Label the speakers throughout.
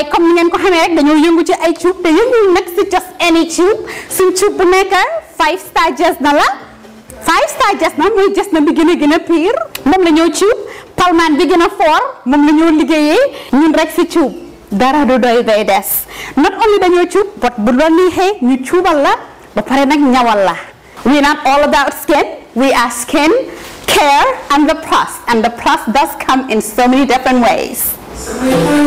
Speaker 1: waaye comme ni ngeen ko xamee rek dañoo yëngu ci ay tube te yënguñ nag si just any tube. Suñ tube bu nekk five star jas na la. Five star jas na mooy jas na bi gën a gën a pire moom la ñoo tube palmaan bi gën a fort moom la ñoo liggéeyee ñun eh? rek si tube. Dara du doy day des not only dañoo cuub but bu la neexee ñu cuubal la ba pare nag ñawal la we not all about skin. We are skin care and the plus and the plus does come in so many different ways
Speaker 2: Oh,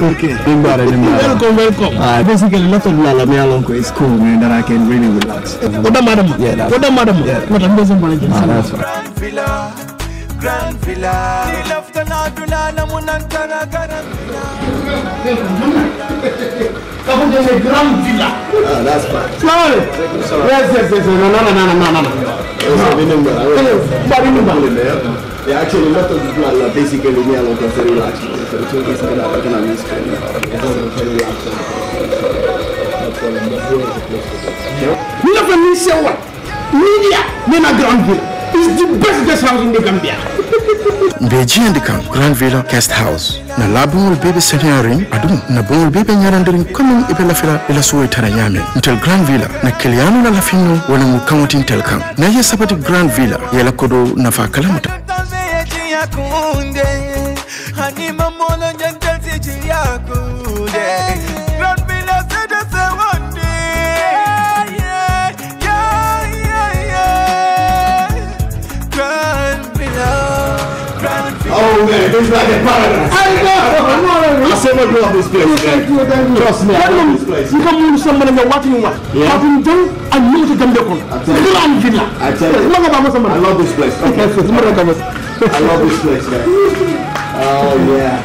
Speaker 3: Ah, okay.
Speaker 2: Nimbara, nimbara.
Speaker 3: Welcome, welcome.
Speaker 2: Uh, basically, lot of lala me along is cool, man, that I can really relax.
Speaker 3: What the madam?
Speaker 2: Yeah, that's-
Speaker 3: What the madam?
Speaker 2: Yeah.
Speaker 3: What the doesn't manage.
Speaker 2: Ah, that's fine.
Speaker 4: Grand Villa, Grand Villa. Nilafta na dunana munantara Grand Villa.
Speaker 3: Grand Villa.
Speaker 2: Ah, that's fine.
Speaker 3: Slowly. Yes, yes, yes. No, no, no, no, no, no, no.
Speaker 2: Also, we nimbara.
Speaker 3: Bari nimbara.
Speaker 2: Yeah, actually, lot of people are basically me along is very relaxed. So it's okay, so that I can have this kind of, it's very relaxed.
Speaker 3: You know when we say what? Media, Nena Grand Villa is the best guest house in the Gambia.
Speaker 5: mbe jiyandi kam grand villa guest house na laabugol beɓe seniyarin aɗum na bogol beɓe ñarandirin commin eɓe lafira ila suwoy tara ñamen ntel grand villa na kiliyanula lafinno wona ngu kaŋotintel kam naye sabati grand villa yela koɗo nafa kalamuta
Speaker 4: Talme ya jiya kunde. Hani mamolo nyantel si jiya kunde. Grand Villa se de se wande. Yeah, yeah, yeah, yeah. Grand Villa, Grand Villa.
Speaker 2: Oh man, this is like a paradise.
Speaker 3: I know.
Speaker 2: I said my love this place,
Speaker 3: Thank
Speaker 2: man.
Speaker 3: you, thank you.
Speaker 2: Trust me, I
Speaker 3: Tell
Speaker 2: love
Speaker 3: them,
Speaker 2: this place.
Speaker 3: You come to somebody and what you want.
Speaker 2: Yeah.
Speaker 3: What you do, and you to Gambia kon.
Speaker 2: tell you.
Speaker 3: Grand Villa.
Speaker 2: I tell you.
Speaker 3: Mga ba mo sa
Speaker 2: I
Speaker 3: mga?
Speaker 2: love this place. Okay.
Speaker 3: Yes, yes, mga ba mo?
Speaker 2: I love this place, man. Oh yeah.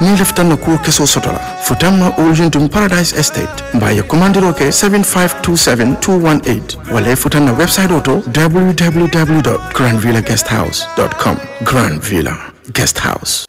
Speaker 5: ni leftanno kuwo keso sotola futanma oljuntum paradise estate mbaye commandiro ke 7527 218 walla e futanna website o to www grandvillaguesthouse com grand villa guest house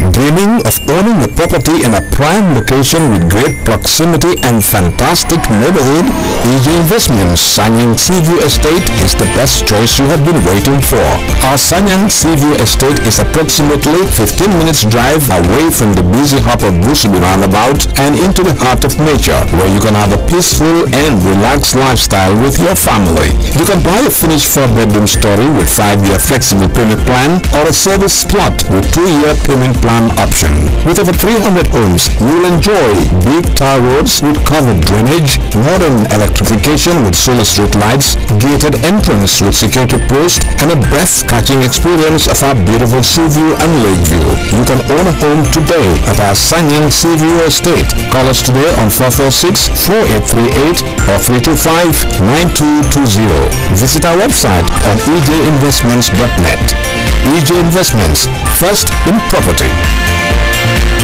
Speaker 6: Dreaming of owning a property in a prime location with great proximity and fantastic neighborhood? EJ Investments Sanyang Seaview Estate is the best choice you have been waiting for. Our Sanyang Seaview Estate is approximately 15 minutes drive away from the busy hub of Brusubi roundabout and into the heart of nature where you can have a peaceful and relaxed lifestyle with your family. You can buy a finished four-bedroom story with five-year flexible payment plan or a service plot with two-year payment plan option. With over 300 homes, you'll enjoy big tar roads with covered drainage, modern electrification with solar street lights, gated entrance with security post, and a breath-catching experience of our beautiful sea view and lake view. You can own a home today at our Sanyang Sea View Estate. Call us today on 446-4838 or 325-9220. Visit our website on ejinvestments.net. EJ Investments, first in property.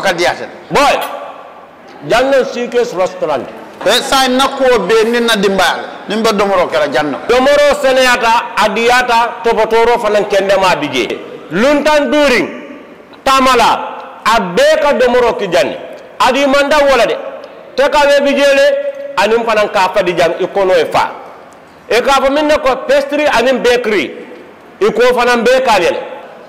Speaker 7: Ka diyate
Speaker 8: boy janno sikes restaurant
Speaker 7: e sa nakkuwo be nin na dimbayal nin be domoro kala janno.
Speaker 8: Domoro seneyata adiyata topotoro fanan kendema bije luntan during tamala a bee ka domoro ki janni adi manda wala de te ka be bijele anin fanan ka fadi jam ikono e fa e ka fa minne ko pastry anin bakery. Iko fanan be kalele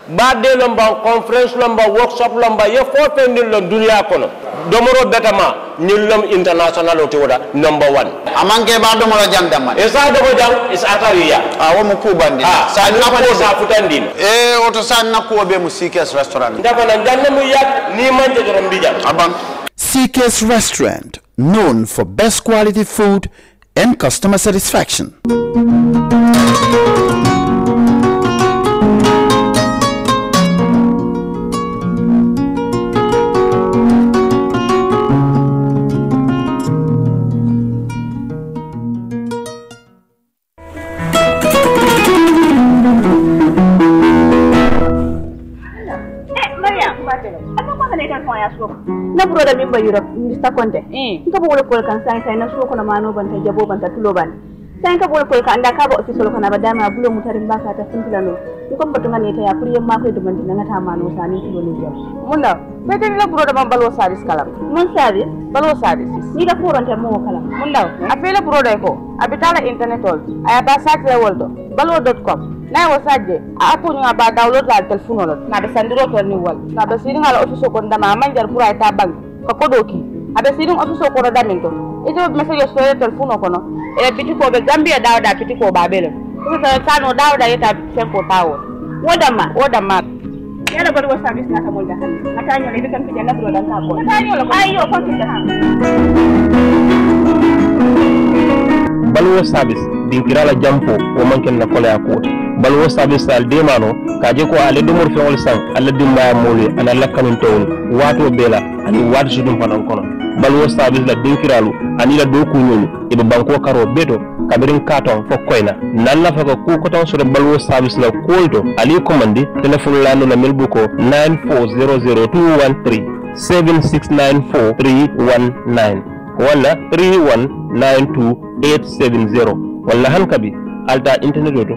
Speaker 8: baade lomba conference lomba workshop lomba ye fofe nil lom dunia kono. Domoro betama nil lom international oti wada number one.
Speaker 7: Amanke ba domoro jang
Speaker 8: dama. Isa domo jang is atariya.
Speaker 7: A wo mu ku bandi.
Speaker 8: Ah, sa na ko sa futandi
Speaker 7: e oto sa eh, na ko be mu sikes restaurant.
Speaker 8: Ndafa na janna mu yak ni man te dorom bijam
Speaker 7: aban.
Speaker 9: Sikes restaurant known for best quality food and customer satisfaction.
Speaker 10: Da mimba Europe, Mr. Conte. Nka bolo kol kan sai sai na suku na mano banta jabo banta tulo ban. Sai nka bolo kol kan anda ka ba office ko na badama bulo mutarin baka ta sintila no. Ni kon batunga ne ta ya kuriyan ma kai dubanti na ta mano sani tulo ne jam.
Speaker 11: Munda, bete la bro da man balwo service kalam.
Speaker 10: Mun service?
Speaker 11: Balwo service.
Speaker 10: Ni da koron ta mo kala.
Speaker 11: Munda, a fele bro da ko. Abitala internet all. Aya ba site level do. balwo.com. Na wo sajje, a apu nga ba download la telephone lo. Na be sandiro to ni wal. Na be sidin ala office ko ndama manjar pura ta bank. ka ko doki aɓe sirin ofice o kono. Damin to ito message o soye téléphone kono eɓe piti koɓe gambia dawɗa piti ko baɓelon so kano dawɗa yetta senko tawo wodanma wodanma
Speaker 10: yala baɗi wo service nata mon jahan gatañole ɓe kan fija labroɗan ka ko ayo konfita ha
Speaker 8: baluwo service dinkirala jampo wo manken na koleya ko baluwo service al oh. demano ka je ko ale domor feŋol saŋ alla dimmaya moolu moli ana alla kanuntewolu waato beela ani waati sudum fanaŋ kono baluwo service la dinkiralu ani la doo kuñolu e be banko karo bee to kabirin kato fo koyna nan la faga ku koton sura balwo service la kolto ali komandi telefon lanu na milbuko 9400213 7694319 wala 31 alta internet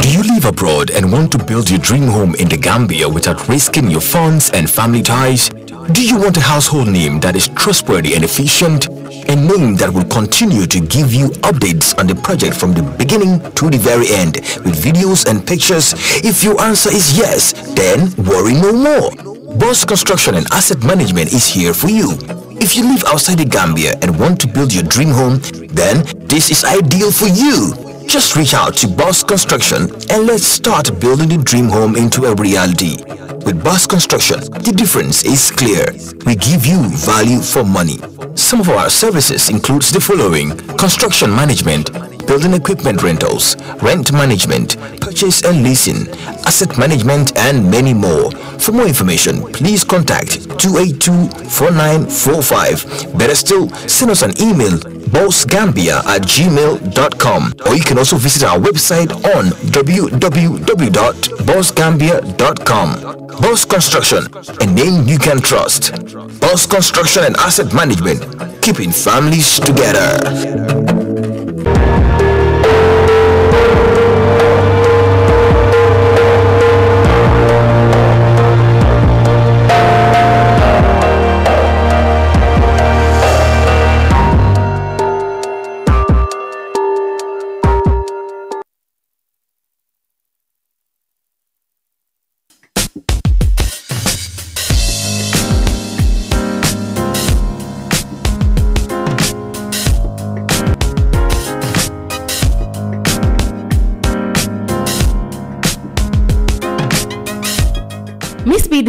Speaker 12: Do you live abroad and want to build your dream home in the Gambia without risking your funds and family ties? Do you want a household name that is trustworthy and efficient? A name that will continue to give you updates on the project from the beginning to the very end with videos and pictures? If your answer is yes, then worry no more. Boss Construction and Asset Management is here for you. If you live outside the Gambia and want to build your dream home, then this is ideal for you. Just reach out to Boss Construction and let's start building the dream home into a reality. With Boss Construction, the difference is clear. We give you value for money. Some of our services includes the following: construction management, building equipment rentals, rent management, purchase and leasing, asset management, and many more. For more information, please contact 282-4945. Better still, send us an email bossgambia at gmail.com or you can also visit our website on www.bossgambia.com. Boss Construction, a name you can trust. Boss Construction and Asset Management, keeping families together.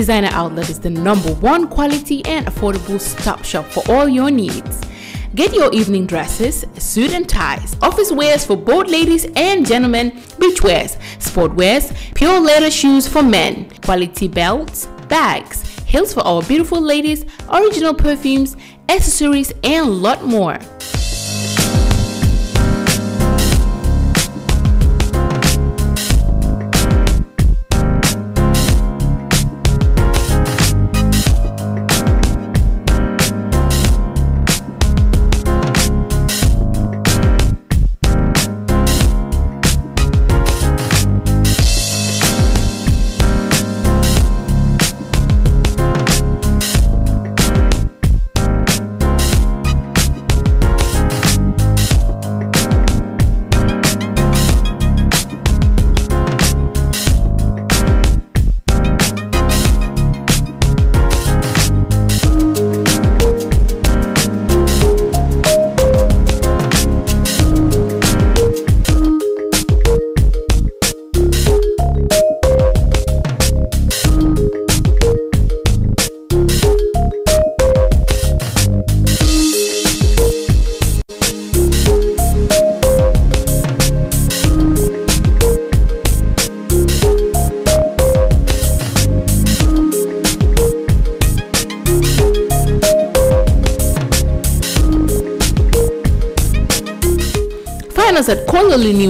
Speaker 13: Designer Outlet is the number one quality and affordable stop shop for all your needs. Get your evening dresses, suit and ties, office wears for both ladies and gentlemen, beach wears, sport wears, pure leather shoes for men, quality belts, bags, heels for our beautiful ladies, original perfumes, accessories, and a lot more.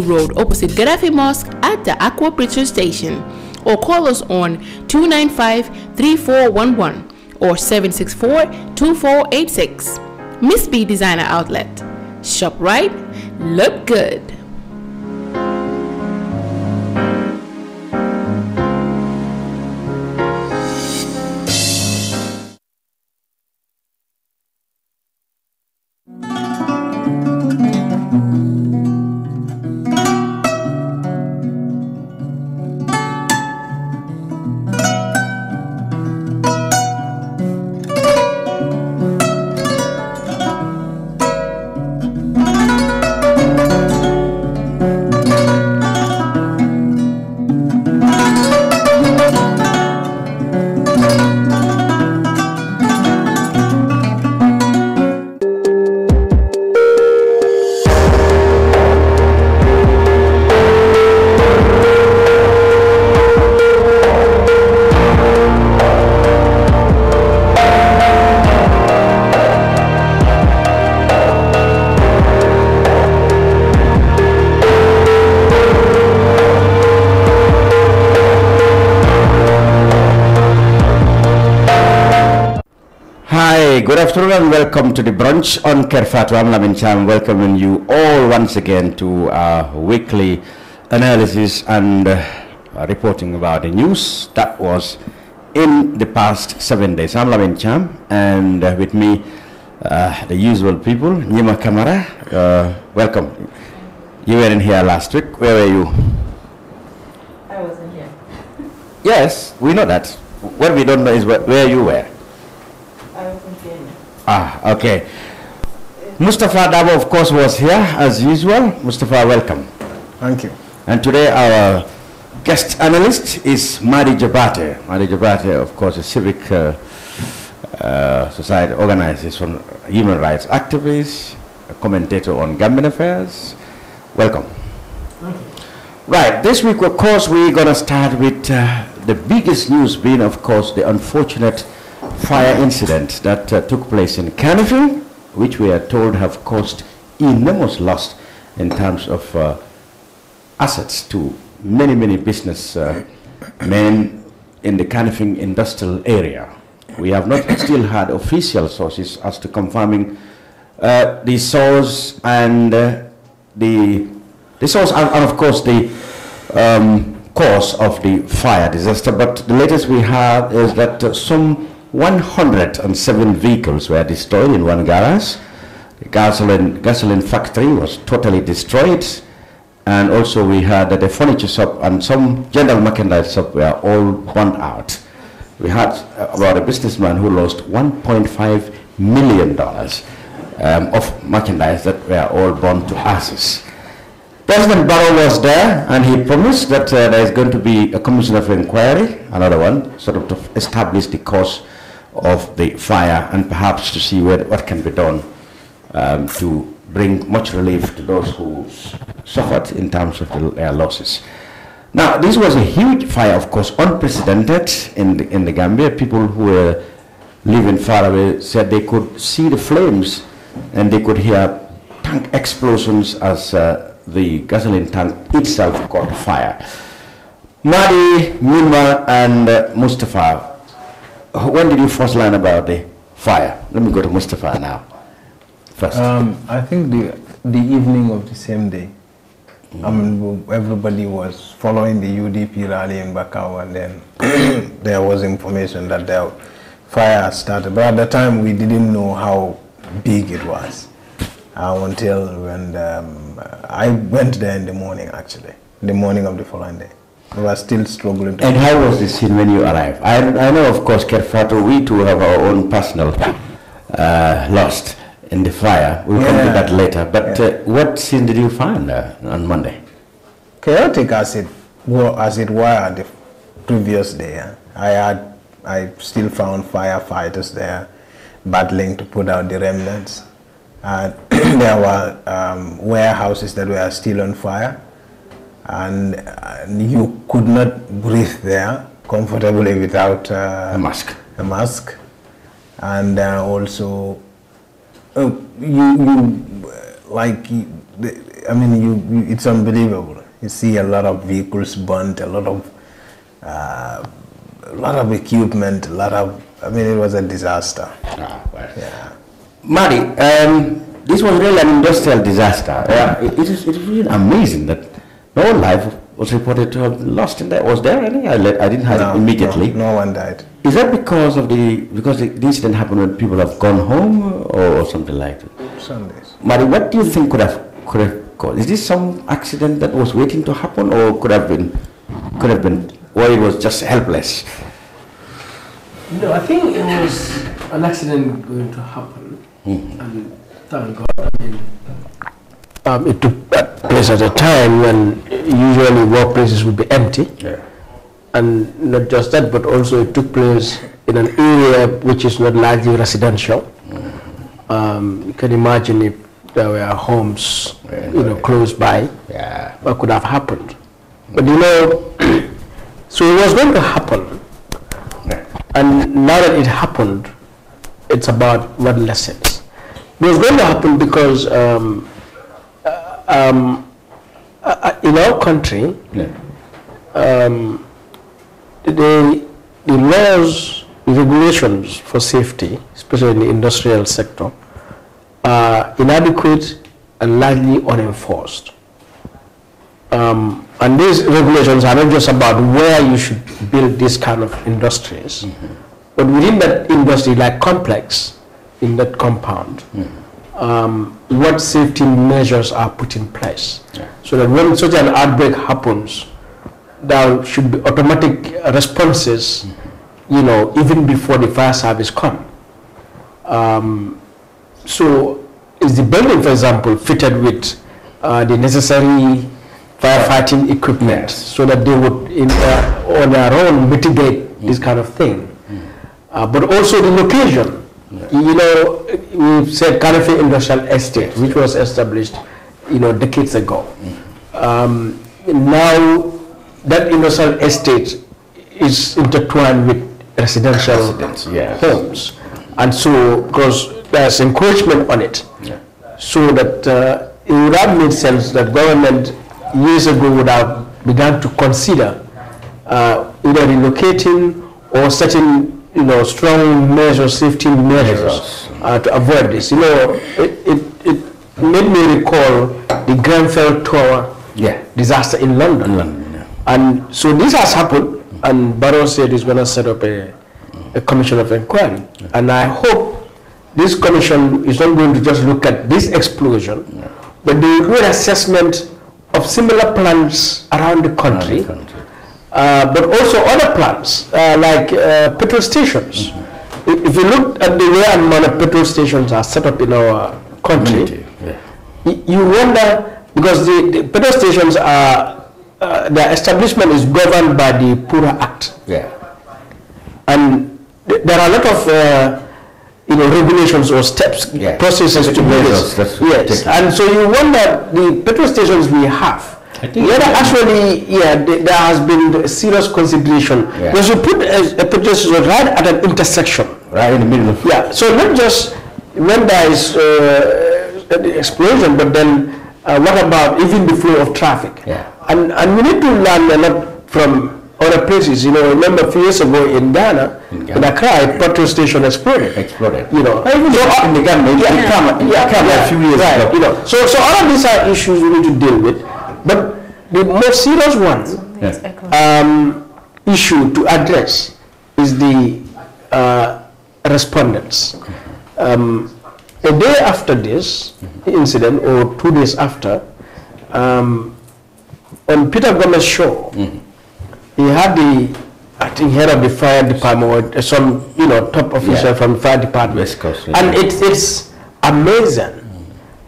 Speaker 13: Road opposite Gaddafi Mosque at the Aqua Bridge Station or call us on 295-3411 or 764-2486. Miss B Designer Outlet. Shop right, look good.
Speaker 14: Afternoon and welcome to the brunch on Kerr Fatou. I'm Lamin Cham, welcoming you all once again to our weekly analysis and uh, reporting about the news that was in the past seven days. I'm Lamin Cham, and uh, with me, uh, the usual people, Nima Kamara. Uh, welcome. You weren't here last week. Where were you?
Speaker 15: I wasn't here.
Speaker 14: Yes, we know that. What we don't know is where, where you were.
Speaker 15: I was in Kenya.
Speaker 14: Ah, okay. Mustafa Dabo, of course, was here as usual. Mustafa, welcome.
Speaker 16: Thank you.
Speaker 14: And today our guest analyst is Madi Jobarteh. Madi Jobarteh, of course, a civic uh, uh, society organization, human rights activist, a commentator on Gambian affairs. Welcome. Right, this week, of course, we're going to start with uh, the biggest news being, of course, the unfortunate fire incident that uh, took place in Kanifing, which we are told have caused enormous loss in terms of uh, assets to many, many business uh, men in the Kanifing industrial area. We have not still had official sources as to confirming uh, the source and uh, the, the source and, and of course the um, cause of the fire disaster. But the latest we have is that some 107 vehicles were destroyed in one garage. The gasoline, gasoline factory was totally destroyed. And also we had the furniture shop and some general merchandise shop were all burned out. We had uh, about a businessman who lost 1.5 million dollars um, of merchandise that were all burned to ashes. President Barrow was there and he promised that uh, there is going to be a commission of inquiry, another one, sort of to establish the cause of the fire and perhaps to see what, what can be done um, to bring much relief to those who suffered in terms of their losses. Now, this was a huge fire, of course, unprecedented in the, in the Gambia. People who were living far away said they could see the flames and they could hear tank explosions as uh, the gasoline tank itself caught fire. Madi, Munma, and uh, Mustafa, when did you first learn about the fire? Let me go to Mustafa now. First.
Speaker 16: Um, I think the the evening of the same day. I mean, everybody was following the UDP rally in Bakau, and then there was information that the fire had started. But at the time, we didn't know how big it was uh, until when um, I went there in the morning, actually, the morning of the following day. We are still struggling.
Speaker 14: And how was the scene when you arrived? I, I know, of course, Kerr Fatou, we too have our own personal uh, loss in the fire. We'll come to that later. But uh, what scene did you find uh, on Monday?
Speaker 16: chaotic as it were, as it were the previous day. I had I still found firefighters there battling to put out the remnants. And there were um, warehouses that were still on fire, and, and you could not breathe there comfortably without uh,
Speaker 14: a mask.
Speaker 16: A mask, and uh, also uh, you you like I mean, you, you, it's unbelievable. You see a lot of vehicles burnt, a lot of, uh, a lot of equipment, a lot of. I mean, it was a disaster. Yeah.
Speaker 14: Madi, um, this was really an industrial disaster. Uh, it, it is it is really amazing that no one life was reported to have lost in there. Was there any? I, let, I didn't have
Speaker 16: No,
Speaker 14: it immediately.
Speaker 16: no, no one died.
Speaker 14: Is that because of the because the, the incident happened when people have gone home or, or something like that?
Speaker 16: Sundays.
Speaker 14: Madi, what do you think could have could have caused? Is this some accident that was waiting to happen, or could have been could have been, or it was just helpless?
Speaker 17: No, I think it was an accident going to happen, hmm. and thank God. I mean, um, it took place at a time when usually workplaces would be empty. And not just that, but also it took place in an area which is not largely residential. Um, you can imagine if there were homes, you know, close by, what could have happened. But you know, so it was going to happen. And now that it happened, it's about what lessons. It was going to happen because um, um, uh, uh, in our country, um, the, the laws, the regulations for safety, especially in the industrial sector, are inadequate and largely unenforced. Um, and these regulations are not just about where you should build this kind of industries, but within that industry, like complex, in that compound, um, what safety measures are put in place. So that when such an outbreak happens, there should be automatic responses, you know, even before the fire service come. Um, so is the building, for example, fitted with uh, the necessary firefighting equipment so that they would, in, uh, on their own, mitigate this kind of thing. Uh, but also the location. You know, we've said Kanifing Industrial Estate, which was established, you know, decades ago. Um, now, that industrial estate is intertwined with residential homes. And so, because there's encroachment on it, so that uh, it would have made sense that government years ago would have begun to consider uh, either relocating or setting you know strong measures, safety measures uh, to avoid this. You know, it, it, it made me recall the Grenfell Tower disaster in London. And so this has happened, and Barrow said he's going to set up a, a commission of inquiry. And I hope this commission is not going to just look at this explosion, but they will do an assessment of similar plants around the country, uh, but also other plants uh, like uh, petrol stations. If, if you look at the way and manner petrol stations are set up in our country, y- you wonder because the, the petrol stations are uh, their establishment is governed by the Pura Act.
Speaker 14: Yeah.
Speaker 17: And th- there are a lot of uh, you know regulations or steps, processes to do this. Yes, and so you wonder the petrol stations we have. Whether actually, yeah, there has been serious consideration.
Speaker 14: Yeah.
Speaker 17: Because you put a, a station right at an intersection.
Speaker 14: Right in the middle of.
Speaker 17: Yeah, so not just when there is uh, an explosion, but then uh, what about even the flow of traffic?
Speaker 14: Yeah.
Speaker 17: And, and we need to learn a lot from other places. You know, remember a few years ago in Ghana, in, Accra, a petrol station exploded.
Speaker 14: Exploded.
Speaker 17: You know,
Speaker 14: Even
Speaker 17: so, uh,
Speaker 14: in the Ghana,
Speaker 17: yeah, yeah,
Speaker 14: Kama a few years
Speaker 17: right,
Speaker 14: ago.
Speaker 17: You know, so, so all of these are issues we need to deal with. But the most serious one um, issue to address is the uh, respondents. Um, a day after this incident, or two days after, um, on Peter Gomez show, he had the acting head of the fire department, or some you know top officer
Speaker 14: Yeah.
Speaker 17: from fire department,
Speaker 14: West Coast, yeah.
Speaker 17: and it, it's amazing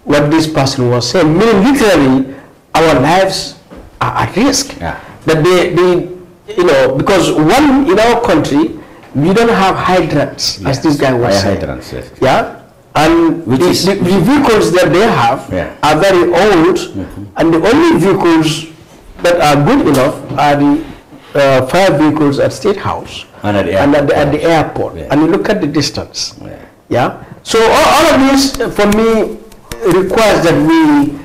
Speaker 17: what this person was saying. Meaning, literally, our lives are at risk. That they, they, you know, because one in our country, we don't have hydrants, as this guy was
Speaker 14: Fire
Speaker 17: saying.
Speaker 14: hydrants, yes.
Speaker 17: Yeah, and
Speaker 14: Which
Speaker 17: the,
Speaker 14: is-
Speaker 17: the, the vehicles that they have
Speaker 14: Yeah.
Speaker 17: are very old, and the only vehicles that are good enough are the uh, fire vehicles at State House
Speaker 14: And at the
Speaker 17: and at the, at the airport. And you look at the distance. Yeah. So all, all of this, for me, requires that we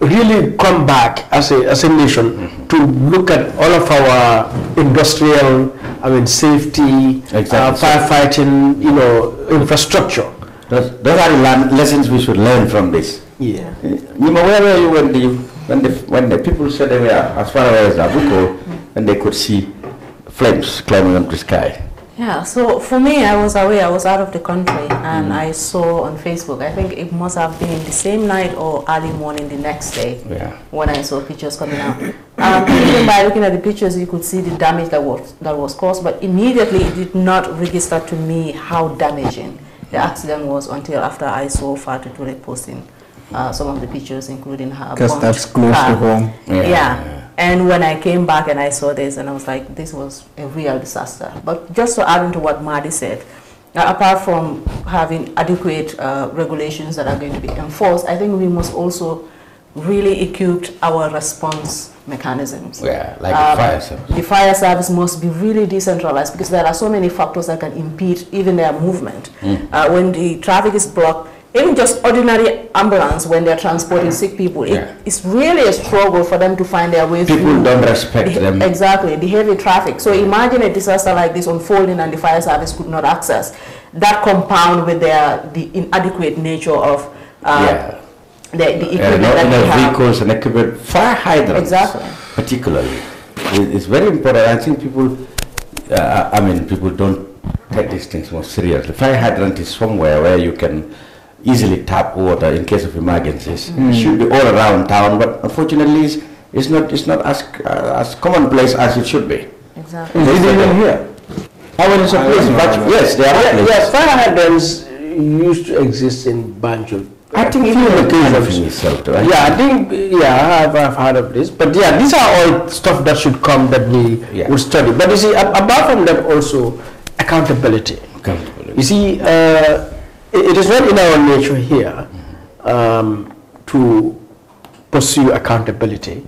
Speaker 17: really come back as a, as a nation to look at all of our industrial, I mean, safety, uh, firefighting, you know, infrastructure.
Speaker 14: Those, those are the lessons we should learn from this.
Speaker 17: Yeah.
Speaker 14: Nima, where were you when the, when the, when the people said they were as far away as Abuko and they could see flames climbing up the sky?
Speaker 15: Yeah, so for me, I was away, I was out of the country, and I saw on Facebook, I think it must have been the same night or early morning the next day
Speaker 14: Yeah.
Speaker 15: when I saw pictures coming out. Um, even by looking at the pictures, you could see the damage that was, that was caused, but immediately it did not register to me how damaging the accident was until after I saw Fatu Ture posting uh, some of the pictures, including her.
Speaker 16: Because that's close to
Speaker 15: car.
Speaker 16: home.
Speaker 15: Yeah.
Speaker 16: Yeah.
Speaker 15: And when I came back and I saw this, and I was like, this was a real disaster. But just to add into what Madi said, uh, apart from having adequate uh, regulations that are going to be enforced, I think we must also really equip our response mechanisms.
Speaker 14: Yeah, like
Speaker 15: Um,
Speaker 14: the fire service.
Speaker 15: The fire service must be really decentralized because there are so many factors that can impede even their movement.
Speaker 14: Mm.
Speaker 15: Uh, when the traffic is blocked, even just ordinary ambulance when they're transporting sick people, it,
Speaker 14: Yeah.
Speaker 15: it's really a struggle for them to find their way through.
Speaker 14: People
Speaker 15: through.
Speaker 14: don't respect
Speaker 15: the-
Speaker 14: them.
Speaker 15: Exactly, the heavy traffic. So imagine a disaster like this unfolding and the fire service could not access. That compound with their the inadequate nature of uh,
Speaker 14: Yeah.
Speaker 15: the, the equipment
Speaker 14: no,
Speaker 15: that we have.
Speaker 14: vehicles and equipment, fire hydrants.
Speaker 15: Exactly.
Speaker 14: Particularly, it's very important. I think people, uh, I mean, people don't take these things more seriously. Fire hydrant is somewhere where you can easily tap water in case of emergencies.
Speaker 16: Mm.
Speaker 14: It should be all around town, but unfortunately, it's, it's not. It's not as uh, as commonplace as it should be.
Speaker 15: Exactly.
Speaker 14: Is it even here? How many
Speaker 17: I
Speaker 14: places?
Speaker 17: don't
Speaker 14: But yes, there are.
Speaker 17: Yeah,
Speaker 14: places.
Speaker 17: yes, fire hydrants used to exist in Banjul.
Speaker 14: I think
Speaker 17: few
Speaker 14: even kind of
Speaker 17: locations.
Speaker 14: in itself, right?
Speaker 17: Yeah, I think, yeah, I've, I've heard of this. But yeah, these are all stuff that should come that we would study. But you see, apart from that also, accountability.
Speaker 14: Accountability.
Speaker 17: You see, uh, it, it is not in our nature here um, to pursue accountability.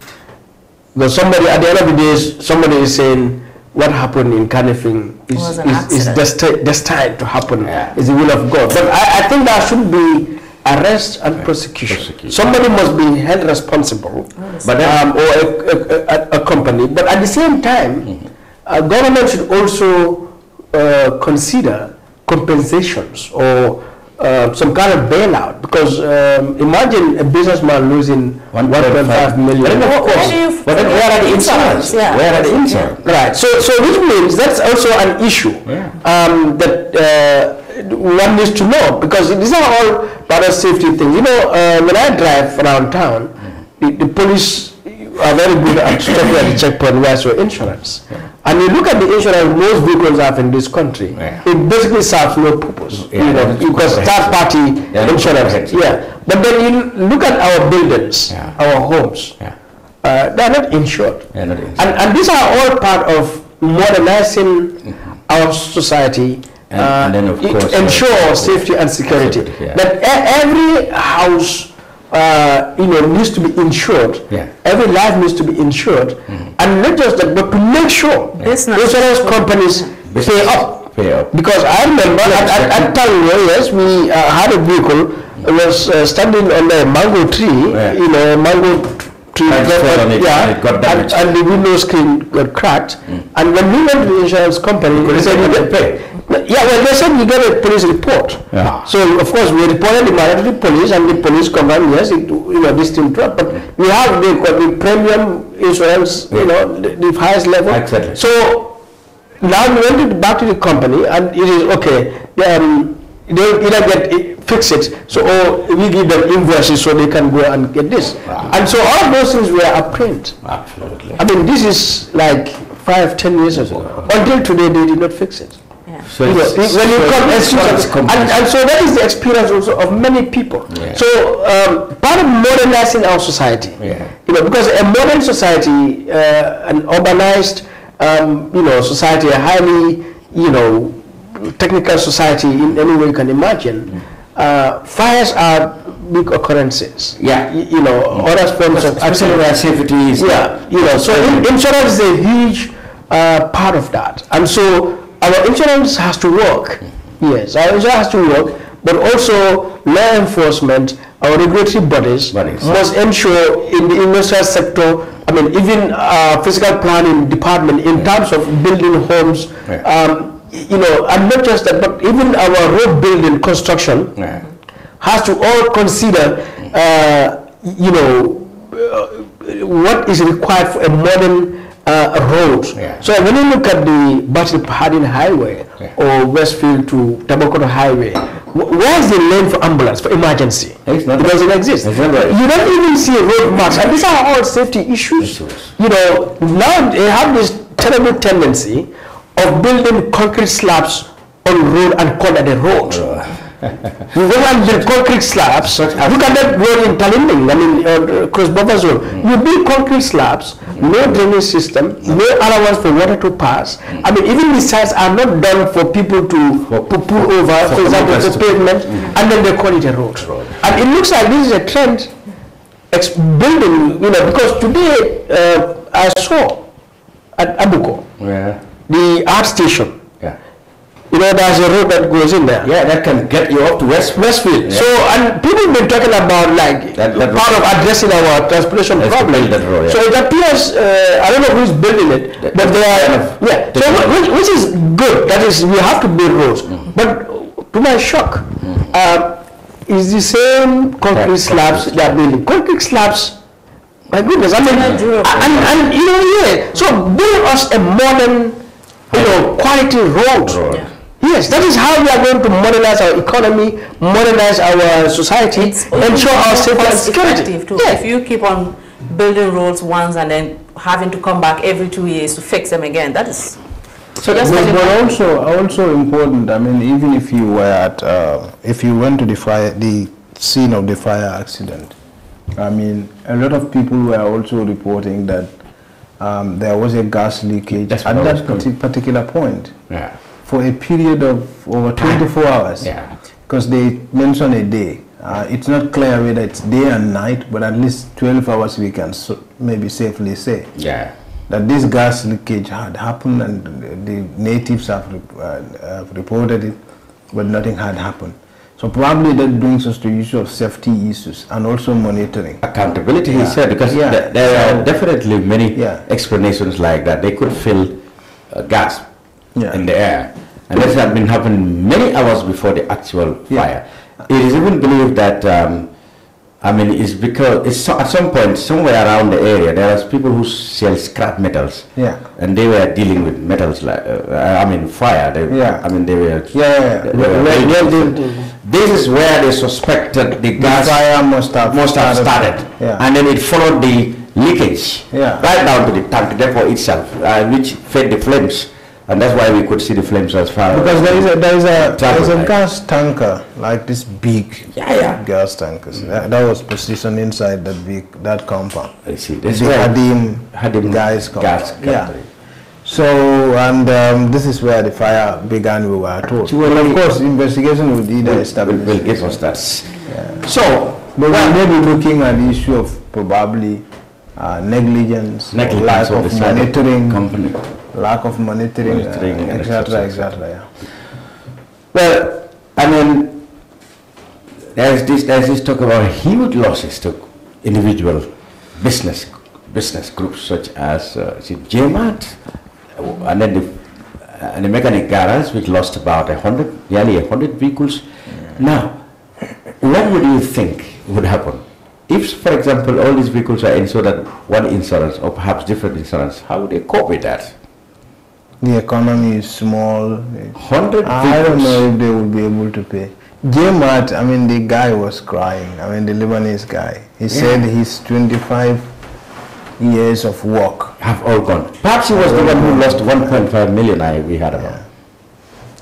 Speaker 17: Because somebody, at the end of the day, somebody is saying, what happened in Kanifing is, is, is desti- destined to happen. Is the will of God. But I, I think there should be arrest and prosecution. Somebody must be held responsible, but um, or a, a, a, a company. But at the same time, uh, government should also uh, consider compensations or uh, some kind of bailout. Because um, imagine a businessman losing 1.5 million.
Speaker 14: But then of course,
Speaker 15: Where you
Speaker 14: but then where are the
Speaker 15: insurance?
Speaker 14: insurance?
Speaker 15: Yeah.
Speaker 14: Where are the insurance?
Speaker 17: Right. So, so which means that's also an issue um, that uh, one needs to know because these are all part of safety things. You know, uh, when I drive around town, the, the police are very good at stopping at the checkpoint where's your insurance. And you look at the insurance most vehicles have in this country, it basically serves no purpose. you know, because third party
Speaker 14: Yeah,
Speaker 17: insurance. Yeah. But then you look at our buildings, our homes, uh, they're not insured.
Speaker 14: Yeah, not insured.
Speaker 17: And, and these are all part of modernizing our society
Speaker 14: And-
Speaker 17: uh,
Speaker 14: and then of
Speaker 17: to
Speaker 14: course, uh,
Speaker 17: ensure safety and security.
Speaker 14: yeah.
Speaker 17: That every house, uh, you know, needs to be insured.
Speaker 14: Yeah.
Speaker 17: Every life needs to be insured, and not just that, but to make sure insurance companies pay up.
Speaker 14: Pay up.
Speaker 17: Because I remember at, at, at Tango, yes, we uh, had a vehicle it was uh, standing on a mango tree, you know, a mango tree.
Speaker 14: And
Speaker 17: got-
Speaker 14: fell on it,
Speaker 17: yeah,
Speaker 14: and it got
Speaker 17: and,
Speaker 14: damaged.
Speaker 17: and the window screen got cracked. And when we went to the insurance company, they said you get paid. Yeah, well, they said you get a police report.
Speaker 14: Yeah.
Speaker 17: So of course we reported the matter to the police, and the police confirmed yes, it, you know, this thing dropped. But we have the, the premium insurance, you know, the, the highest level.
Speaker 14: Exactly.
Speaker 17: So now we went to, back to the company and it is okay. Um, they either get it, fix it, so or we give them invoices so they can go and get this. And so all those things were appraised.
Speaker 14: Absolutely.
Speaker 17: I mean, this is like five, ten years ago. Until today, they did not fix it.
Speaker 14: So
Speaker 17: You when you
Speaker 14: so
Speaker 17: come,
Speaker 14: it's insurance
Speaker 17: and, and so that is the experience also of many people. So um, part of modernizing our society, you know, because a modern society, uh, an urbanized, um, you know, society, a highly, you know, technical society in any way you can imagine, uh, fires are big occurrences.
Speaker 14: Yeah.
Speaker 17: You, you know, other forms of
Speaker 14: Especially where safety is.
Speaker 17: yeah, you know, so in- insurance is a huge uh, part of that. And so our insurance has to work. Yes, our insurance has to work, but also law enforcement our regulatory bodies, must ensure in the industrial sector, I mean, even uh, physical planning department in terms of building homes, um, you know, and not just that, but even our road building construction has to all consider, uh, you know, uh, what is required for a modern uh, road. So when you look at the Bertil Harding Highway or Westfield to Tabakoto Highway, wh- where's the lane for ambulance, for emergency? It doesn't exist. You don't even see a road marks. And these are all safety issues. You know, now they have this terrible tendency of building concrete slabs on road and call it a road. You go and build concrete slabs. Look at that road in Talinding, I mean, uh, Cross Bovers Road. You build concrete slabs, no drainage system, no allowance for water to pass. I mean, even the sites are not done for people to, to pull over, for example,
Speaker 14: commuters
Speaker 17: the pavement, and then they call it a road. And it looks like this is a trend ex- building, you know, because today uh, I saw at Abuko, the art station.
Speaker 14: Yeah.
Speaker 17: You know, there's a road that goes in there.
Speaker 14: Yeah, that can get you up to West
Speaker 17: Westfield.
Speaker 14: Yeah.
Speaker 17: So, and people been talking about like
Speaker 14: That- that
Speaker 17: part
Speaker 14: road.
Speaker 17: of addressing our transportation
Speaker 14: Let's
Speaker 17: problem.
Speaker 14: build that road, yeah.
Speaker 17: So it appears, uh, I don't know who's building it, but they are, yeah. So which, which is good. That is, we have to build roads.
Speaker 14: Mm-hmm.
Speaker 17: But to my shock, uh, is the same concrete slabs they are building. Concrete slabs. My goodness, I mean, and, and you know, yeah. So build us a modern, you know, quality road. Yes, that is how we are going to modernize our economy, modernize our society, ensure our safety and security.
Speaker 15: effective too. If you keep on building roads once and then having to come back every two years to fix them again, that is
Speaker 16: So
Speaker 15: just
Speaker 16: but, but also also important. I mean, even if you were at, uh, if you went to the fire, the scene of the fire accident, I mean, a lot of people were also reporting that um, there was a gas leakage
Speaker 14: That's
Speaker 16: at
Speaker 14: what I was
Speaker 16: that parti- particular point
Speaker 14: Yeah.
Speaker 16: For a period of over 24 hours.
Speaker 14: Yeah.
Speaker 16: Because they mention a day. Uh, it's not clear whether it's day and night, but at least 12 hours we can so, maybe safely say
Speaker 14: Yeah.
Speaker 16: that this gas leakage had happened and the natives have, re- uh, have reported it, but nothing had happened. So probably that brings us to issue of safety issues and also monitoring.
Speaker 14: Accountability, he said, because
Speaker 16: Yeah.
Speaker 14: th- there
Speaker 16: So-
Speaker 14: are definitely many explanations like that. They could fill uh, gas in the air. And this had been happening many hours before the actual fire. It is even believed that, um, I mean, it's because it's so, at some point, somewhere around the area, there was people who sell scrap metals.
Speaker 16: Yeah.
Speaker 14: And they were dealing with metals like, uh, I mean, fire. They,
Speaker 16: Yeah.
Speaker 14: I mean, they were.
Speaker 16: Yeah, yeah, yeah.
Speaker 14: they were
Speaker 16: Well.
Speaker 14: This is where they suspected the gas
Speaker 16: fire must have
Speaker 14: must have
Speaker 16: started.
Speaker 14: started,
Speaker 16: Yeah.
Speaker 14: and then it followed the leakage
Speaker 16: Yeah.
Speaker 14: right down to the tank depot itself, uh, which fed the flames, and that's why we could see the flames as far
Speaker 16: Because there is a there is a there is a gas tanker like this big
Speaker 14: Yeah, yeah.
Speaker 16: gas tankers that, that was positioned inside that big that compound.
Speaker 14: I see. That's
Speaker 16: the
Speaker 14: where
Speaker 16: Hadim
Speaker 14: Hadim
Speaker 16: compound.
Speaker 14: gas
Speaker 16: yeah. So and um, this is where the fire began. We were told.
Speaker 14: So
Speaker 16: But of course, investigation will either establish.
Speaker 14: will give us that. So,
Speaker 16: but we may be looking at the issue of probably uh, negligence,
Speaker 14: Negligence
Speaker 16: lack
Speaker 14: of
Speaker 16: of
Speaker 14: the side of
Speaker 16: monitoring,
Speaker 14: company.
Speaker 16: Lack of monitoring,
Speaker 14: Monitoring,
Speaker 16: uh,
Speaker 14: et
Speaker 16: etc., etc. Yeah.
Speaker 14: Well, I mean, there's this there's this talk about huge losses to individual business business groups such as uh, JMAT, and then the and the mechanic garage which lost about a hundred nearly a hundred vehicles. Now, what would you think would happen if, for example, all these vehicles are insured at one insurance or perhaps different insurance? How would they cope with that?
Speaker 16: The economy is small.
Speaker 14: Hundred
Speaker 16: I don't know if they will be able to pay. Jmat, I mean, the guy was crying. I mean, the Lebanese guy. He said his 25 years of work
Speaker 14: have all gone. Perhaps he was the one who lost 1.5 million. I we heard about.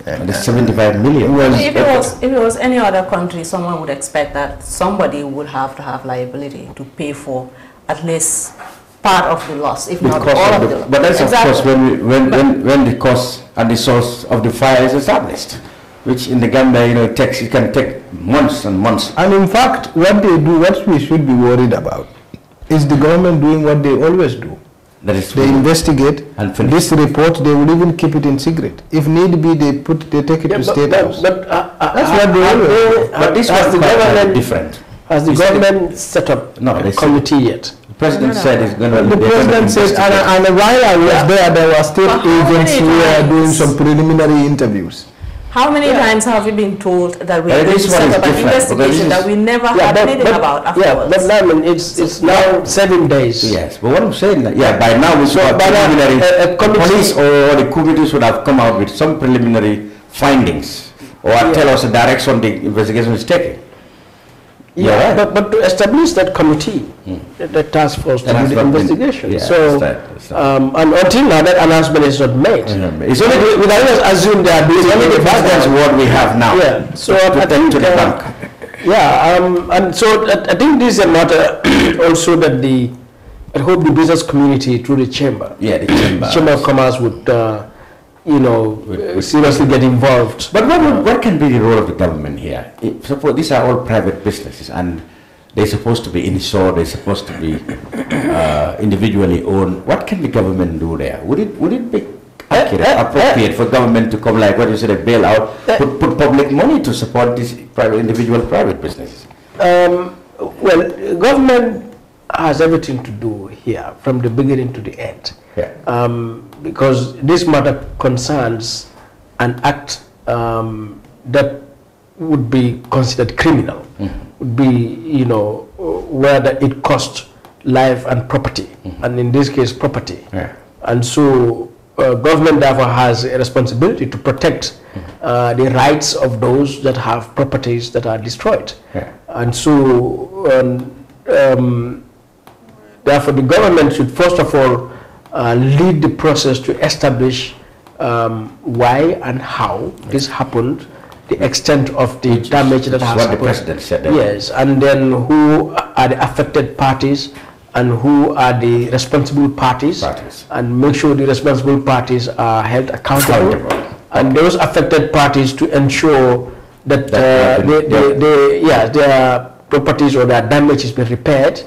Speaker 14: And the 75 million.
Speaker 15: if it was if it was any other country, someone would expect that somebody would have to have liability to pay for at least part of the loss, if not all
Speaker 14: of
Speaker 15: of
Speaker 14: the,
Speaker 15: the loss.
Speaker 14: but that's
Speaker 15: Exactly.
Speaker 14: of course when, we, when, when, when the cause and the source of the fire is established, which in the Gambia, you know, it takes, it can take months and months.
Speaker 16: And in fact, what they do, what we should be worried about, is the government doing what they always do.
Speaker 14: That is
Speaker 16: They investigate
Speaker 14: and
Speaker 16: this report. They will even keep it in secret. If need be, they put they take it to
Speaker 17: but-
Speaker 16: state
Speaker 17: but-
Speaker 16: house.
Speaker 17: but, uh, uh,
Speaker 16: That's what they
Speaker 17: have
Speaker 16: always do.
Speaker 17: they-
Speaker 14: But this
Speaker 17: has
Speaker 14: was
Speaker 17: the
Speaker 14: quite
Speaker 17: government
Speaker 14: different.
Speaker 17: Has the
Speaker 14: He said it-
Speaker 17: government set up
Speaker 14: No,
Speaker 17: a
Speaker 14: said-
Speaker 17: committee yet?
Speaker 14: The president said he's going to.
Speaker 16: The president said, and, and while I was there, there were state agents
Speaker 15: many
Speaker 16: who were doing some preliminary interviews.
Speaker 15: How many times have we been told that we
Speaker 16: But
Speaker 15: are going
Speaker 16: this
Speaker 15: to set up an investigation
Speaker 16: this
Speaker 15: that
Speaker 16: is-
Speaker 15: we never
Speaker 17: Yeah,
Speaker 15: had
Speaker 17: but-
Speaker 15: anything
Speaker 17: but-
Speaker 15: about
Speaker 17: Yeah,
Speaker 15: afterwards?
Speaker 17: but Lyman, it's, it's now seven days.
Speaker 14: Yes, but what I'm saying, that, yeah, by now we
Speaker 17: So,
Speaker 14: saw
Speaker 17: but, uh,
Speaker 14: preliminary.
Speaker 17: a- a
Speaker 14: the
Speaker 17: committee-
Speaker 14: police or the committee should have come out with some preliminary findings or tell us the direction the investigation is taking.
Speaker 17: Yeah, but, but to establish that committee, the, the task force to do the
Speaker 14: not
Speaker 17: investigation.
Speaker 14: yeah,
Speaker 17: so,
Speaker 14: that's right,
Speaker 17: Um, and until now, that announcement is not made.
Speaker 14: It's
Speaker 17: So
Speaker 14: only
Speaker 17: we-
Speaker 14: the-
Speaker 17: we can just assume they are doing
Speaker 14: only the
Speaker 17: possible.
Speaker 14: word we have now.
Speaker 17: Yeah. So
Speaker 14: to,
Speaker 17: I think
Speaker 14: to the
Speaker 17: uh,
Speaker 14: bank.
Speaker 17: Yeah, um, and so I, I think this is a matter also that the I hope the business community through the chamber,
Speaker 14: Yeah, the chamber.
Speaker 17: chamber of commerce would, uh, you know, uh, seriously get involved.
Speaker 14: But what, what can be the role of the government here? If, suppose these are all private businesses and they're supposed to be insured, they're supposed to be uh, individually owned. What can the government do there? Would it would it be accurate, appropriate for government to come like what you said, a bailout, put, put public money to support these private individual private businesses?
Speaker 17: Um, well, government has everything to do here from the beginning to the end.
Speaker 14: Yeah.
Speaker 17: Um, because this matter concerns an act um, that would be considered criminal, would be, you know, whether it cost life and property, and in this case, property.
Speaker 14: Yeah.
Speaker 17: And so, uh, government therefore has a responsibility to protect uh, the rights of those that have properties that are destroyed.
Speaker 14: Yeah.
Speaker 17: And so, um, um, therefore, the government should first of all uh, lead the process to establish um, why and how this happened, the extent of the damage that has
Speaker 14: what the president said, eh?
Speaker 17: Yes, and then who are the affected parties and who are the responsible parties, and make sure the responsible parties are held accountable, and those affected parties to ensure that,
Speaker 14: That
Speaker 17: uh,
Speaker 14: they
Speaker 17: they, they, they, yeah, their properties or their damage has been repaired.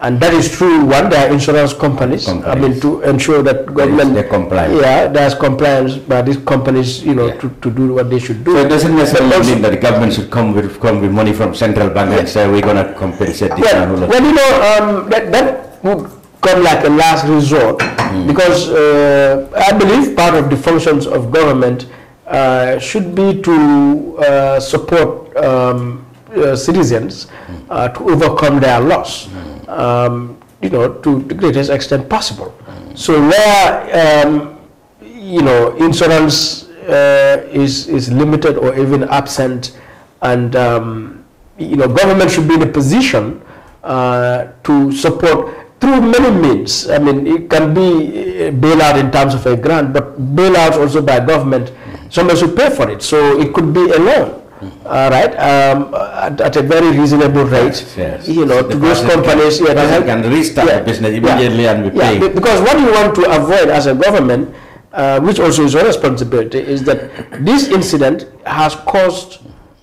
Speaker 17: And that is true, one, there are insurance companies, I mean, to ensure that government...
Speaker 14: they're compliant.
Speaker 17: Yeah, there's compliance by these companies, you know, to, to do what they should do.
Speaker 14: So it doesn't necessarily
Speaker 17: also-
Speaker 14: mean that the government should come with come with money from central bank and say we're going to compensate this
Speaker 17: Well,
Speaker 14: and all
Speaker 17: well, you know, um, that, that would come like a last resort because uh, I believe part of the functions of government uh, should be to uh, support um, uh, citizens uh, to overcome their loss, um, you know, to the greatest extent possible. So where, um, you know, insurance uh, is, is limited or even absent and, um, you know, government should be in a position uh, to support through many means. I mean, it can be bailout in terms of a grant, but bailouts also by government, someone should pay for it. So it could be a loan. All right, um, at, at a very reasonable rate,
Speaker 14: yes.
Speaker 17: you know,
Speaker 14: So
Speaker 17: to those
Speaker 14: person can-
Speaker 17: companies, yeah, to
Speaker 14: person
Speaker 17: help-
Speaker 14: can restart the business immediately and be
Speaker 17: yeah,
Speaker 14: paying.
Speaker 17: be- because what you want to avoid as a government, uh, which also is your responsibility, is that this incident has caused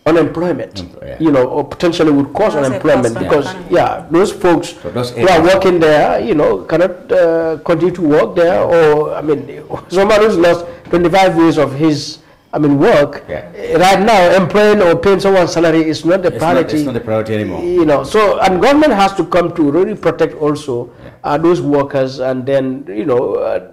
Speaker 17: unemployment, you know, or potentially would cause
Speaker 15: That's
Speaker 17: unemployment because,
Speaker 15: economy.
Speaker 17: yeah, those folks
Speaker 14: those
Speaker 17: who are working there, you know, cannot uh, continue to work there, or, I mean, someone who's lost 25 years of his, I mean, work, eh, right now, employing or paying someone's salary is not the
Speaker 14: It's not,
Speaker 17: priority.
Speaker 14: it's not a priority anymore.
Speaker 17: you know so and government has to come to really protect also uh, those workers and then you know uh,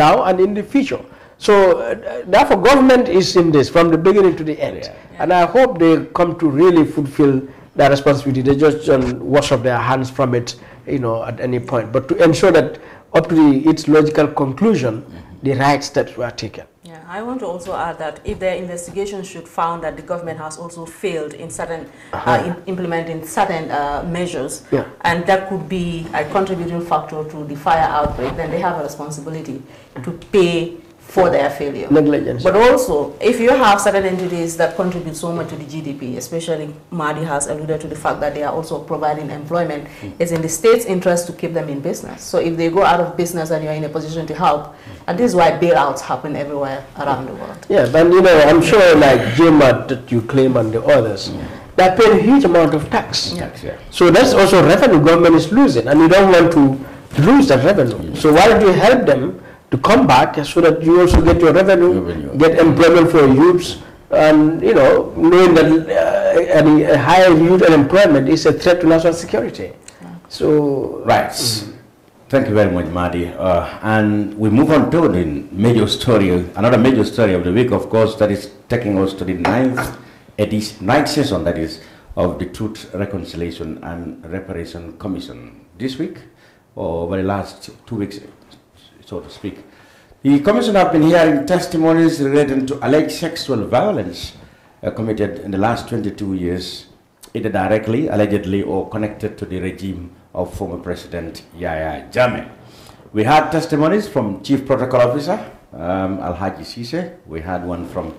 Speaker 17: now and in the future. So uh, therefore government is in this from the beginning to the end. And i hope they come to really fulfill their responsibility. They just don't wash up their hands from it you know at any point. But to ensure that up to the, its logical conclusion the right steps were taken.
Speaker 15: Yeah, I want to also add that if their investigation should found that the government has also failed in certain uh, in implementing certain uh, measures,
Speaker 17: Yeah.
Speaker 15: and that could be a contributing factor to the fire outbreak, then they have a responsibility to pay for their failure.
Speaker 17: negligence
Speaker 15: But also, if you have certain entities that contribute so much to the GDP, especially Madi has alluded to the fact that they are also providing employment, hmm. it's in the state's interest to keep them in business. So if they go out of business and you're in a position to help, and this is why bailouts happen everywhere around the world.
Speaker 17: Yeah, but you know, I'm sure like JMAT that you claim and the others, they pay a huge amount of tax. Yeah. So that's also revenue government is losing, and you don't want to lose that revenue. So why don't you help them to come back so that you also get your revenue, get employment for youths, and you know, knowing that uh, uh, and uh, high youth unemployment is a threat to national security. So
Speaker 14: Right. Thank you very much, Madi. Uh, and we move on to the major story, another major story of the week, of course, that is taking us to the ninth, edition, ninth session, that is, of the Truth, Reconciliation and Reparation Commission. This week, or over the last two weeks, so to speak, the commission have been hearing testimonies relating to alleged sexual violence uh, committed in the last 22 years, either directly, allegedly, or connected to the regime of former President Yahya Jammeh. We had testimonies from Chief Protocol Officer um, Al-Haji Sise. We had one from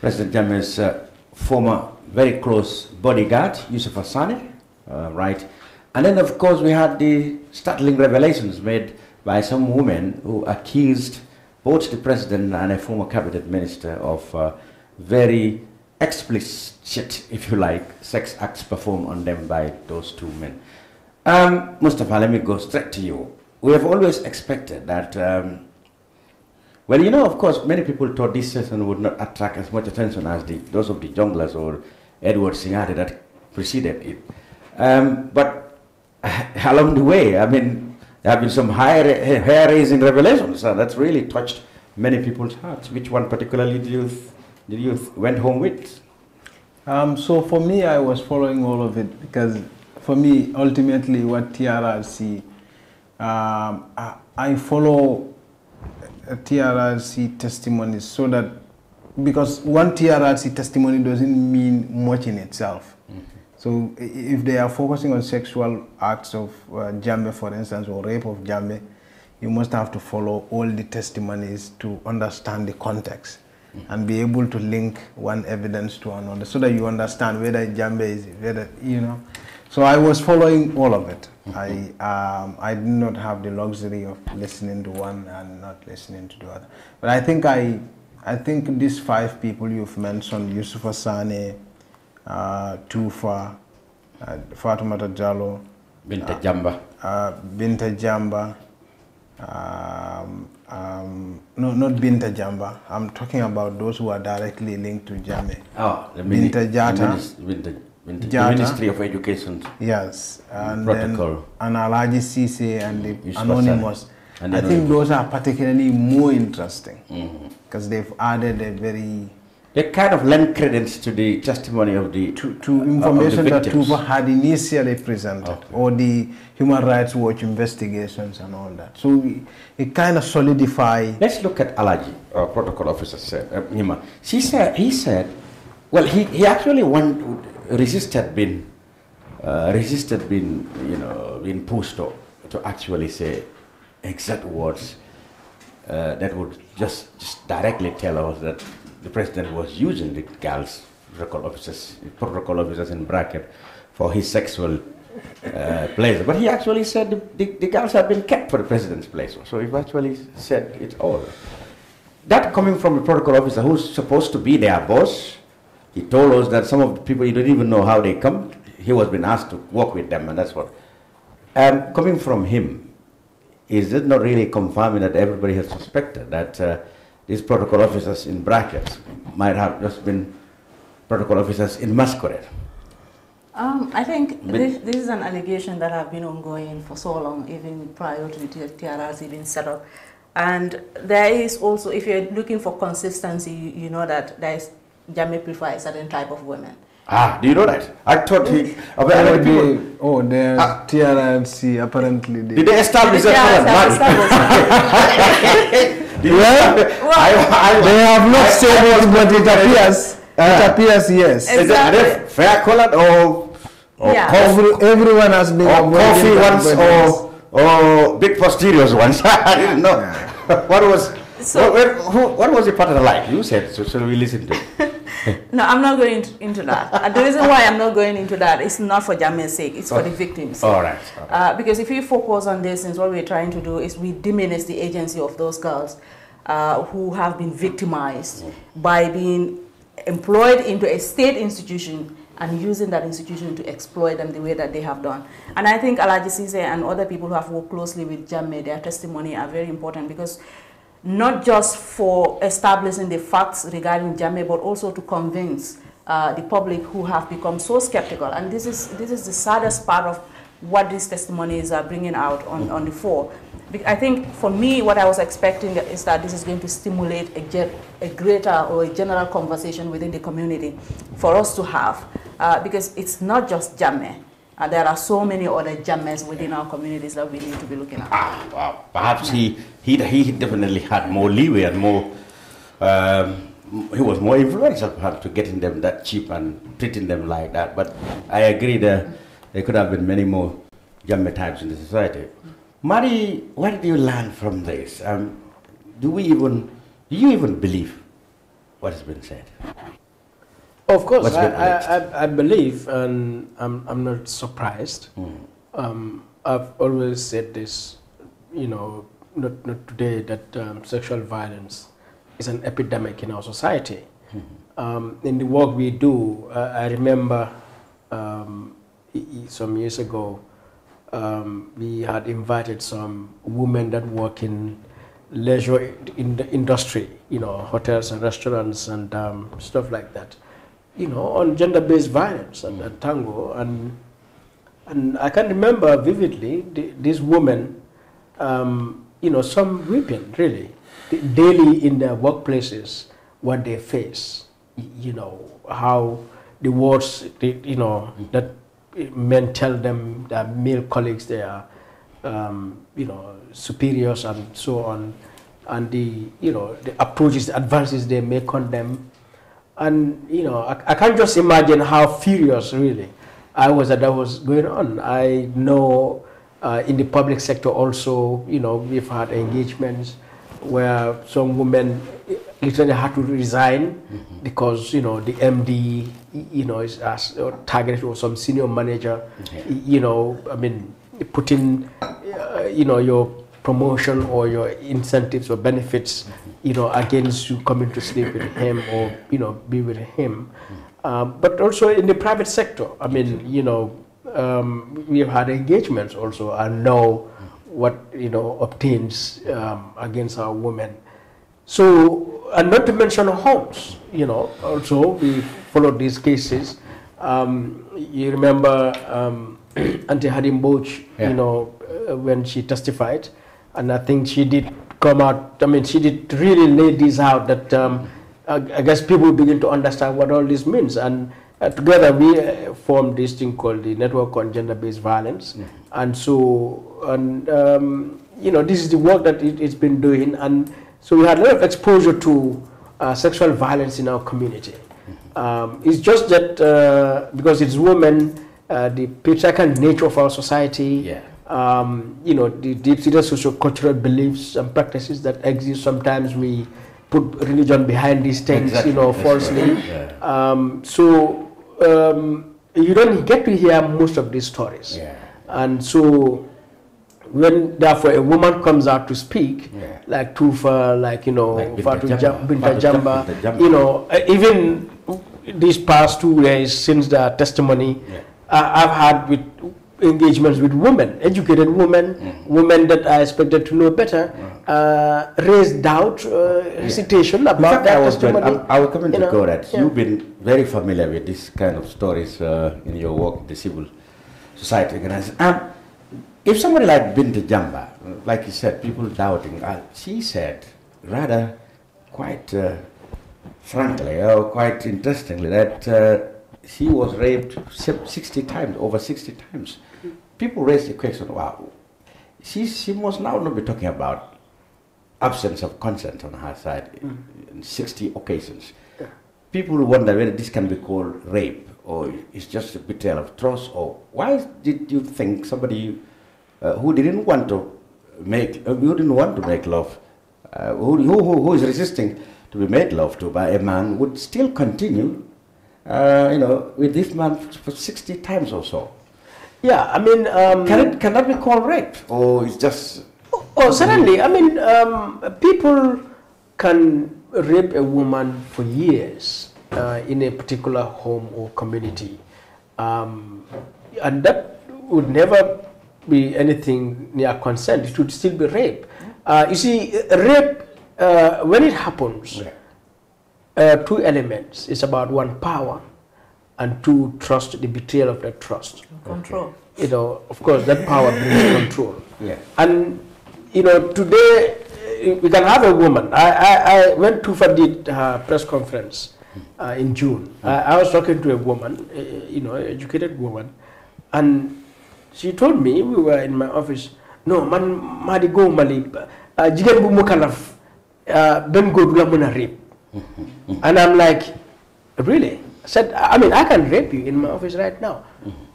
Speaker 14: President Jammeh's uh, former very close bodyguard, Yusuf Hassani, uh, right? And then, of course, we had the startling revelations made by some women who accused both the president and a former cabinet minister of uh, very explicit, if you like, sex acts performed on them by those two men. Um, Mustafa, let me go straight to you. We have always expected that, um, well, you know, of course, many people thought this session would not attract as much attention as the, those of the junglers or Edward Singhateh that preceded it. Um, but along the way, I mean, there have been some hair- hair-raising revelations uh, that's really touched many people's hearts. Which one particularly did you, did you went home with?
Speaker 16: Um, so for me, I was following all of it because for me, ultimately, what TRRC, um, I, I follow TRRC testimonies so that because one TRRC testimony doesn't mean much in itself. So if they are focusing on sexual acts of uh, Jammeh, for instance, or rape of Jammeh, you must have to follow all the testimonies to understand the context and be able to link one evidence to another so that you understand whether Jammeh is, whether, you know. So I was following all of it. I, um, I did not have the luxury of listening to one and not listening to the other. But I think I, I think these five people you've mentioned, Yusuf Asane, uh, Toufah, uh, Fatoumata Jallow,
Speaker 14: Binta Jamba.
Speaker 16: uh, Binta Jamba, um, um, no, not Binta Jamba. I'm talking about those who are directly linked to Jammeh.
Speaker 14: Oh, the mini-
Speaker 16: Binta
Speaker 14: the
Speaker 16: Jata.
Speaker 14: minis- Binta- Binta- the Ministry of Education.
Speaker 16: Yes, and
Speaker 14: Protocol.
Speaker 16: then and Alaji Sise and the
Speaker 14: Yusuf
Speaker 16: Anonymous.
Speaker 14: And
Speaker 16: I
Speaker 14: the
Speaker 16: think those are particularly more interesting because they've added a very
Speaker 14: They kind of lend credence to the testimony of the
Speaker 16: to, to information that
Speaker 14: victims.
Speaker 16: Had initially presented, or the Human Rights Watch investigations and all that. So we, it kind of solidify.
Speaker 14: Let's look at Alaji, uh, protocol officer said, uh, Nima. She said, he said, well, he, he actually one resisted being, uh, resisted being, you know, being pushed to, to actually say exact words uh, that would just, just directly tell us that the president was using the girls, protocol officers, protocol officers in bracket, for his sexual uh, pleasure. But he actually said the, the, the girls have been kept for the president's pleasure. So he actually said it all. That coming from a protocol officer who's supposed to be their boss, he told us that some of the people you don't even know how they come. He was being asked to work with them, and that's what. Um, coming from him, is it not really confirming that everybody has suspected that uh, these protocol officers in brackets might have just been protocol officers in masquerade?
Speaker 15: Um, I think this, this is an allegation that have been ongoing for so long, even prior to the TRRC being set up. And there is also, if you're looking for consistency, you, you know that there is Jammeh prefer a certain type of women.
Speaker 14: Ah, do you know that? I thought he.
Speaker 16: Oh,
Speaker 14: I people,
Speaker 16: they, oh, there's TRRC apparently. They,
Speaker 14: Did they establish that current
Speaker 16: well, they have not said it, but it appears. It appears yes.
Speaker 14: Is it are fair colored or, or
Speaker 15: Yeah.
Speaker 14: coffee,
Speaker 16: everyone has been
Speaker 14: or coffee
Speaker 16: that
Speaker 14: ones or, or big posteriors ones? I didn't know. what was what, where- who, what was the pattern like? You said, so shall we listen to it?
Speaker 15: No, I'm not going into- that. Uh, the reason why I'm not going into that is not for Jammeh's sake, it's for the victims.
Speaker 14: All right.
Speaker 15: Uh, because if you focus on this, since what we're trying to do is we diminish the agency of those girls uh, who have been victimized by being employed into a state institution and using that institution to exploit them the way that they have done. And I think Alaji Sise and other people who have worked closely with Jammeh, their testimony are very important because not just for establishing the facts regarding Jammeh, but also to convince uh, the public who have become so skeptical. And this is, this is the saddest part of what these testimonies are bringing out on, on the floor. I think for me, what I was expecting is that this is going to stimulate a, a greater or a general conversation within the community for us to have, uh, because it's not just Jammeh. Uh, there are so many other Jammehs within our communities that we need to be looking at.
Speaker 14: Ah, wow. Perhaps he, he, he definitely had more leeway and more, um, he was more influential perhaps to getting them that cheap and treating them like that. But I agree there, there could have been many more Jammeh types in the society. Madi, what did you learn from this? Um, do we even, do you even believe what has been said?
Speaker 17: Of course, I. I, I, believe, and I'm, I'm not surprised. Um, I've always said this, you know, not, not today, that um, sexual violence is an epidemic in our society. Um, in the work we do, uh, I remember um, some years ago, um, we had invited some women that work in leisure in the industry, you know, hotels and restaurants and um, stuff like that, you know, on gender-based violence and, tango. And, and I can remember vividly the, these women, um, you know, some weeping really, daily in their workplaces, what they face, you know, how the words, you know, that men tell them, their male colleagues, they are, um, you know, superiors and so on, and the, you know, the approaches, the advances they make on them. And, you know, I, I can't just imagine how furious, really, I was that that was going on. I know uh, in the public sector also, you know, we've had engagements where some women literally had to resign because, you know, the MD, you know, is as, or targeted or some senior manager, you know, I mean, putting, uh, you know, your promotion or your incentives or benefits, you know, against you coming to sleep with him or, you know, be with him. Um, but also in the private sector, I mean, you know, um, we have had engagements also and know what, you know, obtains um, against our women. So, and not to mention homes, you know, also we followed these cases. Um, you remember um, Auntie Hadim Boch,
Speaker 14: Yeah.
Speaker 17: you know, uh, when she testified, and I think she did come out, I mean, she did really lay this out that um, I, I guess people begin to understand what all this means. And uh, together we uh, formed this thing called the Network on Gender-Based Violence. And so, and, um, you know, this is the work that it, it's been doing. And so we had a lot of exposure to uh, sexual violence in our community. Um, it's just that uh, because it's women, uh, the patriarchal nature of our society, um, you know, the deep-seated socio-cultural beliefs and practices that exist. Sometimes we put religion behind these things,
Speaker 14: Exactly,
Speaker 17: you know,
Speaker 14: that's
Speaker 17: falsely.
Speaker 14: right, yeah.
Speaker 17: Um, so um, you don't get to hear most of these stories. And so when therefore a woman comes out to speak, like Toufah, like you know,
Speaker 14: Like
Speaker 17: Fatu
Speaker 14: Jamba,
Speaker 17: Jam- Binta Jamba,
Speaker 14: Binta Jamba.
Speaker 17: you know, uh, even these past two days since the testimony, uh, I've had with engagements with women, educated women,
Speaker 14: Mm.
Speaker 17: women that are expected to know better, uh, raised doubt, uh, hesitation about
Speaker 14: fact,
Speaker 17: that
Speaker 14: I was, going. I'm- I was coming
Speaker 17: you
Speaker 14: to
Speaker 17: know,
Speaker 14: go that
Speaker 17: yeah.
Speaker 14: you've been very familiar with this kind of stories uh, in your work the civil society organization. Um, if somebody like Binta Jamba, like you said, people doubting, uh, she said rather quite uh, frankly or quite interestingly that uh, she was raped 60 times, over 60 times. People raise the question, wow, she, she must now not be talking about absence of consent on her side in 60 occasions. People wonder whether this can be called rape or it's just a betrayal of trust or why did you think somebody uh, who didn't want to make, uh, who didn't want to make love, uh, who, who, who who is resisting to be made love to by a man would still continue, uh, you know, with this man for 60 times or so.
Speaker 17: Yeah, I mean, um,
Speaker 14: can it can that be called rape or it's just?
Speaker 17: Oh, certainly. I mean, um, people can rape a woman for years uh, in a particular home or community, um, and that would never be anything near consent. It would still be rape. Uh, you see, rape uh, when it happens, uh, two elements. It's about one power and two, trust, the betrayal of that trust.
Speaker 15: Control.
Speaker 17: You know, of course, that power brings control.
Speaker 14: Yeah.
Speaker 17: And, you know, today uh, we can have a woman. I, I, I went to for did her press conference uh, in June. I, I was talking to a woman, uh, you know, educated woman, and she told me, we were in my office, no, man, madi go mali, uh, jigen bu mukalaf, uh, ben go dula muna rape. And I'm like, really? Said, I mean, I can rape you in my office right now.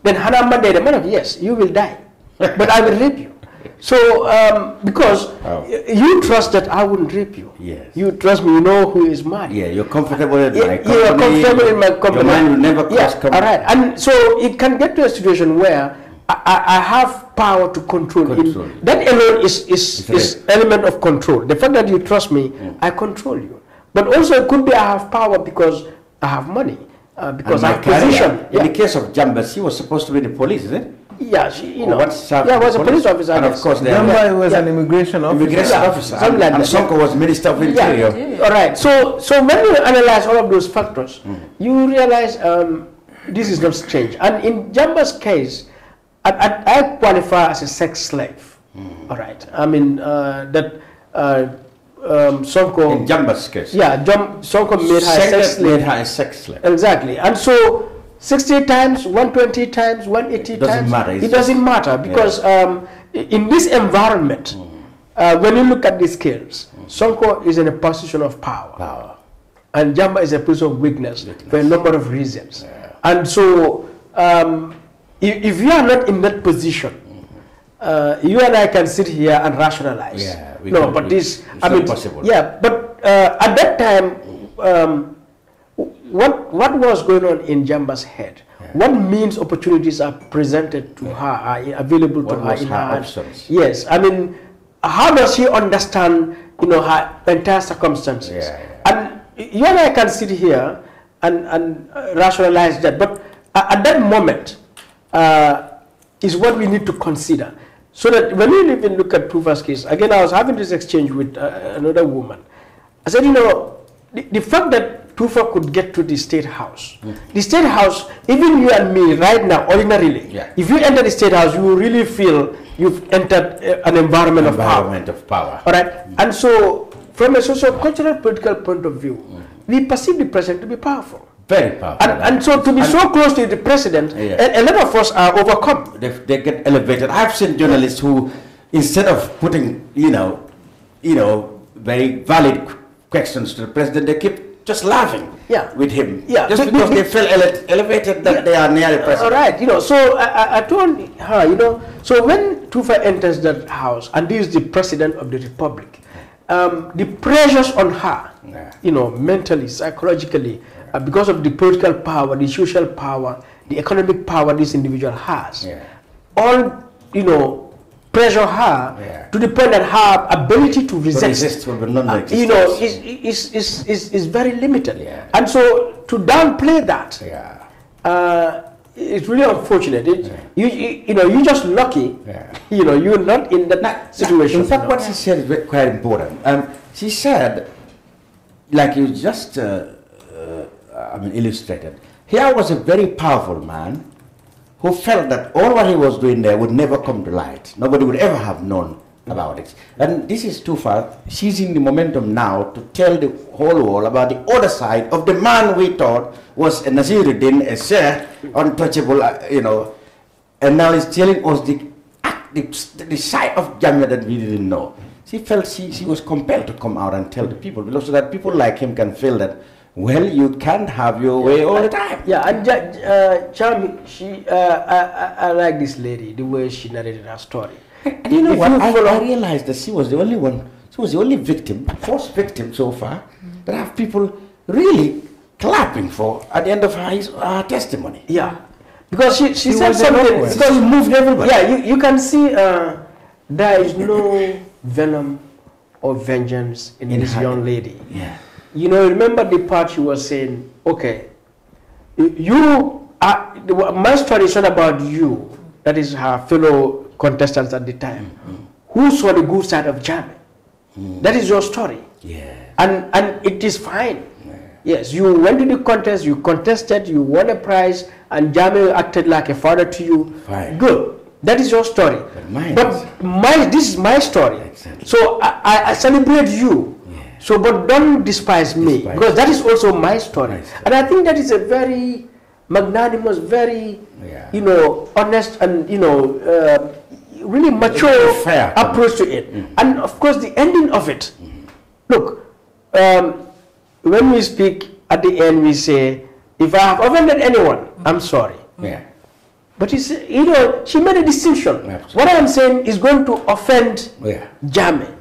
Speaker 17: Then Hannah Monday, the man of, yes, you will die, but I will rape you. So, um, because y- you trust that I wouldn't rape you.
Speaker 14: Yes.
Speaker 17: You trust me, you know who is mad.
Speaker 14: Yeah, you're comfortable in my company.
Speaker 17: you are comfortable in my company.
Speaker 14: Your mind will never cross
Speaker 17: yeah. All right. And so it can get to a situation where I, I, have power to control. In, that alone is, is, is element of control. The fact that you trust me, I control you. But also it could be I have power because I have money. Uh, because I
Speaker 14: And
Speaker 17: have
Speaker 14: my career,
Speaker 17: position.
Speaker 14: In the case of Jamba, she was supposed to be the police, is it?
Speaker 17: Yeah, she, you know.
Speaker 14: what
Speaker 17: yeah, was a police officer.
Speaker 14: And of course, they
Speaker 16: Jamba was
Speaker 17: Yeah.
Speaker 16: an immigration officer.
Speaker 14: immigration
Speaker 17: Yeah,
Speaker 14: officer.
Speaker 17: something
Speaker 14: And,
Speaker 17: like
Speaker 14: and
Speaker 17: that,
Speaker 14: Sonko was Minister of Interior.
Speaker 17: Yeah. All right. So, so when you analyze all of those factors, you realize um, this is not strange. And in Jamba's case, I, I, I qualify as a sex slave. All right. I mean uh, that uh, um, Sonko.
Speaker 14: In Jamba's case.
Speaker 17: Yeah, Jam, Sonko made her a sex slave.
Speaker 14: made her a sex slave.
Speaker 17: Exactly. And so 60 times, 120 times, 180
Speaker 14: It doesn't
Speaker 17: times.
Speaker 14: matter, it's
Speaker 17: It doesn't matter because um, in this environment, uh, when you look at the scales, Sonko is in a position of power. And Jamba is a position of weakness, for a number of reasons. And so um, if, if you are not in that position, uh, you and I can sit here and rationalize.
Speaker 14: Yeah,
Speaker 17: no,
Speaker 14: can-
Speaker 17: but this, I mean,
Speaker 14: possible.
Speaker 17: yeah, but uh, at that time, um, what what was going on in Jamba's head? What means opportunities are presented to her, are available to
Speaker 14: What
Speaker 17: her in
Speaker 14: her
Speaker 17: her
Speaker 14: options?
Speaker 17: Yes, I mean, how does she understand, you know, her entire circumstances? And you and I can sit here and, and uh, rationalize that, but at that moment uh, is what we need to consider. So that when we even look at Toufah's case, again, I was having this exchange with uh, another woman. I said, you know, the, the fact that Toufah could get to the state house, the state house, even you and me right now, ordinarily, if you enter the state house, you really feel you've entered uh, an environment,
Speaker 14: Environment
Speaker 17: of
Speaker 14: of power.
Speaker 17: power. All right. And so, from a socio-cultural political point of view, we perceive the president to be powerful.
Speaker 14: Very powerful.
Speaker 17: And, and so to be so close to the president, a, a lot of us are overcome.
Speaker 14: They, they get elevated. I've seen journalists who, instead of putting, you know, you know, very valid questions to the president, they keep just laughing
Speaker 17: Yeah.
Speaker 14: with him.
Speaker 17: Yeah.
Speaker 14: Just because they feel ele- elevated that they are near the president.
Speaker 17: All right, you know, so I, I- told her, you know, so when Toufah enters that house, and this is the president of the republic, um, the pressures on her, you know, mentally, psychologically, uh, because of the political power, the social power, the economic power this individual has, all, you know, pressure her to depend that her ability to resist,
Speaker 14: resist will
Speaker 17: uh, you know, is, is, is, is, is very limited. And so to downplay that, uh, it's really unfortunate. It, you, you, you know, you're just lucky, you know, you're not in that situation.
Speaker 14: In fact, what she said is quite important. Um, she said, like you just, uh, uh, I mean, illustrated. Here was a very powerful man who felt that all what he was doing there would never come to light. Nobody would ever have known about it. And this is Toufah, seizing the momentum now to tell the whole world about the other side of the man we thought was a Nasiruddin, a Sheikh, untouchable, uh, you know, and now he's telling us the, the, the side of Jammeh that we didn't know. She felt she, she was compelled to come out and tell the people, because so that people like him can feel that, well, you can't have your way all the time.
Speaker 17: Yeah, and uh, she, uh, I, I, I like this lady, the way she narrated her story.
Speaker 14: And you know
Speaker 17: If
Speaker 14: what? I,
Speaker 17: follow-
Speaker 14: I realized that she was the only one, she was the only victim, first victim so far, that have people really clapping for at the end of her, his- her testimony.
Speaker 17: Yeah. Because she, she,
Speaker 14: She
Speaker 17: said something. Because
Speaker 14: She moved everybody.
Speaker 17: Yeah, you, you can see uh, there is no venom or vengeance in,
Speaker 14: In
Speaker 17: this
Speaker 14: her-
Speaker 17: young lady.
Speaker 14: Yeah.
Speaker 17: You know, remember the part she was saying, okay, you are, my story is not about you, that is her fellow contestants at the time. Mm-hmm. Who saw the good side of Jammeh? That is your story.
Speaker 14: Yeah.
Speaker 17: And, and it is fine. Yes, you went to the contest, you contested, you won a prize, and Jammeh acted like a father to you.
Speaker 14: Fine.
Speaker 17: Good. That is your story. But,
Speaker 14: mine
Speaker 17: my this is my story. Exactly. So I, I, I celebrate you. So, but don't despise me because that is also my story. And I think that is a very magnanimous, very you know honest and you know uh, really mature
Speaker 14: fair.
Speaker 17: approach to it. And of course, the ending of it. Look, um, when we speak at the end, we say, if I have offended anyone, I'm sorry.
Speaker 14: Yeah.
Speaker 17: But it's, you know, she made a distinction. What I'm saying is going to offend
Speaker 14: Yeah.
Speaker 17: Jammeh.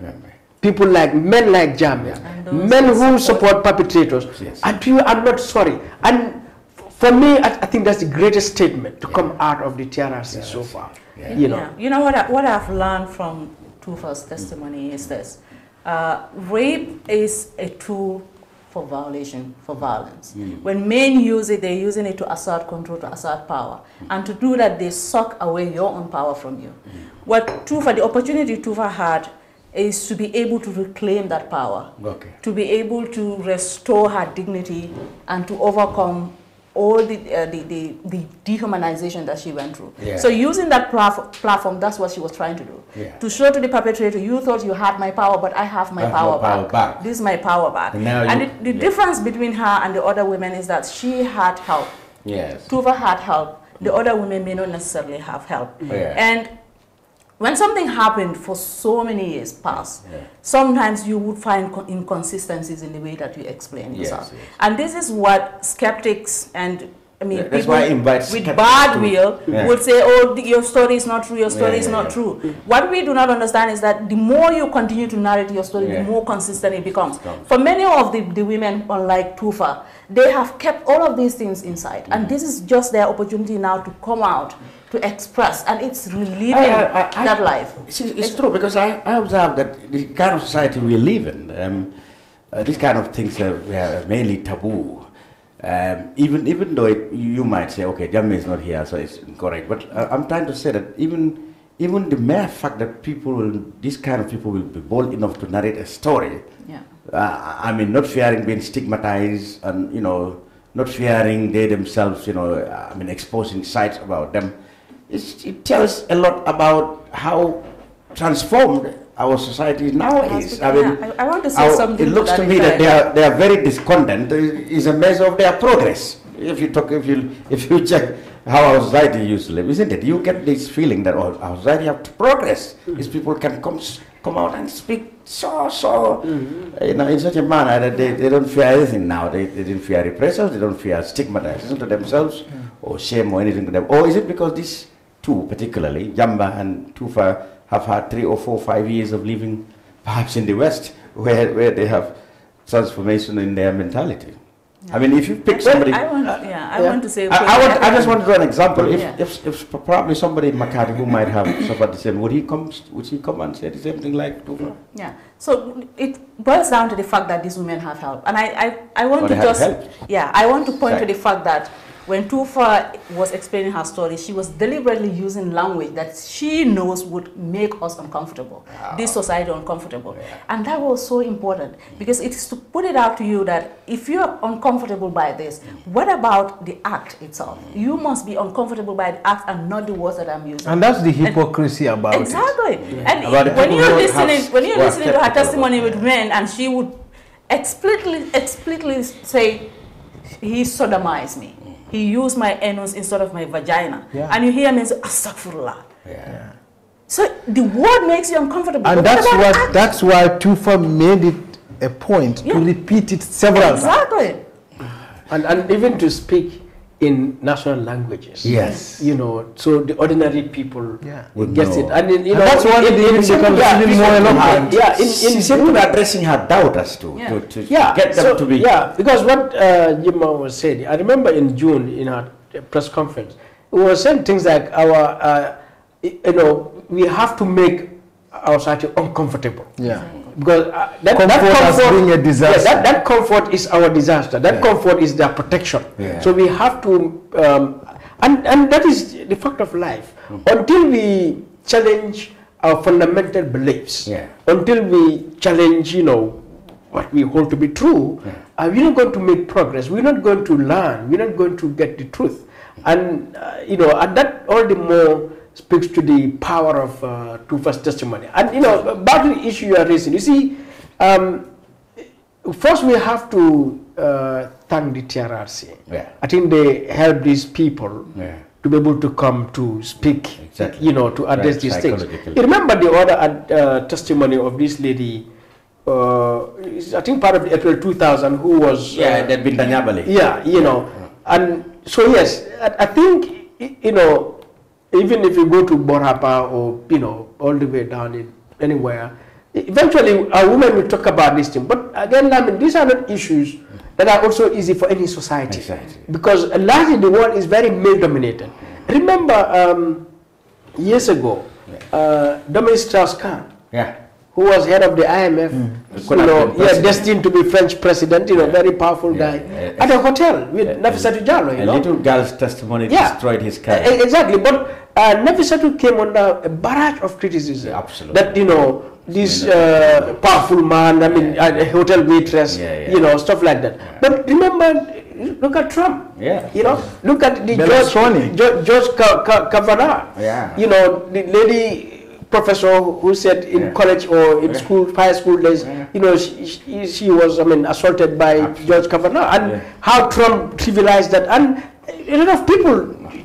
Speaker 17: People like men like Jammeh, men who support perpetrators. yes. And you, I'm not sorry. And for me, I, I think that's the greatest statement to come out of the TRRC so far. You know.
Speaker 15: Yeah. You know what, I, what I've learned from Toufah's testimony is this. Uh, rape is a tool for violation, for violence. Mm. When men use it, they're using it to assert control, to assert power. Mm. And to do that, they suck away your own power from you. Mm. What Toufah, the opportunity Toufah had is to be able to reclaim that power,
Speaker 14: Okay.
Speaker 15: to be able to restore her dignity and to overcome all the, uh, the, the, the dehumanization that she went through.
Speaker 14: Yeah.
Speaker 15: So using that platform, that's what she was trying to do.
Speaker 14: Yeah.
Speaker 15: To show to the perpetrator, you thought you had my power, but I have my
Speaker 14: I have
Speaker 15: power,
Speaker 14: power
Speaker 15: back.
Speaker 14: back.
Speaker 15: This is my power back.
Speaker 14: And
Speaker 15: and
Speaker 14: you-
Speaker 15: the, the difference between her and the other women is that she had help.
Speaker 14: Yes.
Speaker 15: Toufah had help. The other women may not necessarily have help.
Speaker 14: Yeah.
Speaker 15: And when something happened for so many years past, sometimes you would find inconsistencies in the way that you explain
Speaker 14: Yes,
Speaker 15: yourself.
Speaker 14: yes.
Speaker 15: And this is what skeptics and I mean,
Speaker 14: Yeah, that's
Speaker 15: people
Speaker 14: why I
Speaker 15: with bad will
Speaker 14: Yeah.
Speaker 15: would say, "Oh, the, your story is not true. Your story
Speaker 14: Yeah,
Speaker 15: is
Speaker 14: yeah,
Speaker 15: not
Speaker 14: yeah.
Speaker 15: true." What we do not understand is that the more you continue to narrate your story,
Speaker 14: Yeah.
Speaker 15: the more consistent it becomes. For many of the, the women, unlike Toufah, they have kept all of these things inside,
Speaker 14: Mm-hmm.
Speaker 15: and this is just their opportunity now to come out to express, and it's relieving
Speaker 14: I- I- I-
Speaker 15: that life.
Speaker 14: It's, it's true because I, I observe that the kind of society we live in, um, uh, these kind of things are, are mainly taboo. Um, even even though it, you might say, okay, Jammeh is not here, so it's incorrect. But uh, I'm trying to say that even even the mere fact that people will, these kind of people will be bold enough to narrate a story.
Speaker 15: Yeah.
Speaker 14: Uh, I mean, not fearing being stigmatized and you know, not fearing they themselves, you know, I mean, exposing sites about them. It's, it tells a lot about how transformed our society now is. I mean,
Speaker 15: Yeah, I- I want to say
Speaker 14: our-
Speaker 15: something
Speaker 14: It
Speaker 15: to
Speaker 14: looks
Speaker 15: that
Speaker 14: to me that they are they are very discontent. It's a measure of their progress. If you talk, if you if you check how our society used to live, isn't it? You get this feeling that oh, our society have to progress. Hmm. These people can come come out and speak so so hmm. you know in such a manner that they, they don't fear anything now. They, they didn't fear repression. They don't fear stigmatization to themselves or shame or anything to them. Or is it because these two particularly Jamba and Toufah have had three or four five years of living perhaps in the West where where they have transformation in their mentality. I mean, if you pick somebody,
Speaker 15: I want, yeah, I want to say.
Speaker 14: I, I want. I just want to draw an example. If,
Speaker 15: Yeah.
Speaker 14: if, if probably somebody in Makati who might have suffered the same, would he come? Would he come and say the same thing like Toufah?
Speaker 15: Yeah. So it boils down to the fact that these women have help, and I, I, I want
Speaker 14: Oh,
Speaker 15: to just,
Speaker 14: help.
Speaker 15: yeah, I want to point to the fact that when Toufah was explaining her story, she was deliberately using language that she knows would make us uncomfortable, this society uncomfortable, and that was so important because it is to put it out to you that if you are uncomfortable by this, what about the act itself? You must be uncomfortable by the act and not the words that I'm using.
Speaker 16: And that's the
Speaker 15: And-
Speaker 16: hypocrisy about it.
Speaker 15: Exactly. And
Speaker 16: About the
Speaker 15: when you're
Speaker 16: who
Speaker 15: listening,
Speaker 16: have-
Speaker 15: when you're listening to her testimony with men, and she would explicitly, explicitly say, "He sodomized me. He used my anus instead of my vagina,"
Speaker 16: Yeah.
Speaker 15: and you hear me say, "Astaghfirullah." So the word makes you uncomfortable.
Speaker 16: And
Speaker 15: But
Speaker 16: that's
Speaker 15: about
Speaker 16: what that's why Toufah made it a point to repeat it several times.
Speaker 15: Exactly.
Speaker 17: And, and even to speak in national languages.
Speaker 16: Yes.
Speaker 17: You know, so the ordinary people
Speaker 14: Would
Speaker 17: gets
Speaker 14: know.
Speaker 17: it. And, in, you
Speaker 14: And
Speaker 17: know,
Speaker 14: that's why
Speaker 17: in,
Speaker 14: it
Speaker 17: in,
Speaker 14: even
Speaker 17: simple-
Speaker 14: becomes
Speaker 17: yeah,
Speaker 14: even
Speaker 17: in-
Speaker 14: more
Speaker 17: in-
Speaker 14: eloquent.
Speaker 17: Yeah, in, in
Speaker 14: She's
Speaker 17: simple
Speaker 14: even addressing her doubters to,
Speaker 15: Yeah.
Speaker 14: to, to
Speaker 17: yeah,
Speaker 14: get them
Speaker 17: so-
Speaker 14: to be.
Speaker 17: Yeah, because what uh, Jimma was saying, I remember in June in our press conference, we were saying things like our, uh, you know, we have to make our society uncomfortable.
Speaker 16: Yeah.
Speaker 17: Because uh, that,
Speaker 16: Comfort
Speaker 17: that comfort,
Speaker 16: been a disaster.
Speaker 17: Yeah, that, that comfort is our disaster. That comfort is their protection.
Speaker 16: Yeah.
Speaker 17: So we have to, um, and, and that is the fact of life. Until we challenge our fundamental beliefs, until we challenge, you know, what we hold to be true, uh, we're not going to make progress. We're not going to learn. We're not going to get the truth. And, uh, you know, and that all the more speaks to the power of uh, Toufah's testimony. And, you know, about the issue you are raising, you see, um, first we have to uh, thank the TRRC.
Speaker 14: Yeah.
Speaker 17: I think they help these people
Speaker 14: Yeah.
Speaker 17: to be able to come to speak, exactly. you know, to address
Speaker 14: Right,
Speaker 17: these things. You remember the other uh, testimony of this lady, uh, I think part of April 2000, who was...
Speaker 14: Yeah,
Speaker 17: uh,
Speaker 14: that Binta Nyabali.
Speaker 17: Yeah, you know, and so yes, I, I think, you know, even if you go to Borapa or, you know, all the way down in anywhere, eventually a woman will talk about this thing. But again, I mean, these are not issues that are also easy for any society. Because largely the world is very male dominated. Remember, um, years ago, uh, Dominique Strauss-Kahn,
Speaker 14: Yeah.
Speaker 17: Who was head of the IMF,
Speaker 14: Could
Speaker 17: you know,
Speaker 14: been
Speaker 17: yeah, destined to be French president, you know, very powerful guy, at a hotel with Nafissatou Diallo, you
Speaker 14: A
Speaker 17: know.
Speaker 14: little girl's testimony
Speaker 17: Yeah.
Speaker 14: destroyed his career.
Speaker 17: Exactly, but uh, Nafissatou came under a barrage of criticism.
Speaker 14: Absolutely.
Speaker 17: That, you know, this uh, powerful man, I mean, a hotel waitress, you know, stuff like that. But remember, look at Trump.
Speaker 14: Yeah.
Speaker 17: You know, look at the
Speaker 16: Berlusconi.
Speaker 17: George, George, George Ka- Ka- Kavanaugh.
Speaker 14: Yeah.
Speaker 17: You know, the lady professor who said in college or in school, high school days, you know, she, she, she was, I mean, assaulted by George Kavanaugh, and how Trump trivialized that, and a lot of people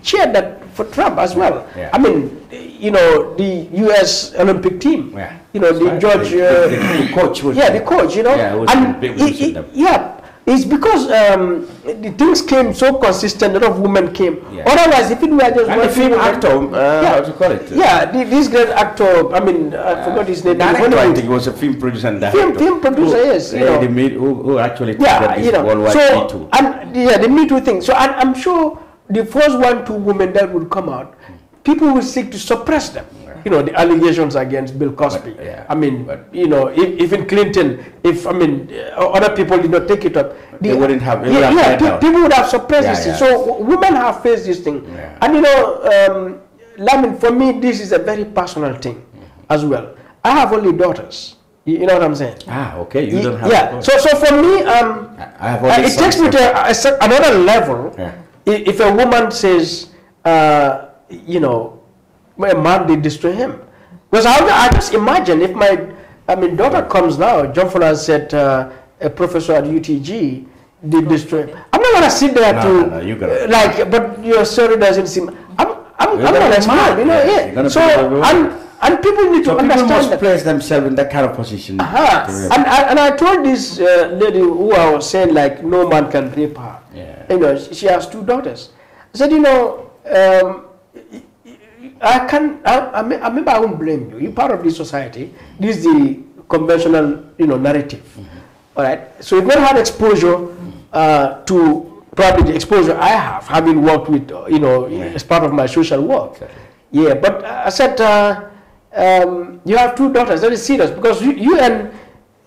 Speaker 17: cheered that for Trump as well.
Speaker 14: Yeah.
Speaker 17: I mean, you know, the U.S. Olympic team,
Speaker 14: Yeah.
Speaker 17: you know, the
Speaker 14: Right.
Speaker 17: George, uh,
Speaker 14: the- the coach was-
Speaker 17: yeah, the coach, you know,
Speaker 14: Yeah,
Speaker 17: and it-
Speaker 14: with
Speaker 17: yeah, it's because um, the things came so consistent. A lot of women came.
Speaker 14: Yeah.
Speaker 17: Otherwise, if it were just
Speaker 14: And
Speaker 17: one
Speaker 14: film
Speaker 17: woman-
Speaker 14: actor, uh, how to call it?
Speaker 17: yeah, the, this great actor. I mean, I forgot his name.
Speaker 14: Director, I think he was a film producer and director.
Speaker 17: Film- film producer,
Speaker 14: who,
Speaker 17: yes, you
Speaker 14: uh,
Speaker 17: know.
Speaker 14: the who, who actually
Speaker 17: Yeah, you know.
Speaker 14: worldwide
Speaker 17: So
Speaker 14: Me Too.
Speaker 17: and yeah, the Me Too thing. So and I'm sure the first one, two women that would come out, people will seek to suppress them. You know, the allegations against Bill Cosby. I mean, you know, if, even Clinton, if I mean, uh, other people did not take it up,
Speaker 14: They wouldn't have- they
Speaker 17: Yeah,
Speaker 14: would have
Speaker 17: yeah, people would have suppressed
Speaker 14: Yeah,
Speaker 17: this.
Speaker 14: yeah.
Speaker 17: So women have faced this thing, and you know, um, Lamin, for me, this is a very personal thing, as well. I have only daughters. You, know what I'm saying?
Speaker 14: Ah, okay. You don't have.
Speaker 17: yeah. So, so for me, um,
Speaker 14: I have
Speaker 17: uh, it takes me to a, a another level.
Speaker 14: Yeah.
Speaker 17: If a woman says, uh, you know, my man did this to him, because I, I just imagine if my, I mean, daughter comes now. John Fuller said uh, a professor at UTG did this to him. I'm not gonna sit there
Speaker 14: No,
Speaker 17: to
Speaker 14: no, no, you gotta-
Speaker 17: like, but your story doesn't seem. I'm, I'm, I'm
Speaker 14: gonna
Speaker 17: gonna explain,
Speaker 14: mad,
Speaker 17: you know,
Speaker 14: yeah.
Speaker 17: yeah. So and and people need
Speaker 14: So
Speaker 17: to
Speaker 14: people
Speaker 17: understand
Speaker 14: must
Speaker 17: that.
Speaker 14: place themselves in that kind of position.
Speaker 17: Aha.
Speaker 14: to-
Speaker 17: And, I, and I told this uh, lady who I was saying like no man can rape her. Yeah. You know, she, she has two daughters. I said, you know, um, I can. I, I, may, I maybe I won't blame you. You're part of this society. This is the conventional, you know, narrative. All right. So you've not had exposure uh, to probably the exposure I have, having worked with, uh, you know, as part of my social work. Yeah. But I said. Uh, um, you have two daughters. That is serious because you, UN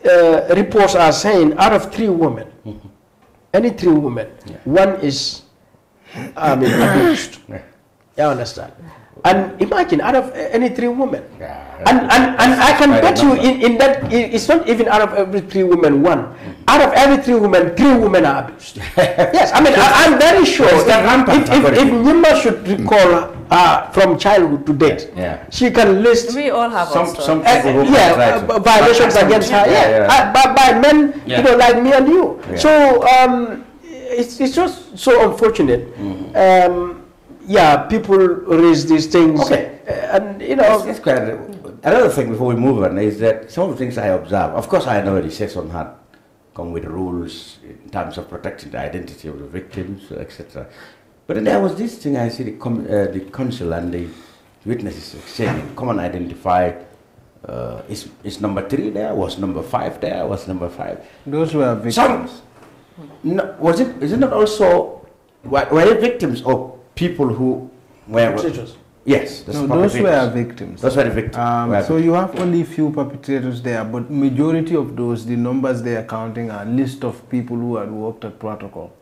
Speaker 17: uh, reports are saying out of three women, any three women, one is I mean, abused. You understand? And imagine out of any three women, and, and, and I can bet you in, in that it's not even out of every three women one. Out of every three women, three women are abused. yes, I mean I, I'm very sure
Speaker 14: that
Speaker 17: if,
Speaker 14: rampant,
Speaker 17: if, if, if Nyimba should recall uh, from childhood to date,
Speaker 14: Yeah.
Speaker 17: she can list
Speaker 15: We all have
Speaker 14: Some-
Speaker 15: our
Speaker 14: some people who
Speaker 17: uh, yeah,
Speaker 14: can try to-
Speaker 17: uh, violations against her,
Speaker 14: Yeah,
Speaker 17: yeah,
Speaker 14: yeah.
Speaker 17: Uh, by, by men,
Speaker 14: Yeah.
Speaker 17: you know, like me and you.
Speaker 14: Yeah.
Speaker 17: So um, it's, it's just so unfortunate. Um, yeah, people raise these things,
Speaker 14: Okay.
Speaker 17: uh, and you know,
Speaker 14: It's, it's quite another thing before we move on is that some of the things I observe. Of course, I know the sex had come with rules in terms of protecting the identity of the victims, etc. But then there was this thing I see the, com- uh, the council and the witnesses saying, come and identify. Uh, is, is number three there? Was number five there? Was number five?
Speaker 16: Those were victims.
Speaker 14: Some, no, was it? Is it not also were, were they victims of people who were
Speaker 17: Perpetrators.
Speaker 14: Yes,
Speaker 16: No, those were victims.
Speaker 14: Those were the victims.
Speaker 16: Um,
Speaker 14: Were
Speaker 16: so you have only few perpetrators there, but majority of those, the numbers they are counting are list of people who had worked at protocol.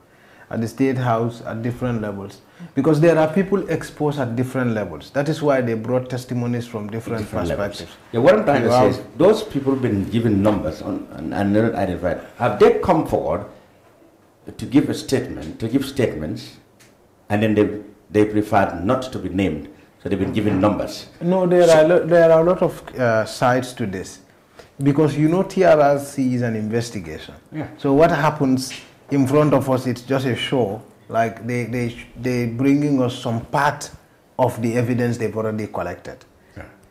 Speaker 16: at the state house, at different levels. Because there are people exposed at different levels. That is why they brought testimonies from different,
Speaker 14: Different levels.
Speaker 16: perspectives.
Speaker 14: Yeah, what I'm trying
Speaker 16: You
Speaker 14: to say is those people been given numbers on, and, and not identified. Have they come forward to give a statement, to give statements, and then they they prefer not to be named, so they've been given numbers.
Speaker 16: No, there are lo- there are a lot of uh, sides to this, because you know TRRC is an investigation.
Speaker 14: Yeah.
Speaker 16: So what happens in front of us? It's just a show. Like they they they bringing us some part of the evidence they've already collected.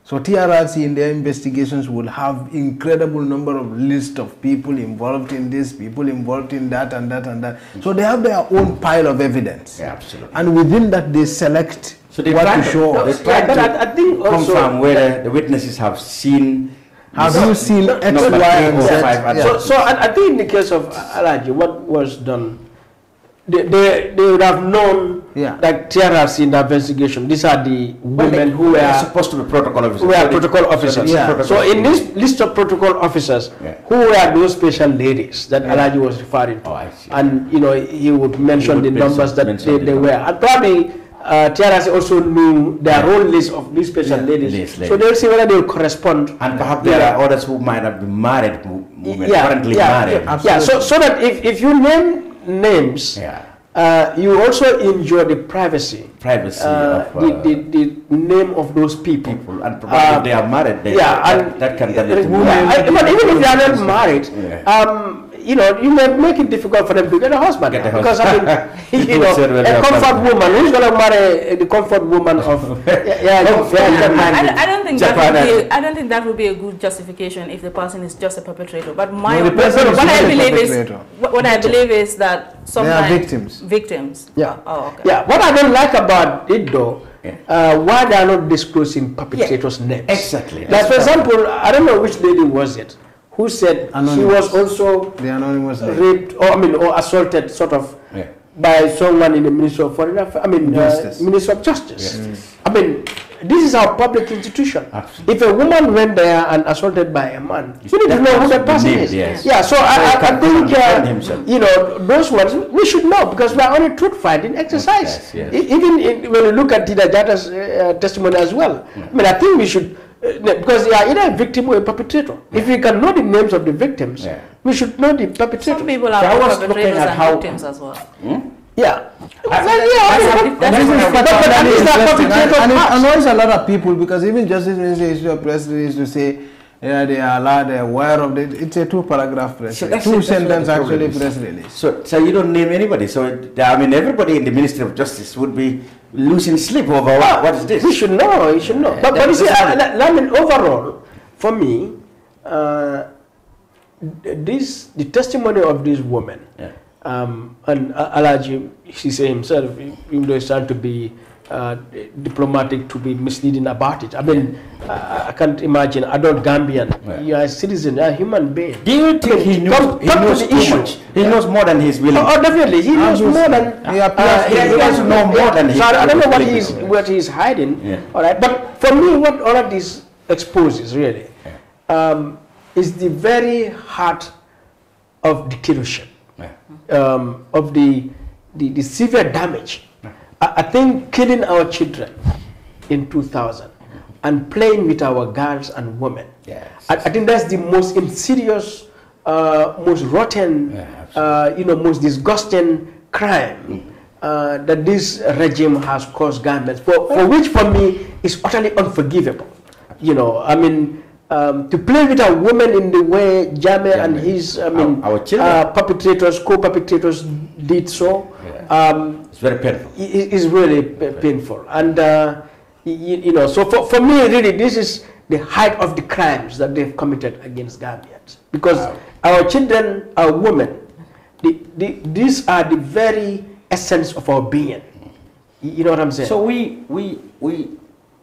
Speaker 16: So TRRC in their investigations will have incredible number of list of people involved in this, people involved in that and that and that. So they have their own pile of evidence.
Speaker 14: Yeah, absolutely.
Speaker 16: And within that they select
Speaker 14: So they
Speaker 16: what to
Speaker 14: to,
Speaker 16: show.
Speaker 14: they
Speaker 16: us.
Speaker 14: try
Speaker 17: but
Speaker 14: to
Speaker 17: I- I think also-
Speaker 14: confirm whether the witnesses have seen.
Speaker 16: Have you seen
Speaker 14: number
Speaker 16: X,
Speaker 14: three
Speaker 16: Y, and
Speaker 14: or
Speaker 16: Z?
Speaker 14: five and
Speaker 17: So, so I, I think in the case of Alaji, what was done, they, they, they would have known
Speaker 16: Yeah.
Speaker 17: that TRRC in the investigation, these are the women who
Speaker 14: are
Speaker 17: were
Speaker 14: supposed to be protocol officers.
Speaker 17: who were
Speaker 14: So
Speaker 17: protocol officers.
Speaker 14: yeah.
Speaker 17: So in this list of protocol officers, who were those special ladies that Alaji was referring to? And you know he would mention
Speaker 14: would
Speaker 17: the numbers that they,
Speaker 14: the
Speaker 17: they were. And probably uh, TRRC also knew their own list of these special ladies.
Speaker 14: Ladies,
Speaker 17: So they'll see whether they'll correspond.
Speaker 14: And perhaps there are others who might have been married, mo- women
Speaker 17: yeah,
Speaker 14: currently
Speaker 17: yeah,
Speaker 14: married.
Speaker 17: Yeah, yeah. So, so that if, if you name names, uh, you also enjoy the privacy.
Speaker 14: Privacy
Speaker 17: uh,
Speaker 14: of,
Speaker 17: the,
Speaker 14: uh,
Speaker 17: the, the name of those people.
Speaker 14: and probably they are married, they,
Speaker 17: yeah,
Speaker 14: that,
Speaker 17: and
Speaker 14: that can you
Speaker 17: yeah. I- but even if they are not married,
Speaker 14: Yeah.
Speaker 17: um, you know, you may make it difficult for them to get a husband.
Speaker 14: Get a
Speaker 17: because I mean, you know,
Speaker 14: Said when they
Speaker 17: a comfort
Speaker 14: married.
Speaker 17: woman who's gonna marry the comfort woman of yeah, yeah, yeah, yeah,
Speaker 15: I, I don't think
Speaker 17: Japan
Speaker 15: that would be. I don't think that would be a good justification if the person is just a perpetrator. But my
Speaker 16: No, the
Speaker 15: what, what
Speaker 16: not
Speaker 15: I
Speaker 16: a
Speaker 15: believe is what, what I believe is that sometimes
Speaker 16: victims.
Speaker 15: Victims.
Speaker 17: Yeah.
Speaker 15: Oh, okay.
Speaker 17: Yeah, what I don't like about it though, uh, why they are not disclosing perpetrators' names.
Speaker 14: Exactly.
Speaker 17: Like for example, I don't know which lady was it who said she was also
Speaker 16: The anonymous
Speaker 17: raped or I mean or assaulted sort of
Speaker 14: Yeah.
Speaker 17: by someone in the Ministry of Foreign Affairs. I mean, uh,
Speaker 16: Justice.
Speaker 17: Ministry of Justice. I mean, this is our public institution. If a woman went there and assaulted by a man, you need to know who
Speaker 14: has
Speaker 17: the person
Speaker 14: named,
Speaker 17: is.
Speaker 14: yes.
Speaker 17: Yeah, so
Speaker 14: So
Speaker 17: I, I, I think uh, you know those ones we should know because we are on a truth finding exercise.
Speaker 14: Yes, yes.
Speaker 17: Even in, when you look at Tida Jata's uh, testimony as well, I mean, I think we should. Uh, because they are either a victim or a perpetrator. If we can know the names of the victims, we should know the perpetrator.
Speaker 15: Some people are
Speaker 17: So I was looking at
Speaker 15: and
Speaker 17: how-
Speaker 15: victims as well.
Speaker 17: Yeah. Well, yeah, is-
Speaker 16: and, and it annoys a lot of people because even Justice Minister issued a press release to say yeah, they are allowed, they are aware of it. It's a two paragraph press
Speaker 14: So
Speaker 16: release.
Speaker 14: that's it,
Speaker 16: Two
Speaker 14: that's what
Speaker 16: sentence
Speaker 14: the
Speaker 16: actually
Speaker 14: is.
Speaker 16: press release.
Speaker 14: So, so you don't name anybody. So, it- I mean, everybody in the Ministry of Justice would be losing sleep over what, what is this?
Speaker 17: We should know. You should know. But, but you see, I, I, mean, overall, for me, uh, this the testimony of this woman, um, and uh, Alaji, he said himself, even though it's trying to be uh, diplomatic, to be misleading about it. I mean, uh, I can't imagine adult Gambian. You are a citizen, you are a human being.
Speaker 14: Do you think he knows, he knows too much? He knows more than he's willing.
Speaker 17: Oh, oh, definitely. He knows more than.
Speaker 14: He appears to- he doesn't know more than he-
Speaker 17: So I, I don't know what
Speaker 14: he-
Speaker 17: he's what he's hiding.
Speaker 14: Yeah.
Speaker 17: All right, but for me, what all of this exposes really um, is the very heart of dictatorship, um, of the, the the severe damage. I, think killing our children in 2000 and playing with our girls and women. I, I think that's the most insidious, uh, most rotten, uh, you know, most disgusting crime uh, that this regime has caused Gambians, for, for which for me is utterly unforgivable. You know, I mean, um, to play with a woman in the way Jammeh and his, I mean,
Speaker 14: our children.
Speaker 17: uh, perpetrators, co-perpetrators did so. Um,
Speaker 14: It's very painful.
Speaker 17: i- i- really painful. And, uh, you, you know, so for, for me, really, this is the height of the crimes that they've committed against Gambians. Because our children are women. The, the, these are the very essence of our being. You know what I'm saying?
Speaker 14: So we we we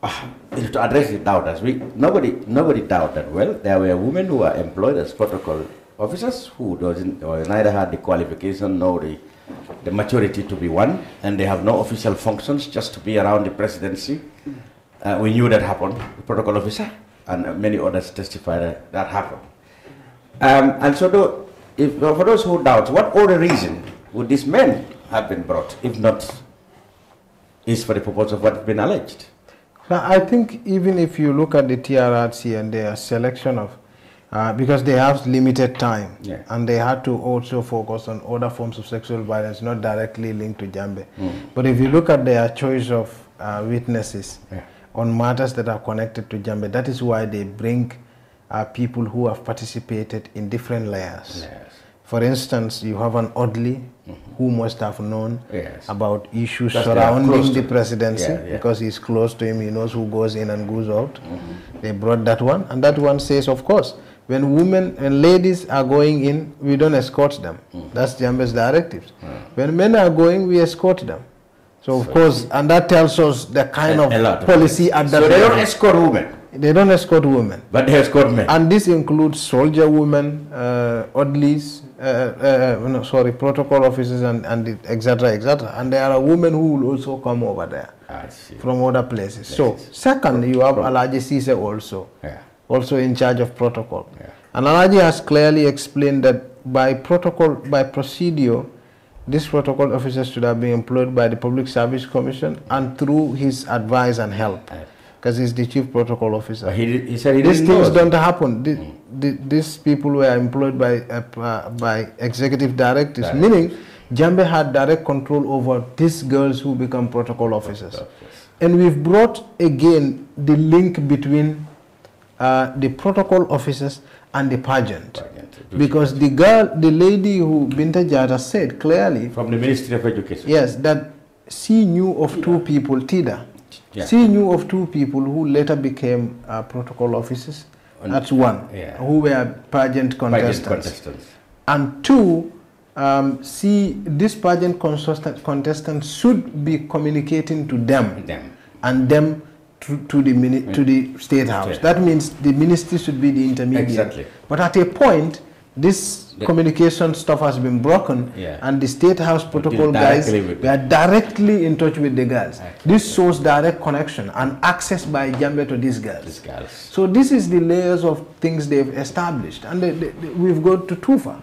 Speaker 14: uh, to address the doubters, we nobody nobody doubted, that. Well, there were women who were employed as protocol officers who doesn't or neither had the qualification nor the the maturity to be one, and they have no official functions, just to be around the presidency. Uh, we knew that happened, the protocol officer, and uh, many others testified that that happened. Um, and so, though, if, for those who doubt, what other reason would these men have been brought, if not, is for the purpose of what has been alleged?
Speaker 16: Now, I think even if you look at the TRRC and their selection of, uh, because they have limited time,
Speaker 14: Yeah.
Speaker 16: and they had to also focus on other forms of sexual violence, not directly linked to Jammeh.
Speaker 14: Mm.
Speaker 16: But if you look at their choice of uh, witnesses
Speaker 14: Yeah.
Speaker 16: on matters that are connected to Jammeh, that is why they bring uh, people who have participated in different layers. For instance, you have an Audley who must have known
Speaker 14: Yes.
Speaker 16: about issues
Speaker 14: Because they are close
Speaker 16: surrounding the presidency
Speaker 14: Yeah,
Speaker 16: because he's close to him, he knows who goes in and goes out. They brought that one, and that one says, of course, when women and ladies are going in, we don't escort them. That's Jammeh's directives. When men are going, we escort them. So, of course, and that tells us the kind of
Speaker 14: a lot of
Speaker 16: policy at that
Speaker 14: So they don't escort women?
Speaker 16: They don't escort women.
Speaker 14: But they escort men?
Speaker 16: And this includes soldier women, uh, oddlies, uh, uh, no, sorry, protocol officers, and, and the et cetera, et cetera. And there are women who will also come over there from other places. So, second, you have Alaji Sise also, also in charge of protocol. And Alaji has clearly explained that by protocol, by procedure, these protocol officers should have been employed by the Public Service Commission and through his advice and help, because he's the chief protocol officer.
Speaker 14: he he said he
Speaker 16: These things don't happen. The- the- these people were employed by uh, uh, by executive directives,
Speaker 14: Direct.
Speaker 16: meaning Jammeh had direct control over these girls who become protocol officers. And we've brought again the link between uh, the protocol officers and the pageant. Because the girl, the lady who Binta Jata said clearly
Speaker 14: From the Ministry of Education.
Speaker 16: Yes, that she knew of two people, Tida.
Speaker 14: Yeah.
Speaker 16: She knew of two people who later became uh, protocol officers.
Speaker 14: And-
Speaker 16: That's one.
Speaker 14: Yeah.
Speaker 16: Who were pageant contestants.
Speaker 14: contestants.
Speaker 16: And two, um, see, this pageant contestant, contestant should be communicating to them, and them to, to the mini, to the mm. state house.
Speaker 14: State
Speaker 16: That means the ministry should be the intermediary.
Speaker 14: Exactly.
Speaker 16: But at a point, this
Speaker 14: The-
Speaker 16: communication stuff has been broken,
Speaker 14: Yeah.
Speaker 16: and the state house protocol guys
Speaker 14: directly
Speaker 16: are directly in touch with the girls. This shows direct connection and access by Jammeh to these girls. So this is the layers of things they've established, and they, they- they- we've got to Toufah,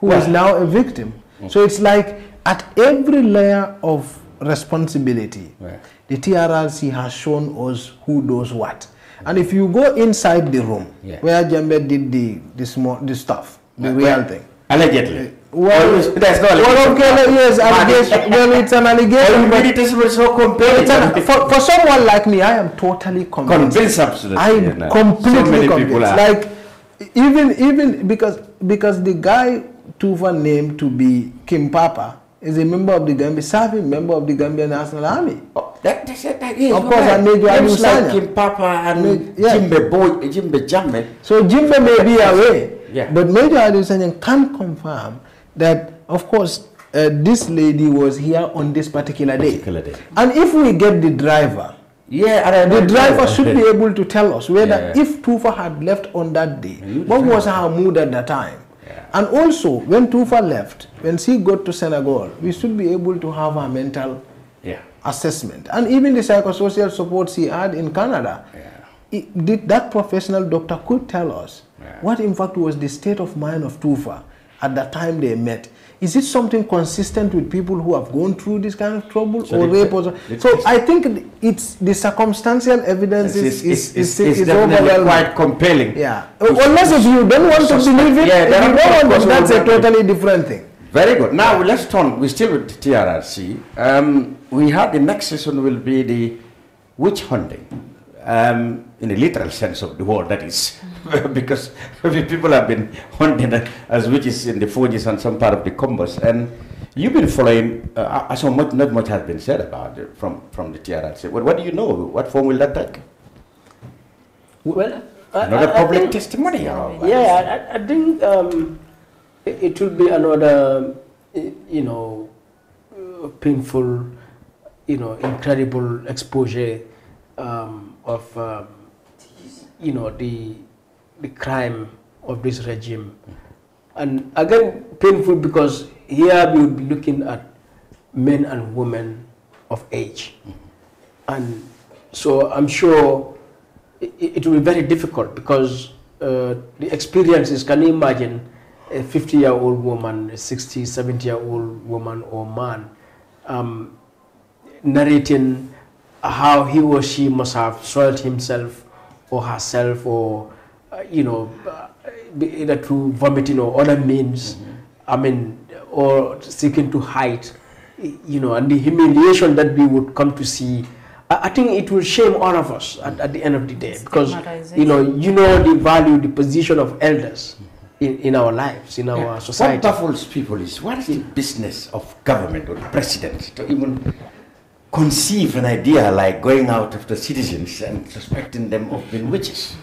Speaker 16: who is
Speaker 14: Well-
Speaker 16: now a victim. So it's like at every layer of responsibility, the TRRC has shown us who does what. And if you go inside the room
Speaker 14: Yeah.
Speaker 16: where Jammeh did the the small the stuff, the
Speaker 14: Uh,
Speaker 16: real
Speaker 14: well,
Speaker 16: thing.
Speaker 14: Allegedly.
Speaker 16: Well,
Speaker 14: Well, there's no
Speaker 16: well, okay, yes, allegation. well, it's an allegation. But-
Speaker 14: it so- so compelling.
Speaker 16: An- for, for someone like me, I am totally convinced.
Speaker 14: Convinced, absolutely,
Speaker 16: I'm
Speaker 14: yeah, no.
Speaker 16: completely
Speaker 14: So many people
Speaker 16: convinced.
Speaker 14: are.
Speaker 16: Like even even because because the guy Toufah named to be Kim Papa is a member of the Gambia, serving member of the Gambian National Army.
Speaker 14: That, that's it, that is
Speaker 16: of course, and Major
Speaker 14: Names
Speaker 16: Aliu
Speaker 14: like
Speaker 16: Sanya.
Speaker 14: Kim Papa and
Speaker 16: yeah.
Speaker 14: Jimbe Boy, Jimbe Jamme.
Speaker 16: So Jimbe may be away,
Speaker 14: Yeah.
Speaker 16: but Major Aliu Sanya can confirm that, of course, uh, this lady was here on this particular day.
Speaker 14: Particular day.
Speaker 16: And if we get the driver,
Speaker 14: Yeah,
Speaker 16: the driver should be able to tell us whether
Speaker 14: Yeah.
Speaker 16: if Toufah had left on that day, what was her mood at the time? And also, when Toufah left, when she got to Senegal, we should be able to have her mental
Speaker 14: Yeah.
Speaker 16: assessment. And even the psychosocial support she had in Canada, it, did, that professional doctor could tell us what in fact was the state of mind of Toufah at the time they met. Is it something consistent with people who have gone through this kind of trouble
Speaker 14: So
Speaker 16: or rape? Or so so I think it's the circumstantial evidence is, is, is, is overwhelming.
Speaker 14: quite compelling.
Speaker 16: Yeah. Unless if you don't want to believe it,
Speaker 14: Yeah,
Speaker 16: if you don't want that's a totally different thing.
Speaker 14: Very good. Now let's turn. We're still with TRRC. Um, we had the next session will be the witch hunting, um, in the literal sense of the word. That is, because people have been hunting as witches in the Fugees and some part of the Kombos, and you've been following. Uh, so much, not much has been said about it from from the TRRC. What, what do you know? What form will that take?
Speaker 17: Well,
Speaker 14: Another
Speaker 17: I- I
Speaker 14: public
Speaker 17: think-
Speaker 14: testimony. or-
Speaker 17: Yeah, I, I think um, it, it will be another, eh, you know, uh, painful, you know, incredible exposure um, of, um, you know, the the crime of this regime, and again painful because here we will be looking at men and women of age, and so I'm sure it, it will be very difficult because uh, the experiences, can you imagine a 50 year old woman, a 60, 70 year old woman or man um, narrating how he or she must have soiled himself or herself or, Uh, you know, uh, either through vomiting or other means, mm-hmm. I mean, or seeking to hide, you know, and the humiliation that we would come to see. I I think it will shame all of us at, at the end of the day because, you know, you know the value, the position of elders mm-hmm. in, in our lives, in our
Speaker 14: Yeah.
Speaker 17: society.
Speaker 14: What baffles people is what is the business of government or president to even conceive an idea like going out after citizens and suspecting them of being witches?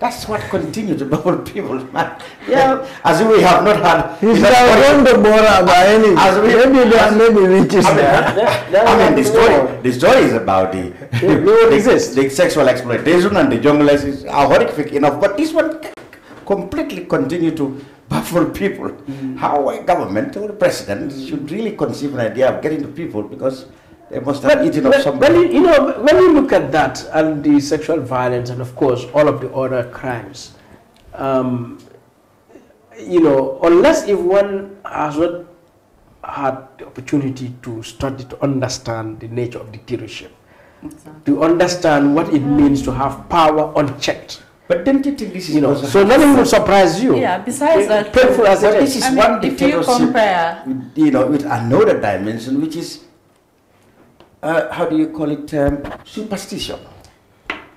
Speaker 14: That's what continues to baffle people, man. Yeah, as if we have not had.
Speaker 16: Not
Speaker 14: story-
Speaker 16: going to Bora by any.
Speaker 14: As we-
Speaker 16: Maybe there
Speaker 14: as-
Speaker 16: may be witches
Speaker 14: I mean,
Speaker 16: there.
Speaker 14: I mean, the story, the story is about the, the, the sexual exploitation and the jungle is are horrific enough, but this one completely continue to baffle people. Mm. How a government or a president should really conceive an idea of getting to people because they must have eaten up
Speaker 17: when,
Speaker 14: somebody.
Speaker 17: when you, you know, when you look at that and the sexual violence and of course all of the other crimes, um, you know, unless if one has not had the opportunity to study to understand the nature of dictatorship, to understand what it means to have power unchecked.
Speaker 14: But don't you this is
Speaker 17: you know? So nothing will surprise you.
Speaker 15: Yeah, besides that,
Speaker 17: painful as
Speaker 14: But
Speaker 17: it
Speaker 14: this
Speaker 17: is.
Speaker 14: is
Speaker 15: I mean,
Speaker 14: one
Speaker 15: if you
Speaker 14: dictatorship,
Speaker 15: compare-
Speaker 14: you know, with another dimension, which is, uh, how do you call it, um, superstition.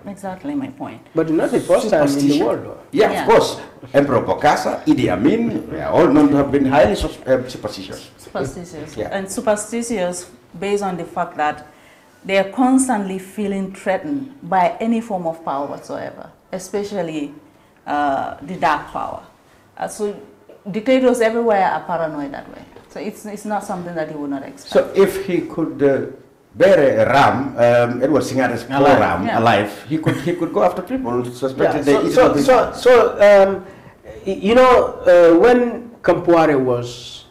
Speaker 15: Exactly my point.
Speaker 17: But not the first time in the world.
Speaker 14: Yeah,
Speaker 15: Yeah.
Speaker 14: of course. Emperor Bokassa, Idi Amin, they are all known to have been highly um, superstitious.
Speaker 15: Superstitious.
Speaker 14: Yeah.
Speaker 15: And superstitious based on the fact that they are constantly feeling threatened by any form of power whatsoever, especially uh, the dark power. Uh, so dictators everywhere are paranoid that way. So it's, it's not something that he would not expect.
Speaker 14: So if he could uh, a ram, um, Edward Singhateh's poor
Speaker 17: Alive.
Speaker 14: ram,
Speaker 15: Yeah.
Speaker 14: alive, he could he could go after people suspected
Speaker 17: Yeah,
Speaker 14: they
Speaker 17: so,
Speaker 14: eat
Speaker 17: so, so, so um, you know, uh, when Compaoré was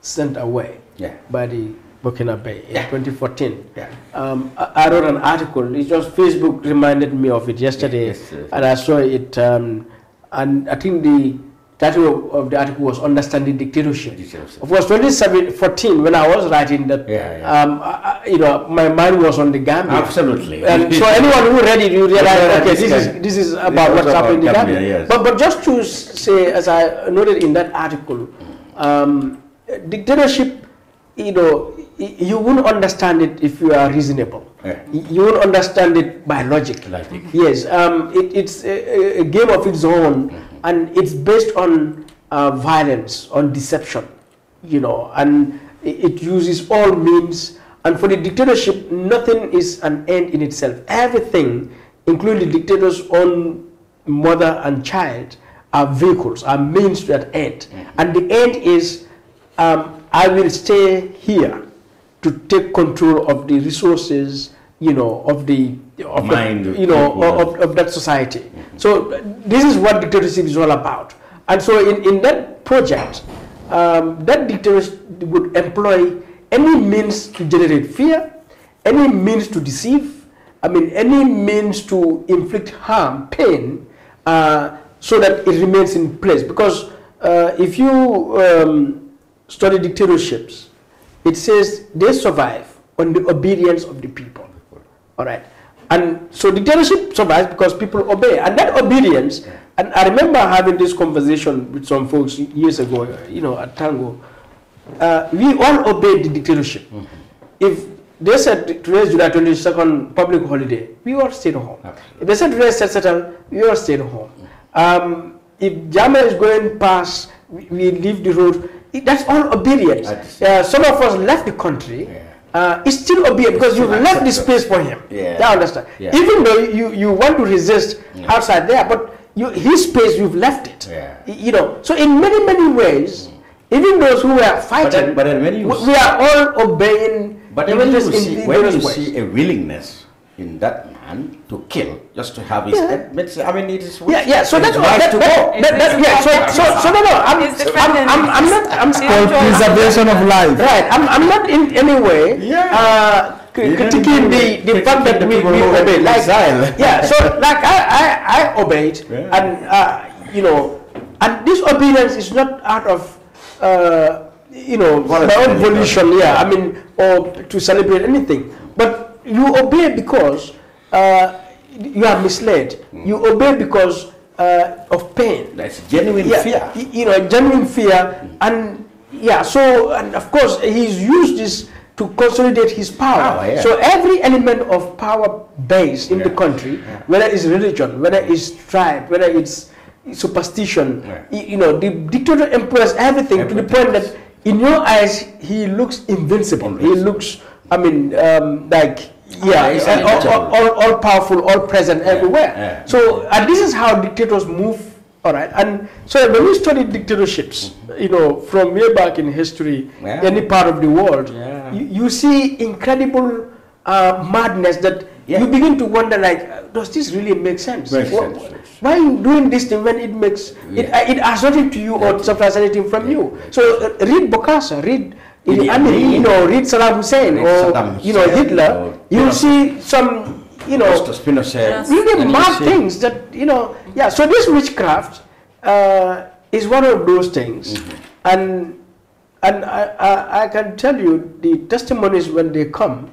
Speaker 17: sent away
Speaker 14: Yeah.
Speaker 17: by the Burkinabè in 2014,
Speaker 14: Yeah.
Speaker 17: um, I, I wrote an article. It just Facebook reminded me of it yesterday,
Speaker 14: Yes, yes.
Speaker 17: and I saw it. Um, and I think the title of, of the article was "Understanding Dictatorship." Of course, 2014, when I was writing that,
Speaker 14: Yeah, yeah.
Speaker 17: Um, I, you know, my mind was on the Gambia.
Speaker 14: Absolutely.
Speaker 17: And so anyone who read it, you realize, okay,
Speaker 14: this
Speaker 17: this is this is about
Speaker 14: was
Speaker 17: what's
Speaker 14: about
Speaker 17: happening in the
Speaker 14: Gambia,
Speaker 17: Gambia.
Speaker 14: yes.
Speaker 17: But but just to say, as I noted in that article, um, dictatorship, you know, you wouldn't understand it if you are reasonable.
Speaker 14: Yeah.
Speaker 17: You won't understand it by logic.
Speaker 14: Logic.
Speaker 17: Yes, um, it, it's a, a game of its own, and it's based on uh, violence, on deception, you know, and it, uses all means. And for the dictatorship, nothing is an end in itself. Everything, including the dictator's own mother and child, are vehicles, are means to that end. And the end is, um, I will stay here to take control of the resources, you know, of the of
Speaker 14: Mind
Speaker 17: the, you know of, of that society. So uh, this is what dictatorship is all about. And so in, in that project, um, that dictatorship would employ any means to generate fear, any means to deceive, I mean, any means to inflict harm, pain, uh, so that it remains in place. Because uh, if you um, study dictatorships, it says they survive on the obedience of the people. All right. And so dictatorship survives because people obey. And that obedience, and I remember having this conversation with some folks years ago, you know, at Tango. Uh, we all obeyed the dictatorship. If they said today's July 22nd public holiday, we all stayed home. If they said today's settle, we all stayed home. Um, if Jammeh is going past, we, we leave the road. That's all obedience. Uh, some of us left the country. Uh, it's still obedient because you've left the space for him.
Speaker 14: Yeah.
Speaker 17: You understand?
Speaker 14: Yeah.
Speaker 17: Even though you, you want to resist outside there, but you, his space, you've left it.
Speaker 14: Yeah.
Speaker 17: You know, so in many, many ways, even those who were fighting,
Speaker 14: then- but then when you
Speaker 17: we we are all obeying.
Speaker 14: But then when you, see, when you see a willingness in that man to kill just to have his
Speaker 17: Yeah.
Speaker 14: head, it's- I mean, it is
Speaker 17: Yeah, yeah. So
Speaker 14: it's
Speaker 17: that's
Speaker 14: right.
Speaker 17: That,
Speaker 14: to
Speaker 17: that,
Speaker 14: go.
Speaker 17: that, that, yeah. So, so, so no, no. I'm, I'm, I'm, I'm not. I'm
Speaker 16: It's called preservation of life.
Speaker 17: Right. I'm, I'm not in any way uh, cri- critiquing the, the fact that
Speaker 14: the
Speaker 17: we,
Speaker 14: people
Speaker 17: we
Speaker 14: who
Speaker 17: obey. Like,
Speaker 14: exiled.
Speaker 17: yeah. So like I, I, I obeyed, and uh, you know, And this obedience is not out of, uh, you know, my own
Speaker 14: Voluntarily.
Speaker 17: volition, yeah, I mean, or to celebrate anything. But you obey because uh, you are misled. You obey because uh, of pain.
Speaker 14: That's genuine
Speaker 17: Yeah,
Speaker 14: fear.
Speaker 17: You know, genuine fear. And yeah, so, and of course, he's used this to consolidate his power.
Speaker 14: Power, yeah.
Speaker 17: So every element of power base in the country, whether it's religion, whether it's tribe, whether it's superstition, you know, the dictator employs everything to the point that in your eyes, he looks invincible. He looks, I mean, um, like, yeah, all, all, all, powerful, all present everywhere.
Speaker 14: yeah.
Speaker 17: So, and this is how dictators move, all right? And so when we study dictatorships, you know, from way back in history,
Speaker 14: Yeah.
Speaker 17: any part of the world, you, you see incredible uh, madness that you begin to wonder, like, uh, does this really make sense?
Speaker 14: Makes
Speaker 17: Wha-
Speaker 14: sense,
Speaker 17: Why are you doing this thing when it makes, it, uh, it has nothing to you or subtracts anything from you? So uh, read Bokassa, read Idi
Speaker 14: Idi
Speaker 17: Amin,
Speaker 14: Amin.
Speaker 17: you know, read Saddam Hussein
Speaker 14: Read
Speaker 17: or,
Speaker 14: Saddam
Speaker 17: you know, Hitler, you'll see some, you know,
Speaker 14: Augusto Pinochet.
Speaker 17: really
Speaker 14: And you
Speaker 17: mad things that, you know, yeah, so this witchcraft uh, is one of those things. And and I, I, I can tell you the testimonies when they come,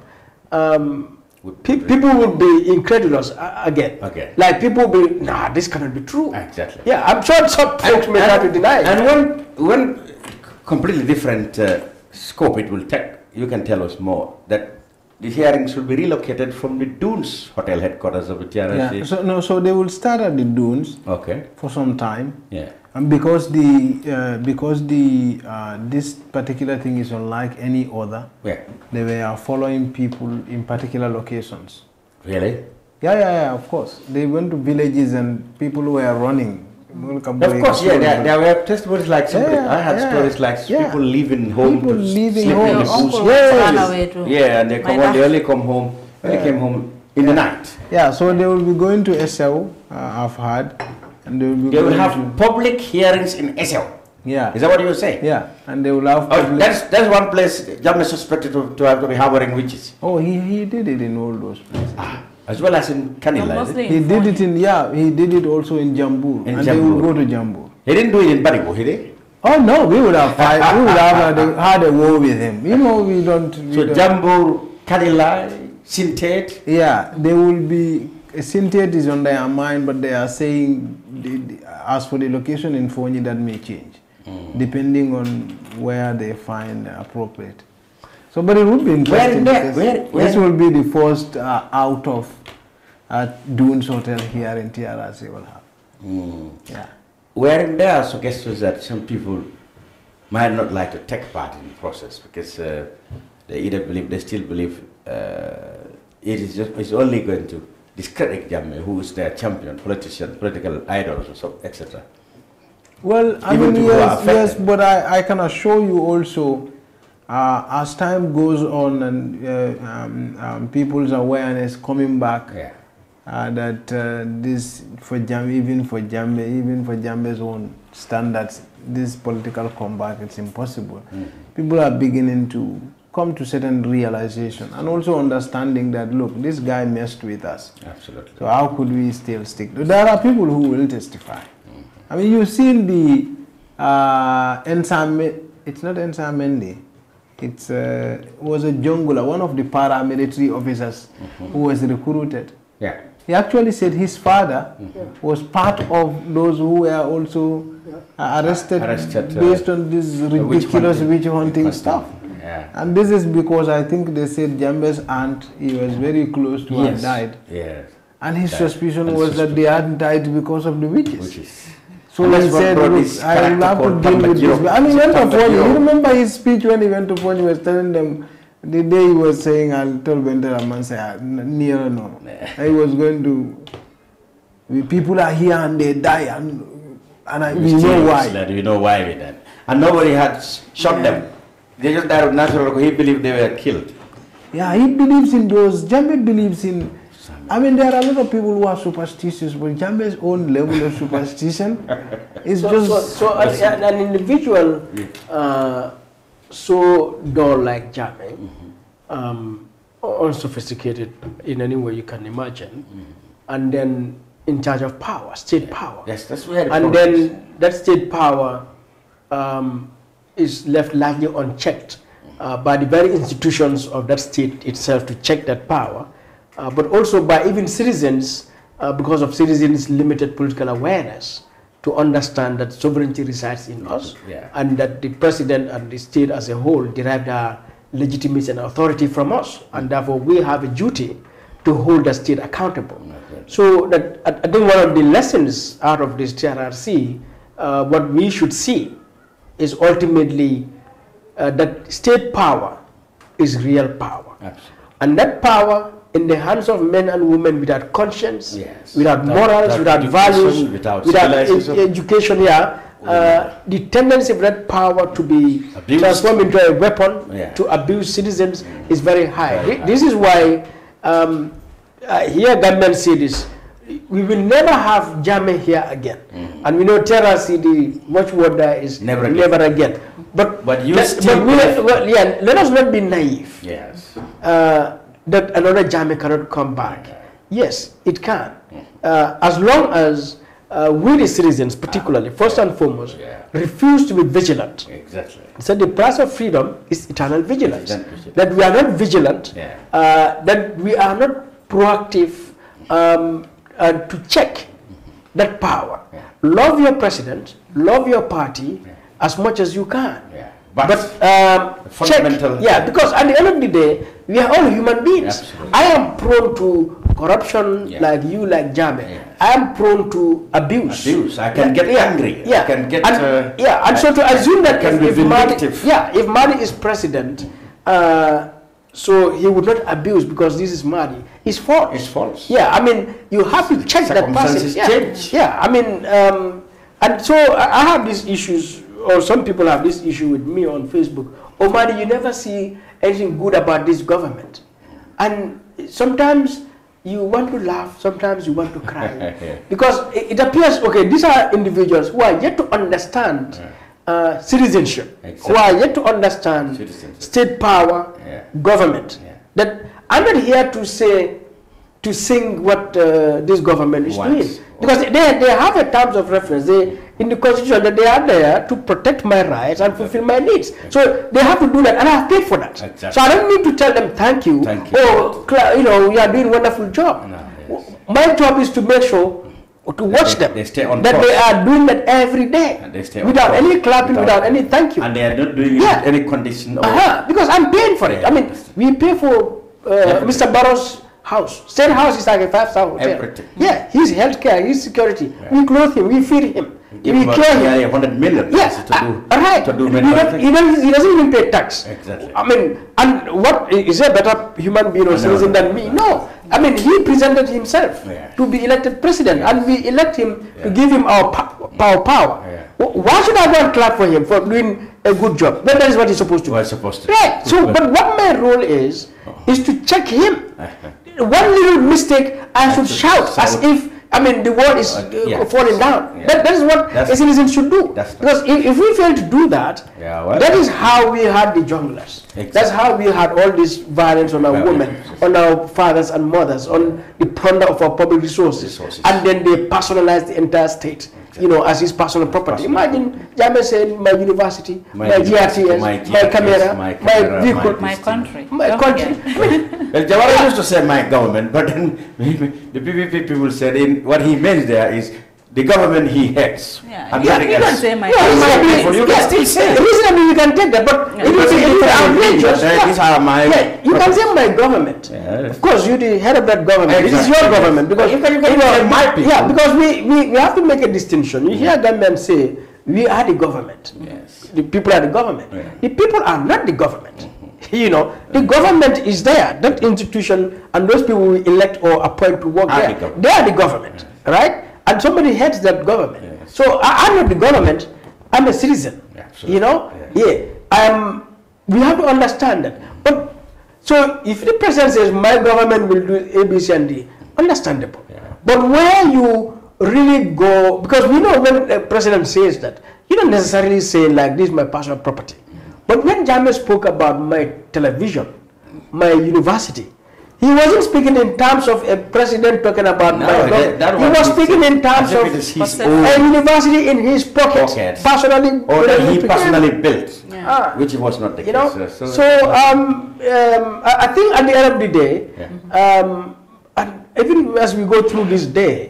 Speaker 17: um, pe- people will be incredulous uh, again.
Speaker 14: Okay.
Speaker 17: Like people will be, nah, this cannot be true.
Speaker 14: Exactly.
Speaker 17: Yeah, I'm sure some folks may try to deny it.
Speaker 14: And one, one completely different uh, scope it will take, you can tell us more, that the hearing should be relocated from the Dunes Hotel headquarters of the TRC.
Speaker 16: Yeah, so, no, so they will start at the dunes
Speaker 14: Okay.
Speaker 16: for some time.
Speaker 14: Yeah.
Speaker 16: And because the uh, because the uh, this particular thing is unlike any other,
Speaker 14: Yeah.
Speaker 16: they were following people in particular locations.
Speaker 14: Really?
Speaker 16: Yeah, yeah, yeah. Of course, they went to villages and people were running.
Speaker 14: Of course, yeah, there, there were testimonies like somebody,
Speaker 16: Yeah,
Speaker 14: I had
Speaker 16: yeah,
Speaker 14: stories like
Speaker 16: yeah.
Speaker 14: people leaving home
Speaker 16: People
Speaker 14: to
Speaker 16: leaving
Speaker 14: sleep
Speaker 16: home.
Speaker 14: in the bush.
Speaker 16: uncle ran away too.
Speaker 14: Yeah, and they come on, they only come home, when they came home in the night.
Speaker 16: Yeah, so they will be going to SL, uh, I've heard, and they will be
Speaker 14: They will have
Speaker 16: to-
Speaker 14: public hearings in SL.
Speaker 16: Yeah.
Speaker 14: Is that what you were saying?
Speaker 16: Yeah, and they will have.
Speaker 14: Oh,
Speaker 16: public-
Speaker 14: that's, that's one place Jammeh suspected to, to have to be harboring witches.
Speaker 16: Oh, he, he did it in all those places.
Speaker 14: As well as in Kanila.
Speaker 16: He did it in yeah. He did it also in Jambu,
Speaker 14: In
Speaker 16: and they
Speaker 14: would
Speaker 16: go to Jambu.
Speaker 14: He didn't do it in Barigo, he did?
Speaker 16: Oh no, we would have fight, we would have had a, had a war with him. You know, we don't. We
Speaker 14: So
Speaker 16: don't-
Speaker 14: Jambu, Kanila, Sintet.
Speaker 16: Yeah, they will be. Sintet is on their mind, but they are saying, as for the location in Fonyi, that may change, mm. depending on where they find appropriate. So, but it would be interesting.
Speaker 14: there-
Speaker 16: because
Speaker 14: where-
Speaker 16: This will be the first uh, out of uh, Dunes Hotel here in TRC will have. Yeah.
Speaker 14: Wherein there are suggestions that some people might not like to take part in the process because uh, they either believe, they still believe uh, it is just, it's only going to discredit Jammeh, who is their champion, politician, political idol, so, etc.
Speaker 16: Well, I
Speaker 14: Even
Speaker 16: mean,
Speaker 14: who are
Speaker 16: yes, yes, but I, I can assure you also, uh, as time goes on and uh, um, um, people's awareness coming back, uh, that uh, this for Jam, even for Jammeh, even for Jammeh's own standards, this political combat it's impossible. People are beginning to come to certain realization and also understanding that look, this guy messed with us.
Speaker 14: Absolutely.
Speaker 16: So how could we still stick? There are people who will testify. I mean, you've seen the uh, Ensame, it's not Ensamendi, it's uh, was a jungler, one of the paramilitary officers who was recruited.
Speaker 14: Yeah.
Speaker 16: He actually said his father was part of those who were also uh, arrested,
Speaker 14: Arrested, uh,
Speaker 16: based on this
Speaker 14: witch
Speaker 16: ridiculous
Speaker 14: hunting.
Speaker 16: witch hunting stuff.
Speaker 14: Yeah.
Speaker 16: And this is because I think they said Jammeh's aunt, he was very close to
Speaker 14: Yes.
Speaker 16: have died.
Speaker 14: Yes.
Speaker 16: And his
Speaker 14: Died.
Speaker 16: suspicion
Speaker 14: And
Speaker 16: was that they had died because of the witches.
Speaker 14: Witches.
Speaker 16: So he said, look, I will have to deal with this. I mean, went to Fonyi. You remember his speech when he went to Fonyi, he was telling them, the day he was saying, I'll tell Bendera man, say, "Ah, near no. He was going to, we- people are here and they die, and, and I, we know why.
Speaker 14: That we know why we did. And nobody had shot them. They just died of natural. He believed they were killed.
Speaker 16: Yeah, he believes in those. Jammeh believes in. I mean, there are a lot of people who are superstitious, but Jammeh's own level of superstition is
Speaker 17: so,
Speaker 16: just.
Speaker 17: so, so an, an individual uh, so dull like Jammeh, um, unsophisticated in any way you can imagine, and then in charge of power, state power.
Speaker 14: Yes, that's where the
Speaker 17: And
Speaker 14: problem is.
Speaker 17: then that state power um, is left largely unchecked uh, by the very institutions of that state itself to check that power, uh, but also by even citizens uh, because of citizens' limited political awareness to understand that sovereignty resides in us
Speaker 14: Yeah.
Speaker 17: and that the president and the state as a whole derive their legitimacy and authority from us, and therefore we have a duty to hold the state accountable. So that I think one of the lessons out of this TRRC, uh, what we should see is ultimately uh, that state power is real power. And that power in the hands of men and women without conscience, without,
Speaker 14: Without-
Speaker 17: morals,
Speaker 14: without
Speaker 17: without, values,
Speaker 14: without
Speaker 17: without ed- education, yeah, uh, the tendency of that power to be
Speaker 14: Abused.
Speaker 17: transformed into a weapon
Speaker 14: Yeah.
Speaker 17: to abuse citizens is very high.
Speaker 14: Very
Speaker 17: Thi- This is why um, uh, here government say this. We will never have Jammeh here again. And we know Terra the watchword there is
Speaker 14: Never again.
Speaker 17: Never again. But,
Speaker 14: But you
Speaker 17: let,
Speaker 14: still
Speaker 17: but we, well, yeah, let us not be naive
Speaker 14: Yes.
Speaker 17: uh, that another Jammeh cannot come back. Yes, it can. Uh, as long as uh, we, the citizens, particularly, first and foremost, refuse to be vigilant.
Speaker 14: Exactly.
Speaker 17: So the price of freedom is eternal vigilance.
Speaker 14: Vigilance.
Speaker 17: That we are not vigilant,
Speaker 14: Yeah.
Speaker 17: uh, that we are not proactive um, to check that power. Love your president, love your party as much as you can.
Speaker 14: But
Speaker 17: um,
Speaker 14: fundamental-
Speaker 17: check, yeah, because at the end of the day, we are all human beings.
Speaker 14: Absolutely.
Speaker 17: I am prone to corruption like you, like Jammeh. I am prone to abuse.
Speaker 14: Abuse. I can
Speaker 17: Yeah,
Speaker 14: get
Speaker 17: yeah,
Speaker 14: angry. I
Speaker 17: Yeah,
Speaker 14: can get,
Speaker 17: and,
Speaker 14: uh,
Speaker 17: yeah, and so to
Speaker 14: I-
Speaker 17: assume that
Speaker 14: I can
Speaker 17: if,
Speaker 14: be
Speaker 17: if
Speaker 14: Madi,
Speaker 17: yeah, if Madi is president, uh, so he would not abuse because this is Madi. It's false.
Speaker 14: It's false.
Speaker 17: Yeah, I mean, you have to check that person. Yeah,
Speaker 14: change.
Speaker 17: yeah. I mean, um, and so I I have these issues, or some people have this issue with me on Facebook. Oh, Madi, you never see anything good about this government, and sometimes you want to laugh, sometimes you want to cry. Because it, it appears, okay, these are individuals who are yet to understand uh, citizenship, who are yet to understand state power, government. That I'm not here to say, to sing what uh, this government is
Speaker 14: Wants.
Speaker 17: doing. Because they, they have a terms of reference they, in the constitution that they are there to protect my rights and fulfill my needs. So they have to do that, and I have paid for that. So I don't need to tell them thank you.
Speaker 14: Thank you.
Speaker 17: Oh, you know, you are doing a wonderful job. My job is to make sure to watch
Speaker 14: they-
Speaker 17: them
Speaker 14: they stay on
Speaker 17: that
Speaker 14: course.
Speaker 17: they are doing that every day
Speaker 14: They stay on
Speaker 17: without
Speaker 14: course.
Speaker 17: any clapping, without, any thank you.
Speaker 14: And they are not doing it
Speaker 17: Yeah.
Speaker 14: any condition. Or,
Speaker 17: Uh-huh, because I'm paying for it. I mean, we pay for uh, Mr. Barrow's house. State house is like a five-star hotel.
Speaker 14: Everything.
Speaker 17: Yeah, his healthcare, his security. We clothe him, we feed him,
Speaker 14: Him a,
Speaker 17: care him.
Speaker 14: yeah, 100 million
Speaker 17: Yeah,
Speaker 14: to do,
Speaker 17: uh, right.
Speaker 14: to do
Speaker 17: he, don't, he, he doesn't even pay tax.
Speaker 14: Exactly.
Speaker 17: I mean, and what is he a better human being or
Speaker 14: No,
Speaker 17: citizen
Speaker 14: no,
Speaker 17: than me? No. I mean, he presented himself to be elected president, and we elect him to give him our power. Power. Why should I go and clap for him for doing a good job? That is what he's supposed to.
Speaker 14: Well, supposed to.
Speaker 17: Right. So, but what my role is, is to check him. One little mistake, I should shout as if I mean the world is uh,
Speaker 14: yeah.
Speaker 17: falling down. That, that is what
Speaker 14: That's-
Speaker 17: a citizen should do. because if, if we fail to do that,
Speaker 14: Yeah, well,
Speaker 17: that is how we had the junglers. That's how we had all this violence on our
Speaker 14: Well,
Speaker 17: women, on our fathers and mothers, on the plunder of our public resources. And then they personalized the entire state, you know, as his personal property. Imagine Jammeh said, my university, my,
Speaker 14: My
Speaker 17: GRTS,
Speaker 14: my
Speaker 17: my, camera,
Speaker 14: my
Speaker 17: my, vehicle,
Speaker 14: my
Speaker 18: My country.
Speaker 17: my
Speaker 18: Don't
Speaker 17: country.
Speaker 14: Well, Jawara used to say my government, but then the PPP people said in, what he meant there is the government he hates.
Speaker 18: Yeah,
Speaker 14: And
Speaker 18: you-
Speaker 14: nothing
Speaker 18: you can say my
Speaker 14: Yeah,
Speaker 18: government.
Speaker 14: people, you can still say.
Speaker 17: Reasonably, you can take that, but
Speaker 14: Yeah,
Speaker 17: it
Speaker 14: because
Speaker 17: is it
Speaker 14: it
Speaker 17: is
Speaker 14: is
Speaker 17: outrageous.
Speaker 14: outrageous. These are my
Speaker 17: Yeah, you can say my government. Of course, you're the head of that government. This is your government because
Speaker 14: You can- you can
Speaker 17: know,
Speaker 14: say my people.
Speaker 17: Yeah, because we, we, we have to make a distinction. You hear government say we are the government. Yes. The people are the government. The people are not the government. Mm-hmm. You know, the government is there. That institution and those people we elect or appoint to work
Speaker 14: Are
Speaker 17: there,
Speaker 14: government.
Speaker 17: they are the government, right? And somebody hates that government. So I, I'm not the government. I'm a citizen. You know, yeah. Um, we have to understand that. But so if the president says my government will do A, B, C, and D, understandable. But where you really go, because we know when the president says that, you don't necessarily say like this is my personal property. But when Jammeh spoke about my television, my university, He wasn't speaking in terms of a president talking about
Speaker 14: No,
Speaker 17: my
Speaker 14: that-
Speaker 17: dog.
Speaker 14: that
Speaker 17: He
Speaker 14: was
Speaker 17: was speaking in terms of
Speaker 14: his
Speaker 17: a university in his pocket,
Speaker 14: pocket.
Speaker 17: personally.
Speaker 14: Or that he
Speaker 17: related him.
Speaker 14: personally built,
Speaker 17: Ah.
Speaker 14: which was not the
Speaker 17: You
Speaker 14: case.
Speaker 17: know,
Speaker 14: Uh,
Speaker 17: so um, um, I, I think at the end of the day, um, and even as we go through this day,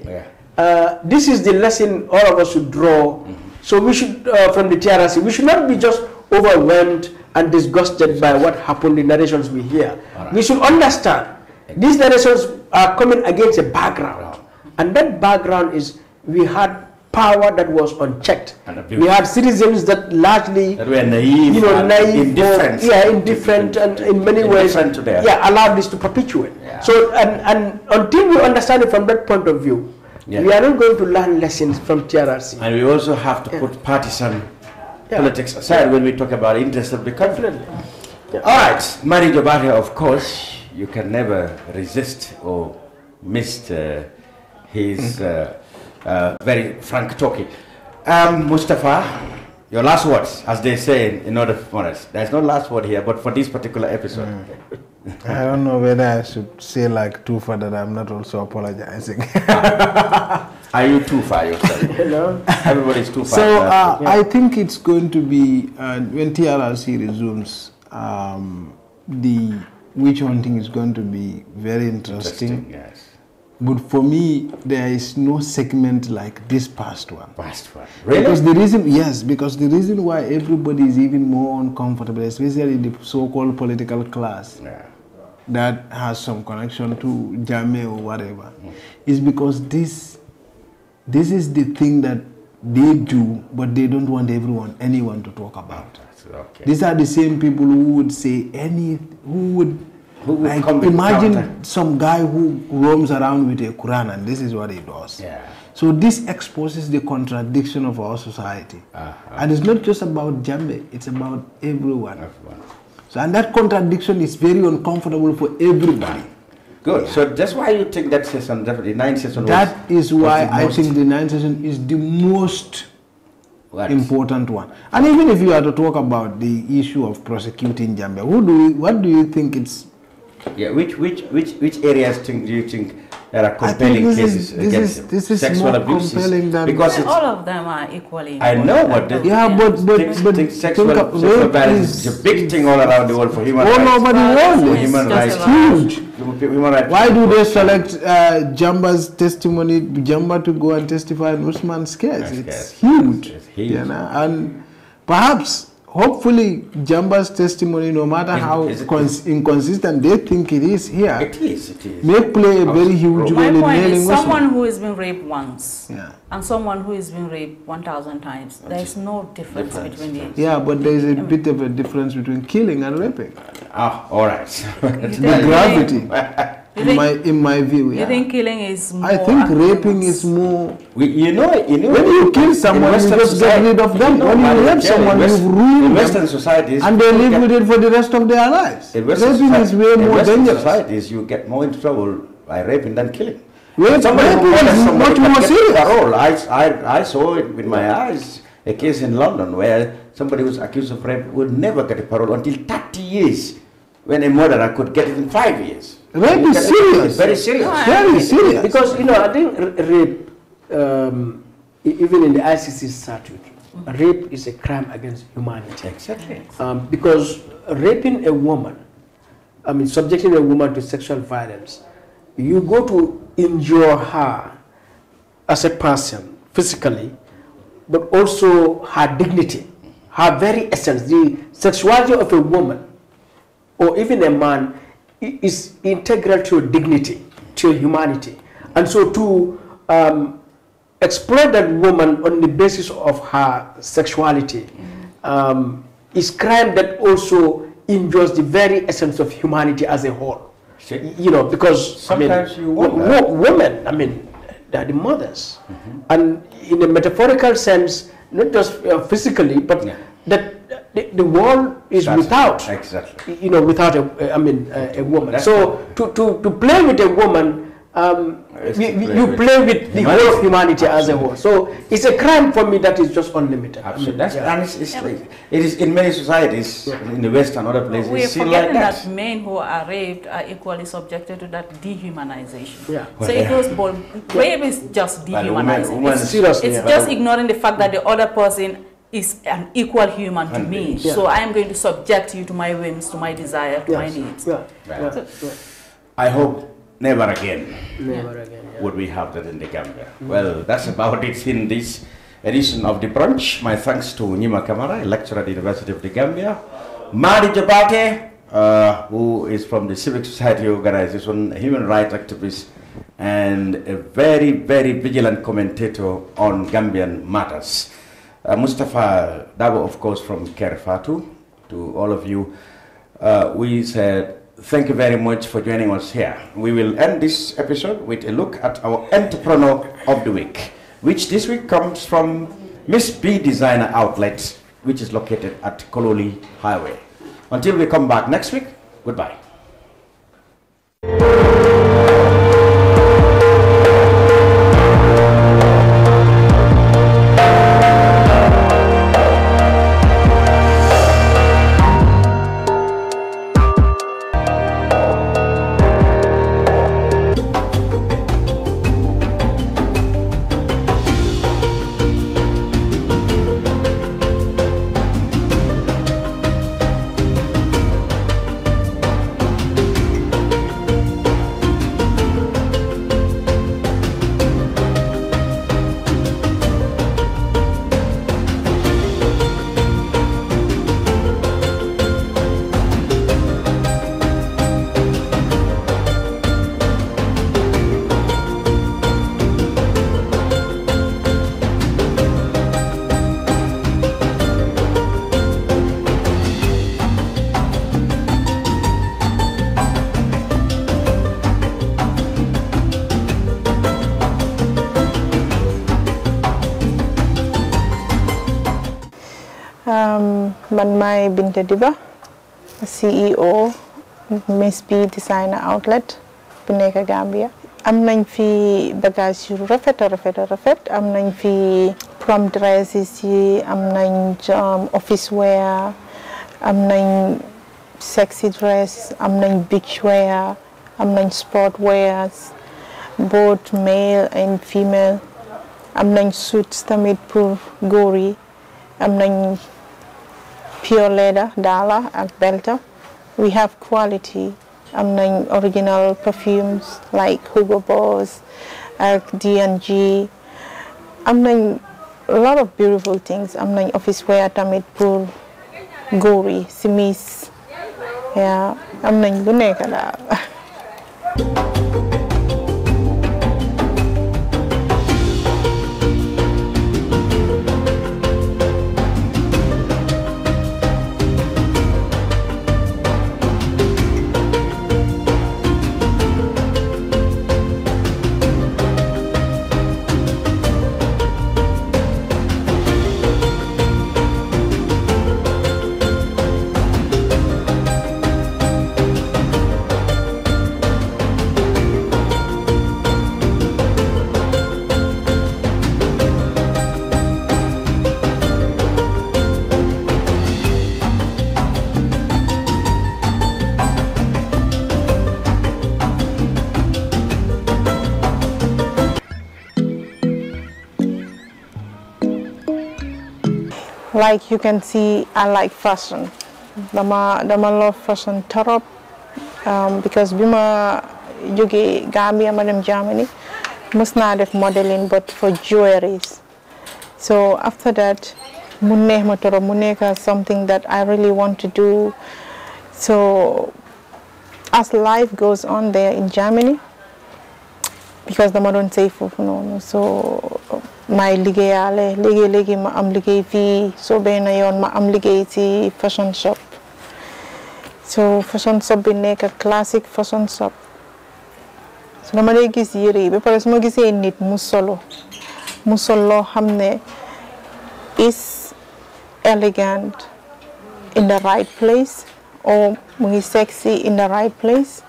Speaker 17: uh, this is the lesson all of us should draw. So we should, uh, from the TRC, we should not be just overwhelmed and disgusted by what happened, the narrations we hear. We should understand these narrations are coming against a background, and that background is we had power that was unchecked. We had citizens that largely
Speaker 14: That were naive
Speaker 17: you know,
Speaker 14: and
Speaker 17: naive,
Speaker 14: indifferent
Speaker 17: or- yeah, indifferent, and in many ways, yeah, allowed this to perpetuate. So, and, and until we understand it from that point of view,
Speaker 14: Yeah.
Speaker 17: we are not going to learn lessons from TRRC.
Speaker 14: And we also have to put partisan politics aside when we talk about interests of the country. All right, Madi Jobarteh, of course, you can never resist or miss uh, his uh, uh, very frank talking. Um, Mustafa, your last words, as they say in other forests. There's no last word here, but for this particular episode.
Speaker 16: I don't know whether I should say like Toufah that I'm not also apologizing.
Speaker 14: Are you Toufah yourself?
Speaker 17: no.
Speaker 14: Everybody's Toufah.
Speaker 16: So uh, I think it's going to be uh, when TRRC resumes, um, the witch hunting is going to be very interesting.
Speaker 14: yes.
Speaker 16: But for me, there is no segment like this past one.
Speaker 14: Past one. Really?
Speaker 16: Because the reason, yes, because the reason why everybody is even more uncomfortable, especially the so-called political class that has some connection to Jammeh or whatever, is because this, this is the thing that they do, but they don't want everyone, anyone to talk about.
Speaker 14: Okay.
Speaker 16: These are the same people who would say any, who would,
Speaker 14: Who would
Speaker 16: like,
Speaker 14: come
Speaker 16: imagine
Speaker 14: counter.
Speaker 16: some guy who roams around with a Quran and this is what he does. So this exposes the contradiction of our society. Uh-huh. And it's not just about Jammeh, it's about everyone. So and that contradiction is very uncomfortable for everybody.
Speaker 14: Good. So that's why you think that session, definitely nine session.
Speaker 16: That
Speaker 14: was,
Speaker 16: is why
Speaker 14: the
Speaker 16: I think the ninth session is the most important one. And even if you are to talk about the issue of prosecuting Jammeh, who do you, what do you think it's
Speaker 14: Yeah. Which which which which areas think do you think there are compelling
Speaker 16: this
Speaker 14: cases
Speaker 16: is- this
Speaker 14: against
Speaker 16: is-
Speaker 14: him?
Speaker 16: this is
Speaker 14: sexual
Speaker 16: more
Speaker 14: abuse?
Speaker 16: compelling than-
Speaker 14: because it's,
Speaker 18: all of them are equally
Speaker 14: I know, but the,
Speaker 16: Yeah, but- but-
Speaker 14: think,
Speaker 16: but
Speaker 14: think sexual,
Speaker 16: think
Speaker 14: sexual violence
Speaker 16: is-
Speaker 14: is a big thing all around the world for human
Speaker 16: all
Speaker 14: rights.
Speaker 16: over the world.
Speaker 14: For human rights.
Speaker 16: huge.
Speaker 14: Human rights.
Speaker 16: Why do they select uh, Jamba's testimony, Jamba to go and testify in Usman's case? It's huge.
Speaker 14: huge.
Speaker 16: You know? And perhaps, hopefully, Jamba's testimony, no matter
Speaker 14: Is-
Speaker 16: how
Speaker 14: is it-
Speaker 16: cons- inconsistent they think it is here,
Speaker 14: It is. It is.
Speaker 16: may play a very huge
Speaker 18: My
Speaker 16: role in
Speaker 18: point
Speaker 16: nailing
Speaker 18: is
Speaker 16: Usman.
Speaker 18: someone who has been raped once
Speaker 16: Yeah.
Speaker 18: and someone who has been raped 1,000 times, there is no difference, between the
Speaker 16: Yeah, but there is a bit of a difference between killing and raping.
Speaker 14: Ah, all right.
Speaker 16: The gravity,
Speaker 18: You
Speaker 16: in
Speaker 18: think-
Speaker 16: my in my view.
Speaker 18: You think killing is more
Speaker 16: I think raping is more.
Speaker 14: We, you know, you know,
Speaker 16: when you kill someone, you
Speaker 14: Western
Speaker 16: just get rid of them.
Speaker 14: you know,
Speaker 16: when you
Speaker 14: Madam
Speaker 16: rape someone,
Speaker 14: West-
Speaker 16: you've ruined
Speaker 14: in
Speaker 16: them,
Speaker 14: Western societies,
Speaker 16: and they live
Speaker 14: get-
Speaker 16: with it for the rest of their lives.
Speaker 14: In Western,
Speaker 16: Raping is way
Speaker 14: in
Speaker 16: more
Speaker 14: Western
Speaker 16: dangerous.
Speaker 14: societies, you get more in trouble by raping than killing.
Speaker 16: Rape-
Speaker 14: Somebody who
Speaker 16: raping
Speaker 14: murders
Speaker 16: is
Speaker 14: somebody
Speaker 16: much more serious.
Speaker 14: Parole. I, I, I saw it with my eyes. A case in London where somebody was accused of rape would never get a parole until 30 years, when a murderer could get it in five years.
Speaker 16: Rape is
Speaker 14: get it-
Speaker 16: serious.
Speaker 14: It's very serious.
Speaker 16: Very serious.
Speaker 17: Because, you know, I think rape, um, even in the ICC statute, rape is a crime against humanity.
Speaker 14: Exactly.
Speaker 17: Um, because raping a woman, I mean, subjecting a woman to sexual violence, you go to injure her as a person physically, but also her dignity, her very essence, the sexuality of a woman or even a man i- is integral to your dignity, to your humanity. And so to um, exploit that woman on the basis of her sexuality um, is crime that also injures the very essence of humanity as a whole. You know, because
Speaker 14: Sometimes
Speaker 17: I mean,
Speaker 14: you
Speaker 17: wo-
Speaker 14: wonder.
Speaker 17: women, I mean, they are the mothers. And in a metaphorical sense, not just uh, physically, but that the, the world is
Speaker 14: That's-
Speaker 17: without
Speaker 14: Exactly.
Speaker 17: you know, without a, I mean, a, a woman. so to, to, to play with a woman um, we, we-
Speaker 14: play
Speaker 17: you
Speaker 14: with
Speaker 17: play with the
Speaker 14: humanity.
Speaker 17: whole of humanity as a whole. So it's a crime for me that is just unlimited. I mean,
Speaker 14: Absolutely. That's,
Speaker 17: yeah.
Speaker 14: and it's, it's like, it is in many societies, in the West and other places,
Speaker 18: We're
Speaker 14: it's seen like
Speaker 18: forgetting
Speaker 14: that.
Speaker 18: that. men who are raped are equally subjected to that dehumanization.
Speaker 17: Yeah.
Speaker 18: So it goes both. Rape is just
Speaker 14: Well, women-
Speaker 18: dehumanizing. it's
Speaker 14: Seriously,
Speaker 18: it's
Speaker 14: yeah.
Speaker 18: just ignoring the fact that the other person is an equal human to
Speaker 14: And-
Speaker 18: me.
Speaker 14: yeah.
Speaker 18: So I am going to subject you to my whims, to my desire, to my needs.
Speaker 17: Yeah.
Speaker 14: Right.
Speaker 18: So-
Speaker 14: I hope never again
Speaker 17: Never again.
Speaker 14: would we have that in the Gambia. Well, that's about it in this edition of The Brunch. My thanks to Nima Kamara, a lecturer at the University of the Gambia. Madi Jobarteh, uh, who is from the Civic Society Organization, a human rights activist, and a very, very vigilant commentator on Gambian matters. Uh, Mustafa Dabo, of course, from Kerr Fatou. To all of you, uh, we said thank you very much for joining us here. We will end this episode with a look at our entrepreneur of the week, which this week comes from Miss B Designer Outlet, which is located at Kololi Highway. Until we come back next week, goodbye.
Speaker 19: Man maay Binta Diba CEO Miss B Designer Outlet bu nekk Gambia. Am nañ fi bagage yu rafet a rafet a rafet. Am nañ fi prom dresses yi am nañ um, office wear am nañ sexy dress am nañ beach wear am nañ sport wears both male and female. Am nañ suits tamit pour góor yi. Am nañ pure leather dala and belta we have quality nañ original perfumes like Hugo Boss ak D&G am nañ a lot of beautiful things. I'm nañ office wear tamit pour góor yi simis. Yeah I'm nañ lu like you can see I like fashion. Dama dama love fashion torop um, because bi ma jógee Gambia ma Germany mës naa def modeling but for jewelries. So after that mu neex ma something that I really want to do. So as life goes on there in Germany because dama doon sëy foofu noonu so may liggéeyaale léegi léegi ma am liggéey fii soo benn yoon ma am liggéey fashion shop. So fashion shop bi nekk classic fashion shop. So dama dee gis yére yi ba pare su ma gisee nit mu solo mu sol loo xam ne is elegant in the right place or mu sexy in the right place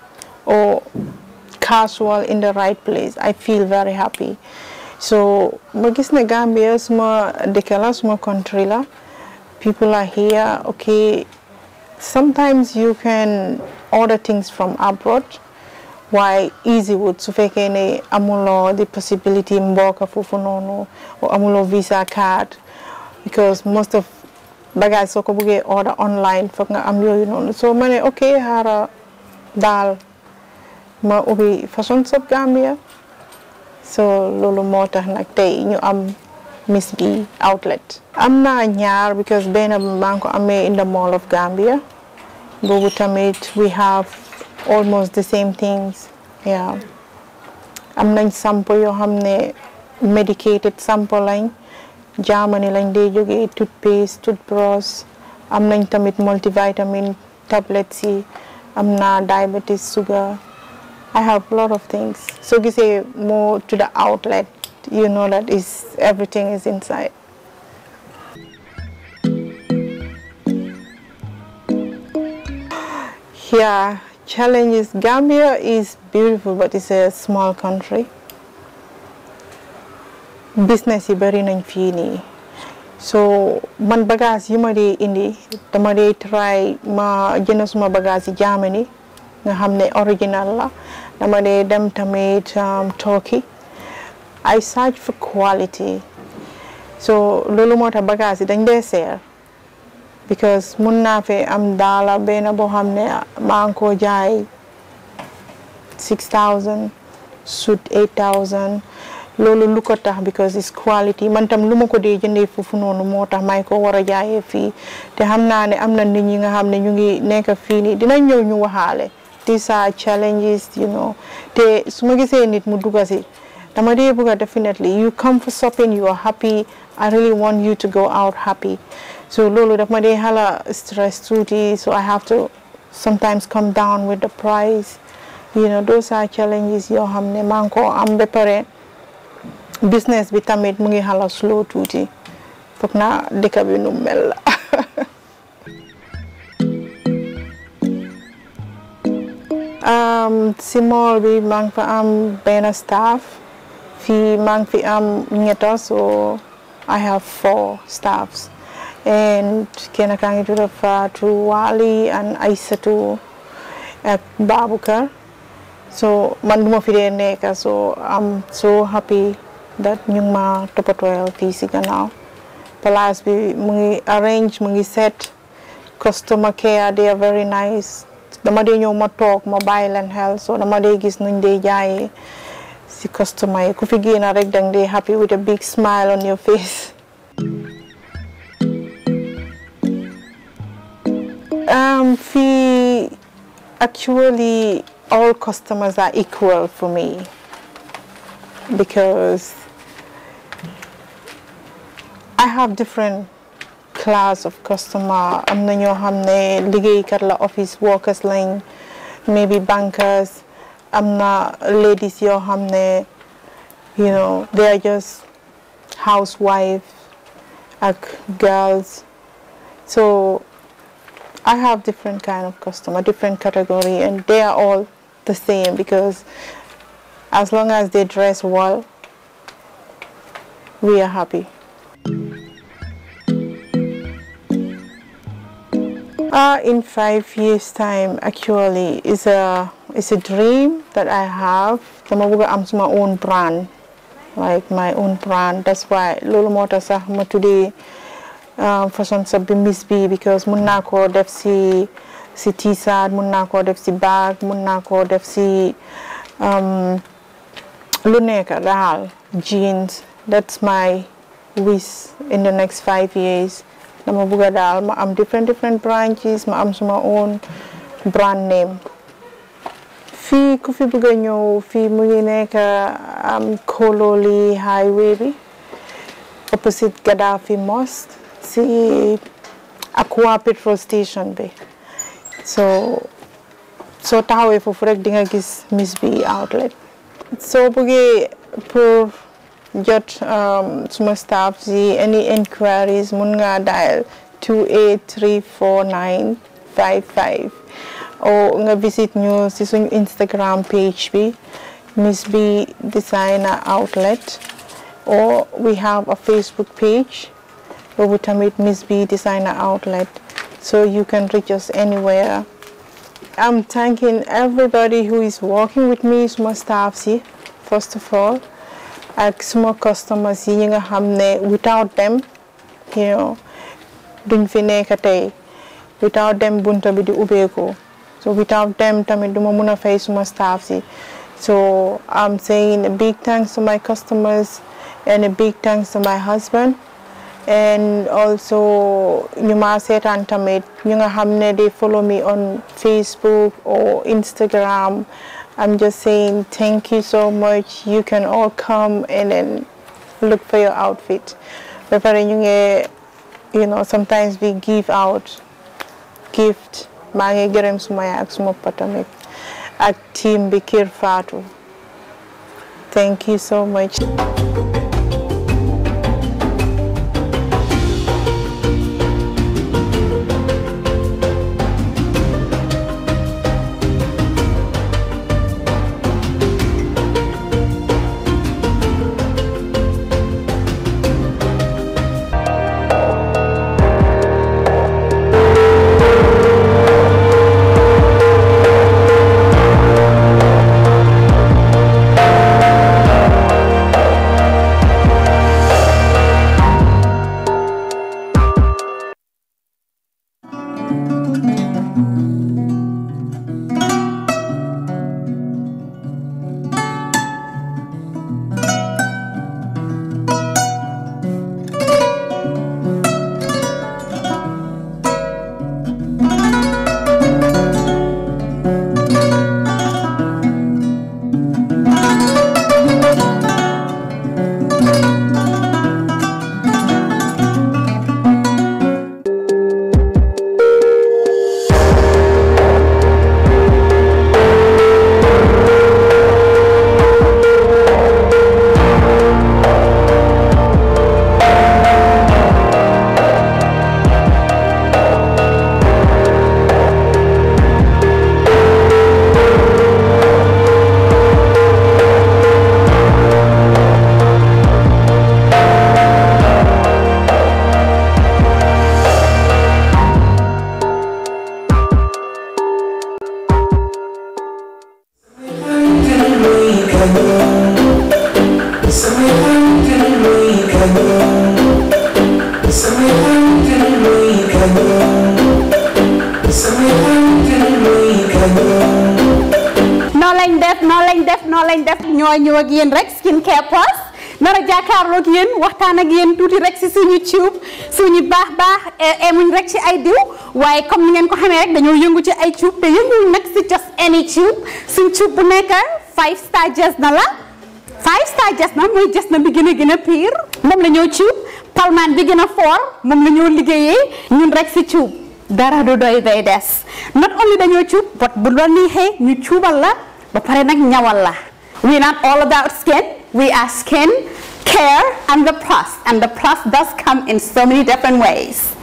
Speaker 19: or casual in the right place. I feel very happy so ma gis ne Gambia suma dëkk la country la people are here okay. Sometimes you can order things from abroad. Why easy wut su fekkee ne the possibility mbokk foofu noonu o amuloo visa card. Because most of bagage soo ko order online foog nga am so ma ne ok xaaral daal ma ubbi Fashion Shop Gambia so loolu moo tax nag tey ñu am Miss B outlet. Am naa ñaar because benn bi maa ngi in the mall of Gambia. Boobu tamit we have almost the same things yeah. Am nañ sampo yoo xam ne medicated sampo lañ. Germany lañ dee jógee toothpaste toothbrush. Am nañ tamit multivitamin tablets yi. Am diabetes sugar I have a lot of things. So you say more to the outlet. You know that is everything is inside. Yeah challenges Gambia is beautiful but it's a small country. Business nañ fii nii. So man bagage yi ma dee indi dama dee try ma jënd suma bagage Germany nga xam ne original la. Dama dee dem tamit Turkey. I search for quality. So loolu moo tax bagage yi dañ dee seer. Because mun naa fe am daala benn boo xam ne maa ngi ko jaay six thousand suit eight thousand. Loolu lu ko tax because it's quality. Man tam lu ma ko dee jëndee foofu noonu moo tax may ko war a jaayee fii. Te xam naa ne am na nit ñi nga xam ne ñu ngi nekk fii nii. Dinañ ñëw ñu waxaale. These are challenges you know. Te su ma gisee nit mu dugga si dama dee bëgga definitely you come for shopping you are happy. I really want you to go out happy. So loolu daf ma dee xala stress tuuti so I have to sometimes come down with the price. You those are challenges yoo xam ne maa ngi ko am ba pare. Business bi tamit mu ngi xala slow tuuti. Foog na dëkk bi nu mel. si mall bi maa ngi fa am benn staff. Fii maa ngi fi am ñetta so I have four staffs. And kenn kaa ngi tudd Fatou Wali and Aissatou ak Baboucar so man duma fi dee nekk so I'm so happy that ñu ngi ma toppatooyal fii si gannaaw place bi arrange mu set. Customer care they are very nice dama dee ñëw ma toog ma bàyyi leen xel so dama dee gis nuñ dee jaayee si customer yi. Ku fi génn rek dang dee happy with a big smile on your face. Um, fii actually all customers are equal for me because I have different class of customer. Am na ñoo xam ne liggéeykat la office workers lañ maybe bankers. Am na ladies yoo xam ne you know they are just housewife ak girls. So I have different kind of customer different category and they are all the same because as long as they dress well we are happy Uh, in five years time actually is a is a dream that I have. Am my own brand like my own brand. That's why moo tax sax ma tuddee Fashion Shop bi Miss B because mun naa koo def si si t-shirt mun naa koo def si bag mun naa koo def si lu nekk daal jeans. That's my wish in the next five years dama bëgg a daal ma am different different branches ma am suma own brand name. Fii ku fi bëgg a ñëw fii mu ngi nekk am Kololi highway bi opposite Gaddafi Mosque si Aqua petrol station bi. So soo taxawee foofu rek di nga gis Miss B outlet. Soo bëggee pour jot um, suma staff any inquiries mun dial 2834955 or nga visit ñu si suñu Instagram page bi Miss B Designer Outlet. Or we have a Facebook page boobu tamit Miss B Designer Outlet. So you can reach us anywhere. I'm thanking everybody who is working with me suma staff si first of all ak suma customers yi nga xam without them you know duñ fi nekk without them bunta bi di ubbeeku. So without them tamit duma mun a fay suma staff si so I'm saying a big thanks to my customers and a big thanks to my husband. And also ñu ma seetaan tamit ñu nga xam ne they follow me on Facebook or Instagram I'm just saying thank you so much. You can all come and then look for your outfit. You know sometimes we give out gift. Maa ngi gërëm suma yaay ak team thank you so much
Speaker 1: waxtaan ak yéen tuuti rek si suñu tube suñu baax baax emuñ rek ci ay diw. Waaye comme ni ngeen ko xamee rek dañoo yëngu ci ay tube te yënguñ nag si just any tube. Suñ tube bu nekk five star jas na la. Five star jas na mooy jas na bi gën a gën a pire. Moom la ñoo tube. Palmaan bi gën a foor moom la ñoo liggéeyee. Ñun rek si tube. Dara du doy day des. Not only dañoo cuub but bu la neexee ñu cuubal la. Ba pare nag ñawal la. We not all about skin. We are skin. Care and the plus and the plus does come in so many different ways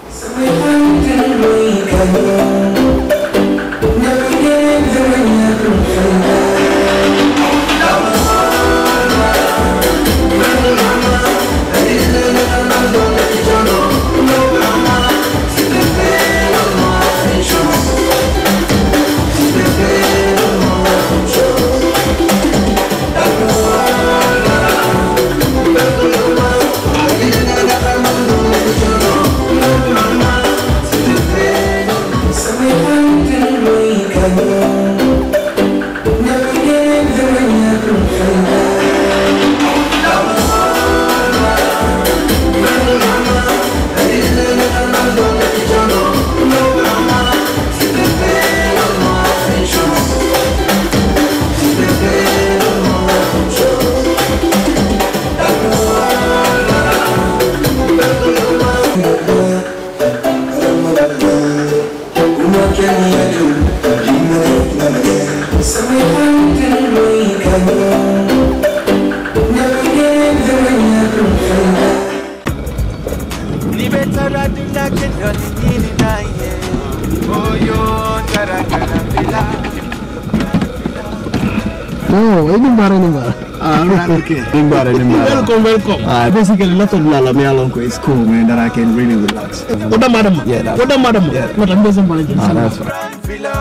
Speaker 3: ini bara ini bara.
Speaker 2: Ah, okay.
Speaker 3: Nimbara, nimbara.
Speaker 2: Welcome, welcome.
Speaker 3: Ah,
Speaker 2: basically, lot of lala me along is cool, man, that I can really relax.
Speaker 3: What the madam?
Speaker 2: Yeah, that's
Speaker 3: What the madam? What I'm doing, man.
Speaker 2: Ah, that's right.
Speaker 4: Grand villa,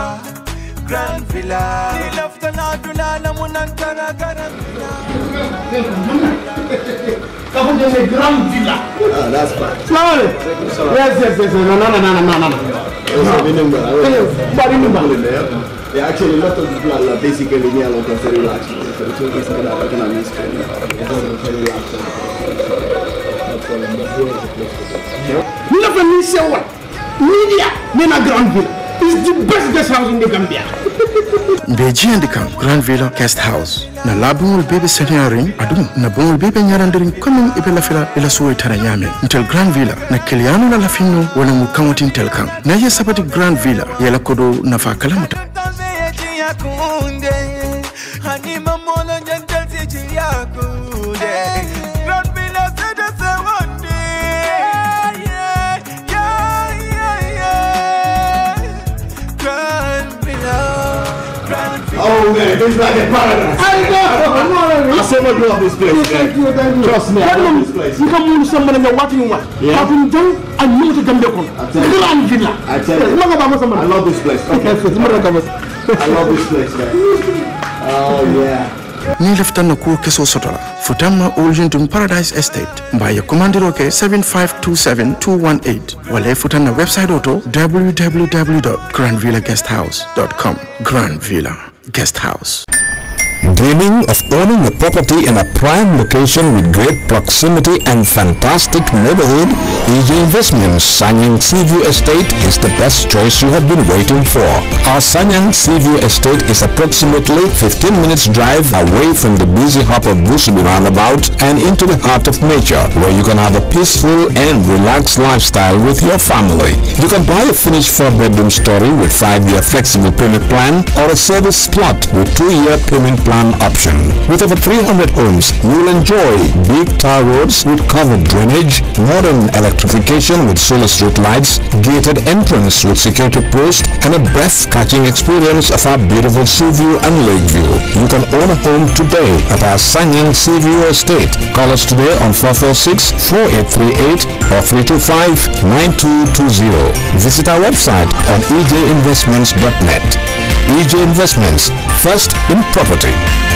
Speaker 4: grand villa. Ilafta na dulala munantara gara villa.
Speaker 3: Kamu jadi grand villa.
Speaker 2: Ah, that's fine.
Speaker 3: Selamat. Yes, yes, yes. No, no, no, no, no, no, no.
Speaker 2: Also, remember, I was-
Speaker 3: Bari nimbara.
Speaker 2: Yeah. Yeah, actually, a lot of people are basically me along is very relaxed. So it's okay, so that I can have this kind of- it's very relaxed. No problem, but here is the place to go.
Speaker 3: You know, when we say what? Media, men are grand villa. It's the best guest house in the Gambia.
Speaker 5: mbe jiyandi kan grand villa guest house na labuŋol bee be seneyarin aduŋ na buŋol bee be ñarandirin komin i be lafila i la suwo tara ñaamen ntel grand villa na kiliyanu la lafinno wala mu kaŋotintel kaŋ na ye sabati grand villa ye la kodo nafa kalamuta
Speaker 2: man, this is like a paradise.
Speaker 3: I know, no, no,
Speaker 2: I so much love this place.
Speaker 3: Thank you, thank you.
Speaker 2: Trust me, I love this place.
Speaker 3: You come to somebody and what you want.
Speaker 2: Yeah.
Speaker 3: Have done and
Speaker 2: tell you. I tell you. Love this place. Okay. I love this place, man. Oh yeah.
Speaker 5: ni lafita na kuwo keso soto la futanma oljintum paradise estate commandiro ke 7527218 wala ye futan na website oto www grandvillaguesthouse com grand villa guest house
Speaker 6: Dreaming of owning a property in a prime location with great proximity and fantastic neighborhood? EJ Investments Sanyang Seaview Estate is the best choice you have been waiting for. Our Sanyang Seaview Estate is approximately 15 minutes drive away from the busy hub of Brusubi roundabout and into the heart of nature where you can have a peaceful and relaxed lifestyle with your family. You can buy a finished four-bedroom story with five-year flexible payment plan or a service plot with two-year payment plan option. With over 300 homes, you'll enjoy big tar roads with covered drainage, modern electrification with solar street lights, gated entrance with security post, and a breath-catching experience of our beautiful sea view and lake view. You can own a home today at our Sanyang Sea View Estate. Call us today on 446-4838 or 325-9220. Visit our website on ejinvestments.net. EJ Investments, first in property.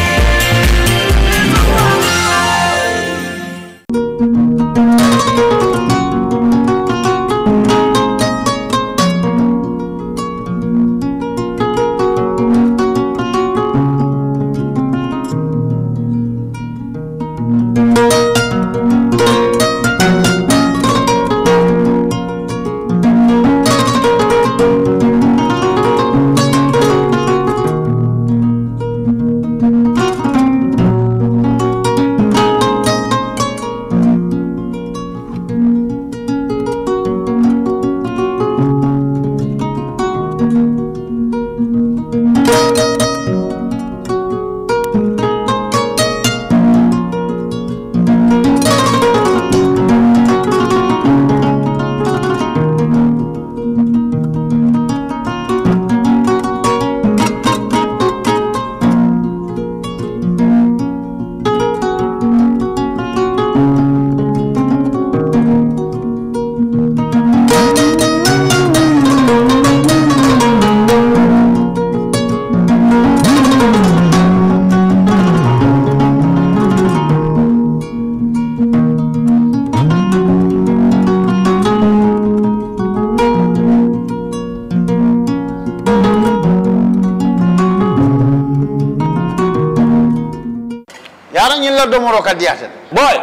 Speaker 7: Ka diyate
Speaker 8: boy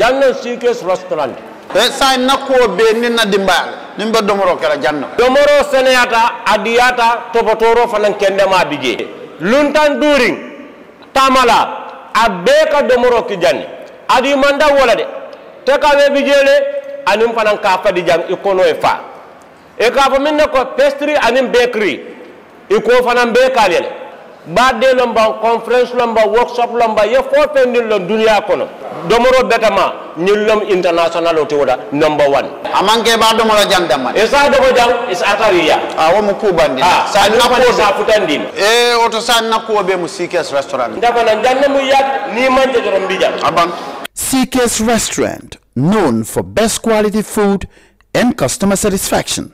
Speaker 8: janna sikes restaurant.
Speaker 7: E sa na ko be ni na dimbal. Nin be domoro kala janna
Speaker 8: domoro seneyata adiyata topotoro fanan kendema bije luntan during tamala a bee ka domoro ki janni adi manda wola de te ka we bijele anin fanan ka fadi jang i kono e fa e ka fo min ne ko pastry anin bakery. I ko fanan be kalele birthday lomba conference lomba workshop lomba ye fo fendin lon duniya kono. Domoro betama ñillom international o tewoda number one.
Speaker 7: Amanke ba domoro jang damma
Speaker 8: e sa domo jang is atariya
Speaker 7: a wo mu kubandi
Speaker 8: Ah,
Speaker 7: sa
Speaker 8: fana
Speaker 7: nakko
Speaker 8: sa futandin
Speaker 7: e oto sa nakko be. mu CKS restaurant.
Speaker 8: Ndafana janne mu yak ni manje dorom bijam
Speaker 7: aban
Speaker 9: CK's Restaurant, known for best quality food and customer satisfaction.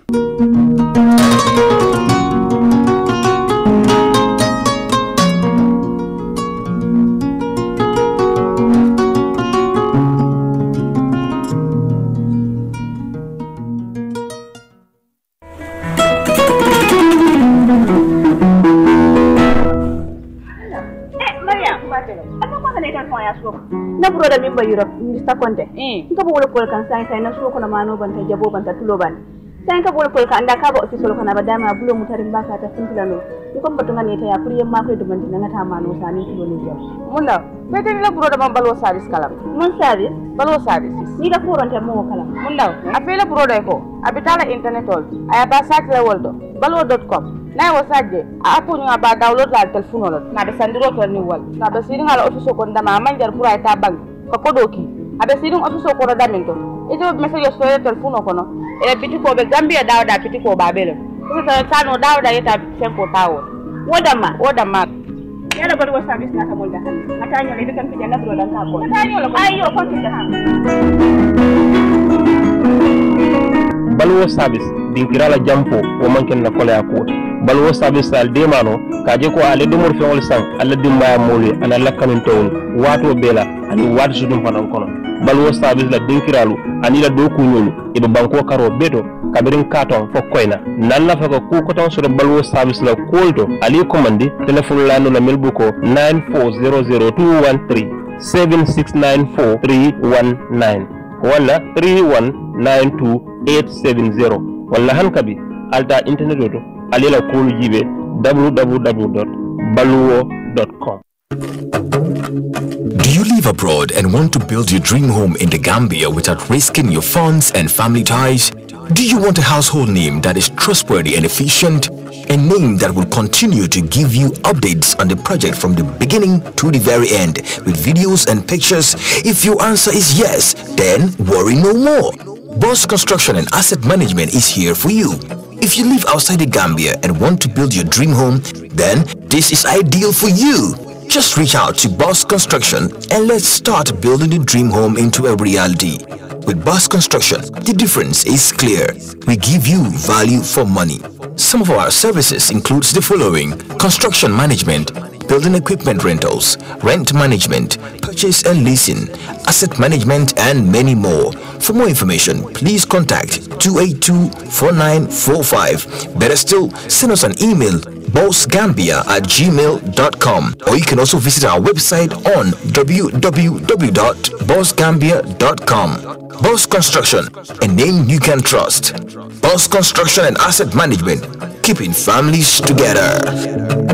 Speaker 10: ba Europe ndista konte eh. nka bo wolo kolkan sai sai na suko kono mano ban ta jabo ban ta tulo ban. Sai ka bolo kolka anda ka ba ofisol kana ba dama bulo mutarin baka ta funtilano ni kon batunga ne ta ya kuriyan ma kai duman dinga ta mano sani tulo ne jaw
Speaker 11: munda be tan la buro da ban balwo service kalam.
Speaker 10: Mun service?
Speaker 11: Balwo service.
Speaker 10: Ni da koron ta mo kalam.
Speaker 11: Munda a fe la buro da ko a bitala internet all aya ba site la woldo balwo.com na ya wa sagge a apu ñu download la telepon lot na be sandiro to ni wal na be siringa la office ko ndama manjar pura itu ya bank. kakodoki kodo ki aɓe sirin office o kono e, damin to ito message o soye fuuno kono. Eɓe piti koɓe gambia dawɗa piti ko baɓele sano dawɗa yetta senko tawol
Speaker 10: wodamma
Speaker 11: wodamma
Speaker 10: yala bari wo service nata molda hande ngata ɓe kan fijannabroɗan ka ko ko ayo continue ha
Speaker 20: balwo service dinkirala jampo wo manken na kole akuo balwo service al demano kaje ko ale demor fewol san alla dimbaya molu ana lakkanin tawol wato bela ani wato sudum fanan kono. Balwo service la dinkiralu ani la do kuñolu ibe e banko karo beto kabirin katon fo koyna. Nan la faka ku ko ton sura balwo service la koldo ali commandi telephone la no la melbu ko 9400213 7694319 walla 3192870 walla han alta internet o alila kolu jiɓe www
Speaker 12: Do you live abroad and want to build your dream home in the Gambia without risking your funds and family ties? Do you want a household name that is trustworthy and efficient? A name that will continue to give you updates on the project from the beginning to the very end with videos and pictures? If your answer is yes, then worry no more. Boss Construction and Asset Management is here for you. If you live outside the Gambia and want to build your dream home, then this is ideal for you. Just reach out to Boss Construction and let's start building the dream home into a reality. With Boss Construction, the difference is clear. We give you value for money. Some of our services includes the following: construction management, building equipment rentals, rent management, purchase and leasing, asset management, and many more. For more information, please contact 282-4945. Better still, send us an email bossgambia at gmail.com or you can also visit our website on www.bossgambia.com. Boss Construction, a name you can trust. Boss Construction and Asset Management, keeping families together.